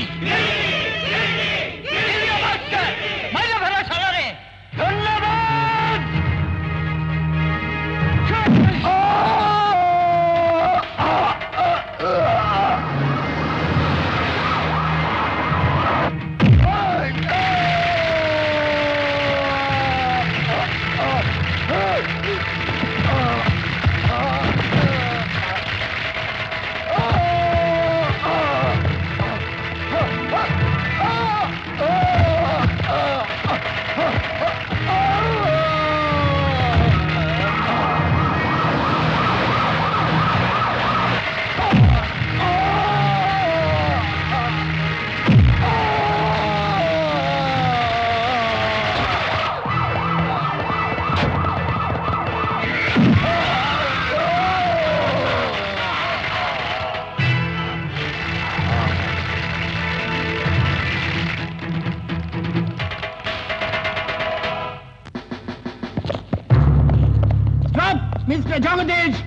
Mr. Jagadish!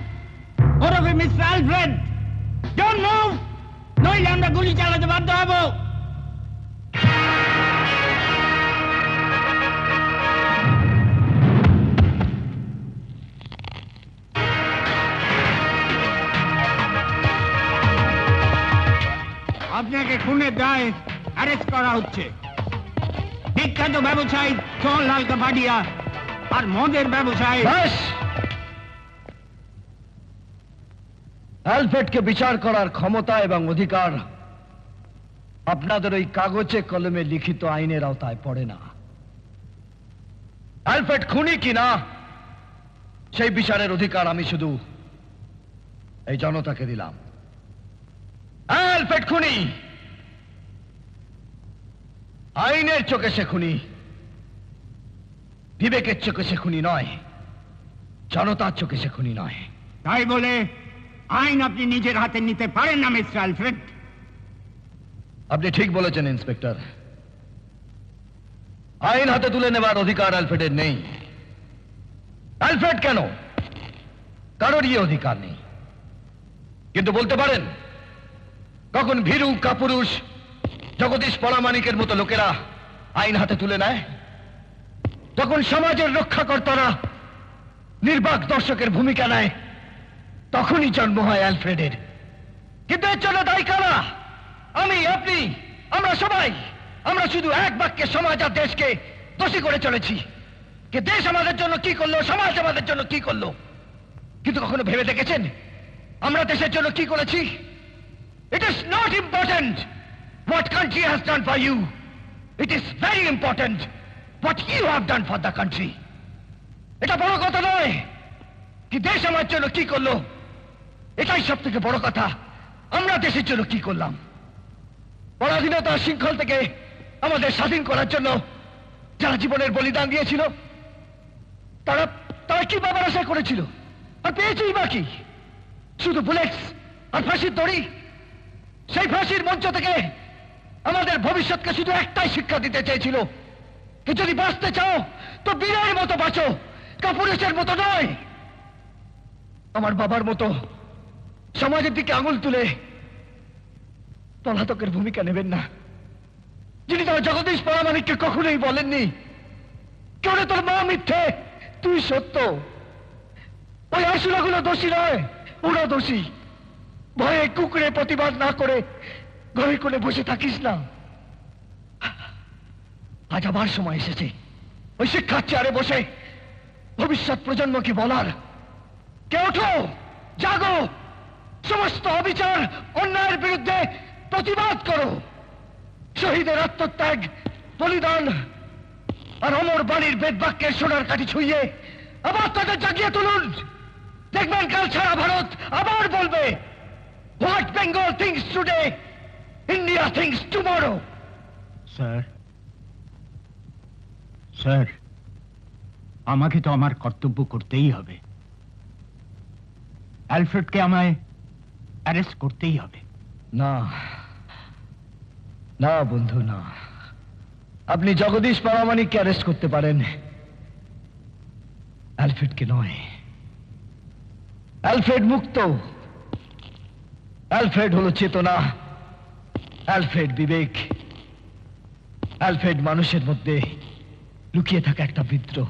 ওরফে মিস্টার আলফ্রেড ডোন্ট মুভ নইলে আমরা গুলি চালাতে বাধ্য হব আপনাকে খুনের দায় অ্যারেস্ট করা হচ্ছে। বিখ্যাত ব্যবসায়ী সোহনলাল কাপাডিয়া আর মদের ব্যবসায়ী। অ্যালফ্রেডকে বিচার করার ক্ষমতা এবং অধিকার আপনাদের ওই কাগজে কলমে লিখিত আইনের আওতায় পড়ে না। অ্যালফ্রেড খুনি কিনা সেই বিচারের অধিকার আমি শুধু এই জনতাকে দিলাম। অ্যালফ্রেড খুনি! আইনের চোখে সে খুনি। বিবেকের চোখে সে খুনি নয়। জনতার চোখে সে খুনি নয়। তাই বলে আইন আপনি নিজের হাতে নিতে পারেন না, মিস্টার আলফ্রেড। আপনি ঠিক বলেছেন, ইন্সপেক্টর। আইন হাতে তুলে নেবার অধিকার অ্যালফ্রেডের নেই। অ্যালফ্রেড কেন? কারোরই এ অধিকার নেই। কিন্তু বলতে পারেন, কখন ভীরু, কাপুরুষ, জগদীশ পরামানিকের মতো লোকেরা আইন হাতে তুলে নেয়, তখন সমাজের রক্ষাকর্তারা নির্বাক দর্শকের ভূমিকা নেয়। তখনই জন্ম হয় অ্যালফ্রেডের। কিন্তু এর জন্য দায়ী কারা? আমি, আপনি, আমরা সবাই। আমরা শুধু এক বাক্যে সমাজ আর দেশকে দোষী করে চলেছি। যে দেশ আমাদের জন্য কি করল, সমাজ আমাদের জন্য কি করল? কিন্তু কখনো ভেবে দেখেছেন? আমরা দেশের জন্য কি করেছি? It is not important what country has done for you it is very important what you have done for the country এটা বড় কথা নয়। কি দেশ আমার জন্য কি করল? এটাই সব থেকে বড় কথা। আমরা দেশের জন্য কি করলাম? পরাধীনতা শৃঙ্খল থেকে আমাদের স্বাধীন করার জন্য যারা জীবনের বলিদান দিয়েছিল, তারা তারা কি বাবার আশা করেছিল? আর পেয়েছেই বাকি শুধু বুলেটস আর ফাঁসির দড়ি? সেই ফাঁসির মঞ্চ থেকে আমাদের ভবিষ্যৎকে শুধু একটাই শিক্ষা দিতে চেয়েছিল যদি বাঁচতে চাও, তো বীরের মতো বাঁচো, কাপুরুষের মতো নয়। আমার বাবার মতো সমাজের দিকে আঙুল তুলে পলাতকের ভূমিকা নেবেন না। যিনি তার জগদীশ পরামানিককে কখনোই বলেননি রে তোর মা মিথ্যে? তুই সত্য। ওই আসুরাগুলো দোষী নয়, ওরা দোষী। ভয়ে কুকুরে প্রতিবাদ না করে ঘরে কোণে বসে থাকিস না। আজ আবার সময় এসেছে। ওই শিক্ষার চেয়ারে বসে ভবিষ্যৎ প্রজন্মকে বলার। কে ওঠো? জাগো! সমস্ত অবিচার, অন্যায়ের বিরুদ্ধে প্রতিবাদ করো। শহীদের আত্মত্যাগ, বলিদান আর অমর বাণীর বেদবাক্যের সোনার কাঠি ছুঁয়ে আবার তাদের জাগিয়ে তুলুন। দেখবেন কাল সারা ভারত আবার বলবে, what Bengal thinks today, India thinks tomorrow. Sir sir, আমাকে তো আমার কর্তব্য করতেই হবে। অ্যালফ্রেডকে আমায় অ্যারেস্ট করতেই হবে। না। না বন্ধু, না। আপনি জগদীশ পারামানিককে অ্যারেস্ট করতে পারেন। অ্যালফ্রেডকে নয়। অ্যালফ্রেড মুক্ত। অ্যালফ্রেড হলো চেতনা। অ্যালফ্রেড বিবেক। অ্যালফ্রেড মানুষের মধ্যে লুকিয়ে থাকা একটা বিদ্রোহ।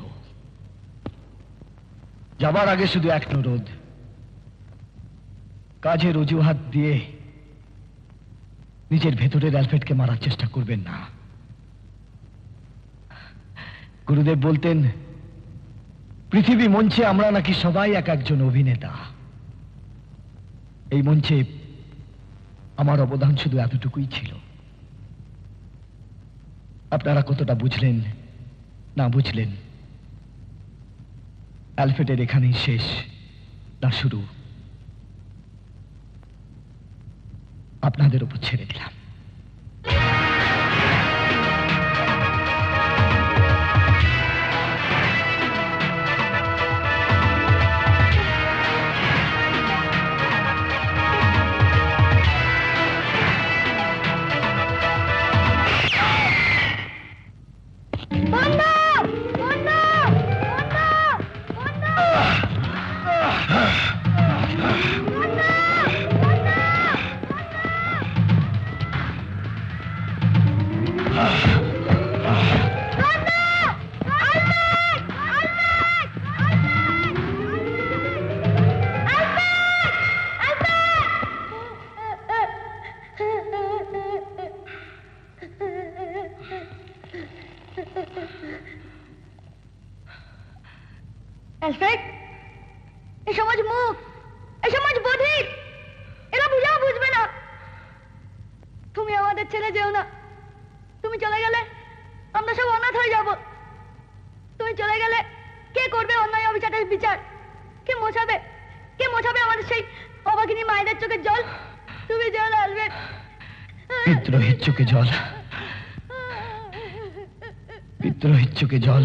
যাবার আগে শুধু এক অনুরোধ। কাজের অজুহাত দিয়ে নিজের ভেতরের অ্যালফ্রেডকে মারার চেষ্টা করবেন না। গুরুদেব বলতেন, পৃথিবী মঞ্চে আমরা নাকি সবাই এক একজন অভিনেতা। এই মঞ্চে আমার অবদান শুধু এতটুকুই ছিল। আপনারা কতটা বুঝলেন, না বুঝলেন, অ্যালফ্রেডের এখানেই শেষ, না শুরু। আপনাদের উপর ছেড়ে দিলাম। জল। বিদ্রোহের চোখে জল।